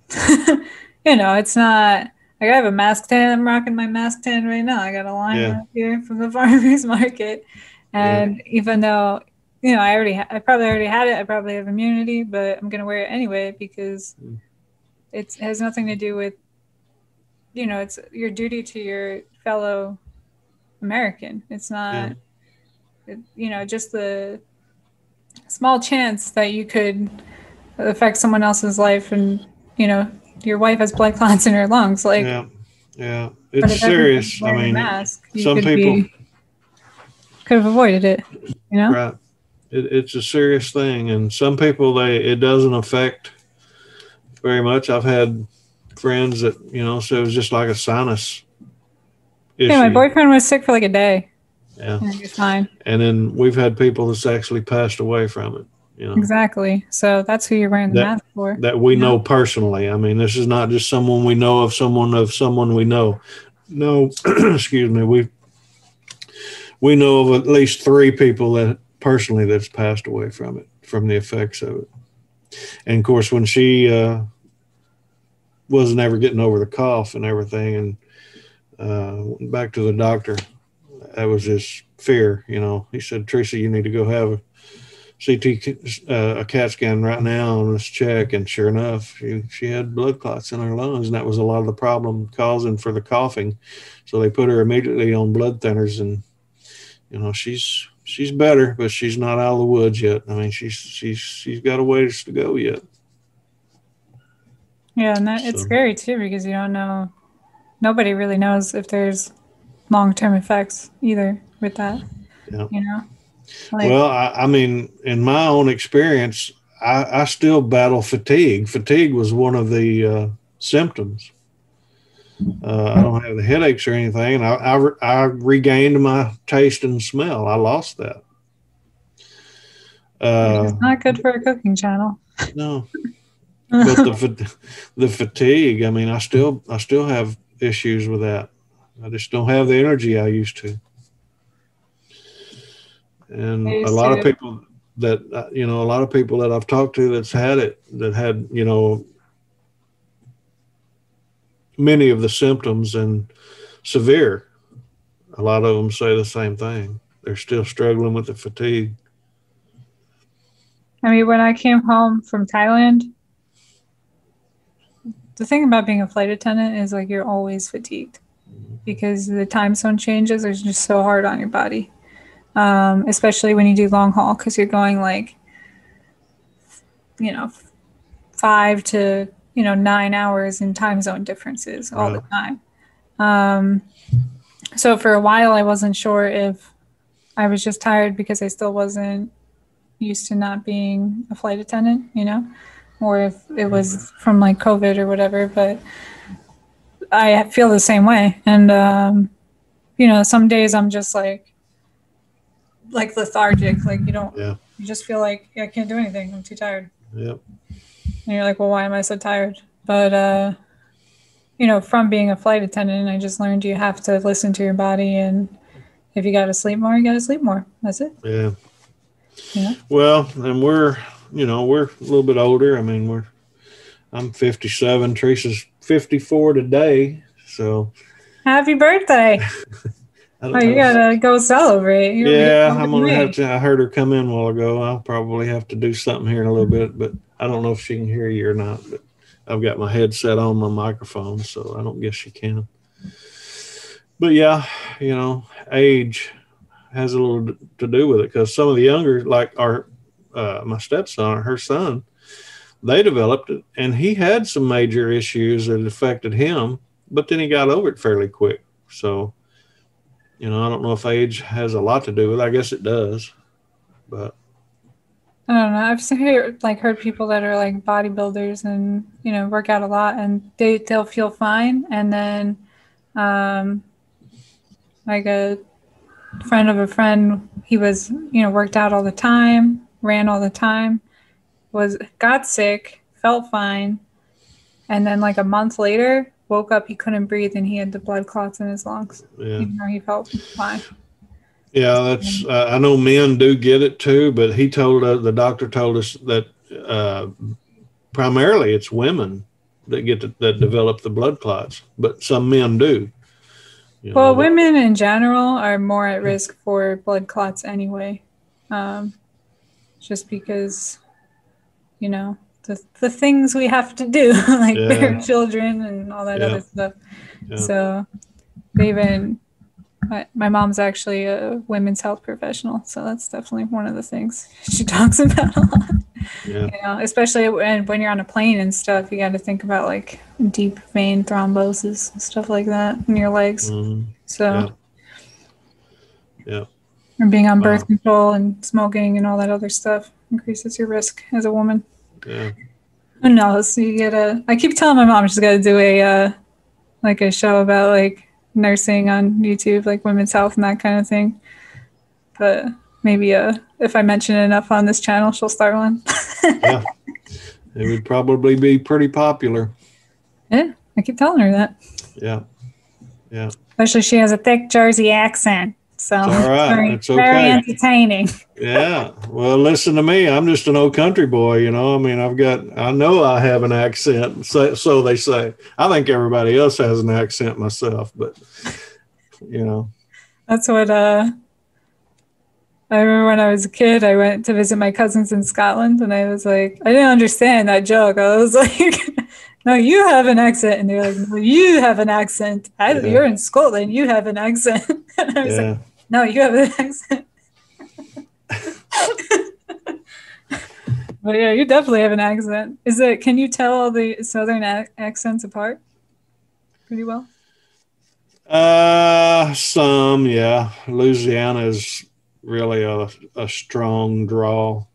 you know, it's not. Like I have a mask tan. I'm rocking my mask tan right now. I got a line Yeah. right here from the farmers market, and even though you know, I already, ha- I probably already had it. I probably have immunity, but I'm gonna wear it anyway because Mm. It's, it has nothing to do with, you know, it's your duty to your fellow American. It's not, it, you know, just the small chance that you could affect someone else's life, and you know, your wife has blood clots in her lungs. Like, yeah, yeah, it's serious. I mean, mask, some could people- be- could have avoided it. You know. right. It, it's a serious thing, and some people they it doesn't affect very much. I've had friends that you know, so it was just like a sinus issue. Yeah, my boyfriend was sick for like a day. Yeah. And he was fine. and then we've had people that's actually passed away from it. You know, Exactly. So that's who you're wearing the That- mask for. that we Yeah. know personally. I mean, this is not just someone we know of someone of someone we know. No, excuse me. We we know of at least three people that personally that's passed away from it, from the effects of it. And of course, when she uh, wasn't ever getting over the cough and everything, and uh, went back to the doctor, that was his fear. You know, he said, "Tracy, you need to go have a CT uh, a CAT scan right now on this check, and sure enough, she, she had blood clots in her lungs, and that was a lot of the problem causing for the coughing. So they put her immediately on blood thinners, and you know she's she's better, but she's not out of the woods yet. I mean, she's she's she's got a ways to go yet. Yeah, and that, it's scary too because you don't know. Nobody really knows if there's long-term effects either with that. Yeah. You know. Like, well, I, I mean, in my own experience, I, I still battle fatigue. Fatigue was one of the uh, symptoms. Uh, I don't have the headaches or anything. And I, I, re- I regained my taste and smell. I lost that. Uh, it's not good for a cooking channel. no, but the the fatigue. I mean, I still I still have issues with that. I just don't have the energy I used to. And a lot of people that uh, you know, a lot of people that I've talked to that's had it that had you know many of the symptoms and severe. A lot of them say the same thing. They're still struggling with the fatigue. I mean, when I came home from Thailand, the thing about being a flight attendant is like you're always fatigued because the time zone changes are just so hard on your body, um, especially when you do long haul because you're going like, you know, five to you know nine hours in time zone differences all the time. Um, so for a while, I wasn't sure if I was just tired because I still wasn't used to not being a flight attendant, you know, or if it was from like COVID or whatever. But I feel the same way, and um, you know, some days I'm just like, like lethargic, like you don't, Yeah. you just feel like I can't do anything. I'm too tired, Yep. and you're like, well, why am I so tired? But uh, you know, from being a flight attendant, I just learned you have to listen to your body, and if you got to sleep more, you got to sleep more. That's it. Yeah. Yeah. Well, and we're, you know, we're a little bit older. I mean, we're, I'm 57. Teresa's 54 today. So, Happy birthday! Oh, you gotta go celebrate. You're yeah, I'm gonna have to. I heard her come in a while ago. I'll probably have to do something here in a little bit, but I don't know if she can hear you or not. But I've got my headset on my microphone, so I don't guess she can. But yeah, you know, age has a little to do with it because some of the younger, like our uh, my stepson, her son, they developed it, and he had some major issues that affected him, but then he got over it fairly quick. So, you know, I don't know if age has a lot to do with. it. I guess it does, but I don't know. I've heard like heard people that are like bodybuilders and you know work out a lot, and they they'll feel fine, and then um, like a friend of a friend, he was you know worked out all the time, ran all the time, was got sick, felt fine, and then like a month later woke up he couldn't breathe and he had the blood clots in his lungs, yeah. even though he felt fine. Yeah, that's. Uh, I know men do get it too, but he told us the doctor told us that uh, primarily it's women that get to, that develop the blood clots, but some men do. You well, know, women in general are more at risk for blood clots anyway, um, just because you know the the things we have to do, like yeah. bear children and all that yeah. other stuff. Yeah. So they even my, my mom's actually a women's health professional, so that's definitely one of the things she talks about a lot. Yeah. You know, especially when, when you're on a plane and stuff, you got to think about like deep vein thrombosis and stuff like that in your legs. Mm-hmm. So, yeah. yeah. And being on wow. birth control and smoking and all that other stuff increases your risk as a woman. Yeah. Who knows? You get a. I keep telling my mom she's got to do a, uh, like a show about like nursing on YouTube, like women's health and that kind of thing. But maybe uh, if I mention it enough on this channel, she'll start one. yeah, it would probably be pretty popular. Yeah, I keep telling her that. Yeah, yeah. Especially she has a thick Jersey accent. So it's all right. Very, it's okay. very entertaining. yeah. Well, listen to me. I'm just an old country boy, you know. I mean, I've got I know I have an accent. So, so they say. I think everybody else has an accent myself, but you know. That's what uh I remember when I was a kid, I went to visit my cousins in Scotland and I was like, I didn't understand that joke. I was like, no, you have an accent. And they're like, no, you have an accent. I, yeah. You're in Scotland. You have an accent. and I was yeah. like, no, you have an accent. but yeah, you definitely have an accent. Is it? Can you tell the southern accents apart pretty well? Uh, some, yeah. Louisiana is really a, a strong draw.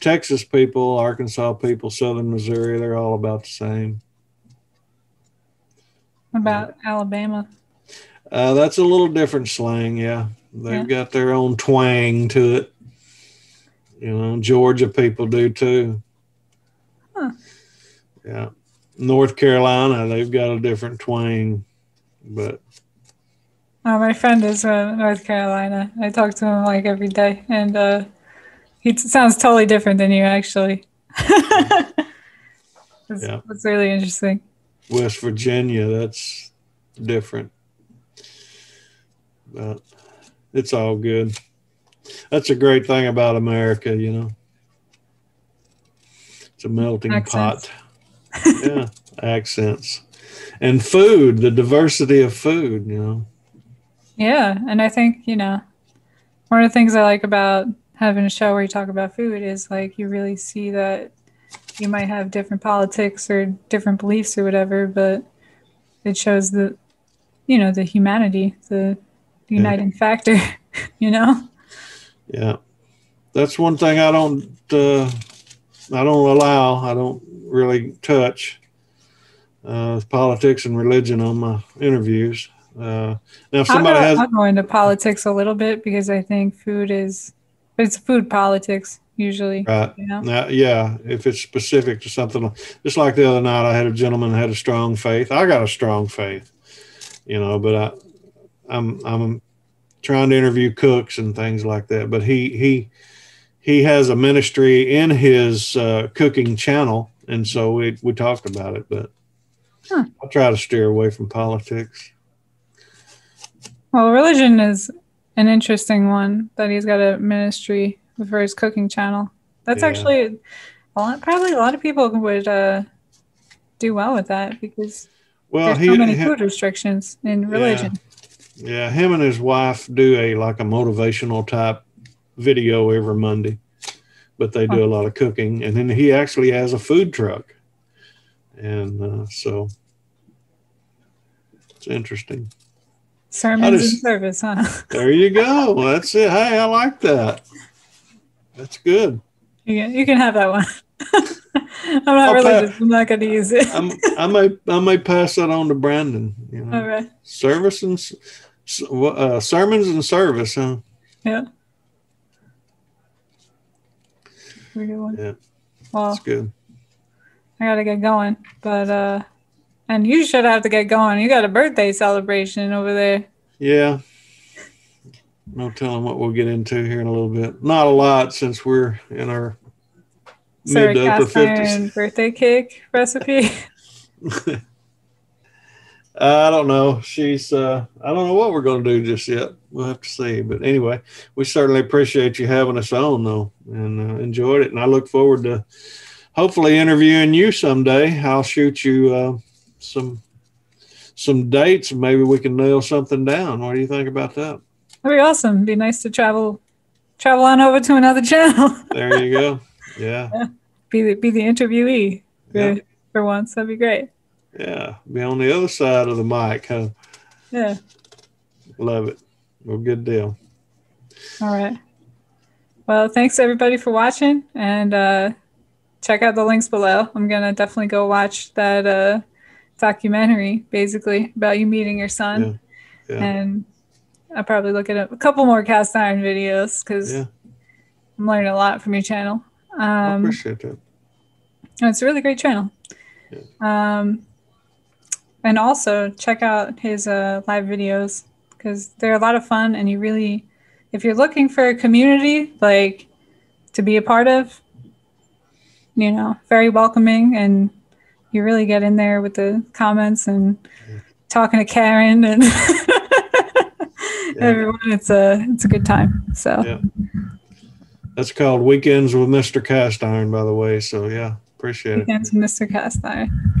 Texas people, Arkansas people, Southern Missouri, they're all about the same. What about yeah. Alabama? Uh, that's a little different slang, yeah. They've yeah. got their own twang to it. You know, Georgia people do too. Huh. Yeah. North Carolina, they've got a different twang, but. Oh, my friend is from North Carolina. I talk to him like every day, and uh, he t- sounds totally different than you, actually. that's, yeah. that's really interesting. West Virginia, that's different. But it's all good. That's a great thing about America, you know. It's a melting accents. pot. yeah, accents. And food, the diversity of food, you know. Yeah, and I think, you know, one of the things I like about having a show where you talk about food is like you really see that you might have different politics or different beliefs or whatever, but it shows the, you know, the humanity, the uniting yeah. factor, you know? Yeah. That's one thing I don't, uh, I don't allow, I don't really touch uh, politics and religion on my interviews. Uh, now, if somebody I'll go, has, I'll go into politics a little bit because I think food is, it's food politics usually. Right. You know? now, yeah. If it's specific to something, just like the other night, I had a gentleman had a strong faith. I got a strong faith, you know, but I, I'm I'm trying to interview cooks and things like that. But he he he has a ministry in his uh, cooking channel, and so we we talked about it. But huh. I try to steer away from politics. Well, religion is an interesting one that he's got a ministry for his cooking channel. That's yeah. actually a lot, probably a lot of people would uh, do well with that because well, there's so many food restrictions in religion. Yeah Yeah, him and his wife do a like a motivational type video every Monday, but they do a lot of cooking, and then he actually has a food truck, and uh, so it's interesting. Sermons in service, huh? There you go. That's it. Hey, I like that. That's good. You can, you can have that one. I'm not I'll religious. Pa- I'm not going to use it. i may I may pass that on to Brandon. You know, All right. Service and uh, sermons and service, huh? Yeah. Good one. Yeah. Well, that's good. I gotta get going, but uh, and you should have to get going. You got a birthday celebration over there. Yeah. No telling what we'll get into here in a little bit. Not a lot since we're in our mid to upper fifties. Birthday cake recipe. I don't know. She's uh, I don't know what we're going to do just yet. We'll have to see. But anyway, we certainly appreciate you having us on though, and uh, enjoyed it. And I look forward to hopefully interviewing you someday. I'll shoot you uh, some some dates, maybe we can nail something down. What do you think about that? That'd be awesome. be nice to travel travel on over to another channel. there you go. Yeah. yeah. Be the be the interviewee for, yeah. for once. That'd be great. Yeah. Be on the other side of the mic, huh? Yeah. Love it. Well, good deal. All right. Well, thanks everybody for watching and uh, check out the links below. I'm going to definitely go watch that uh, documentary basically about you meeting your son. Yeah. Yeah. And I'll probably look at a couple more cast iron videos because yeah. I'm learning a lot from your channel. Um, I appreciate that. It's a really great channel. Yeah. Um, and also check out his uh, live videos because they're a lot of fun and you really if you're looking for a community like to be a part of you know very welcoming and you really get in there with the comments and talking to karen and yeah. everyone it's a it's a good time so. Yeah. That's called weekends with mr cast iron by the way so yeah appreciate weekends it with mr cast iron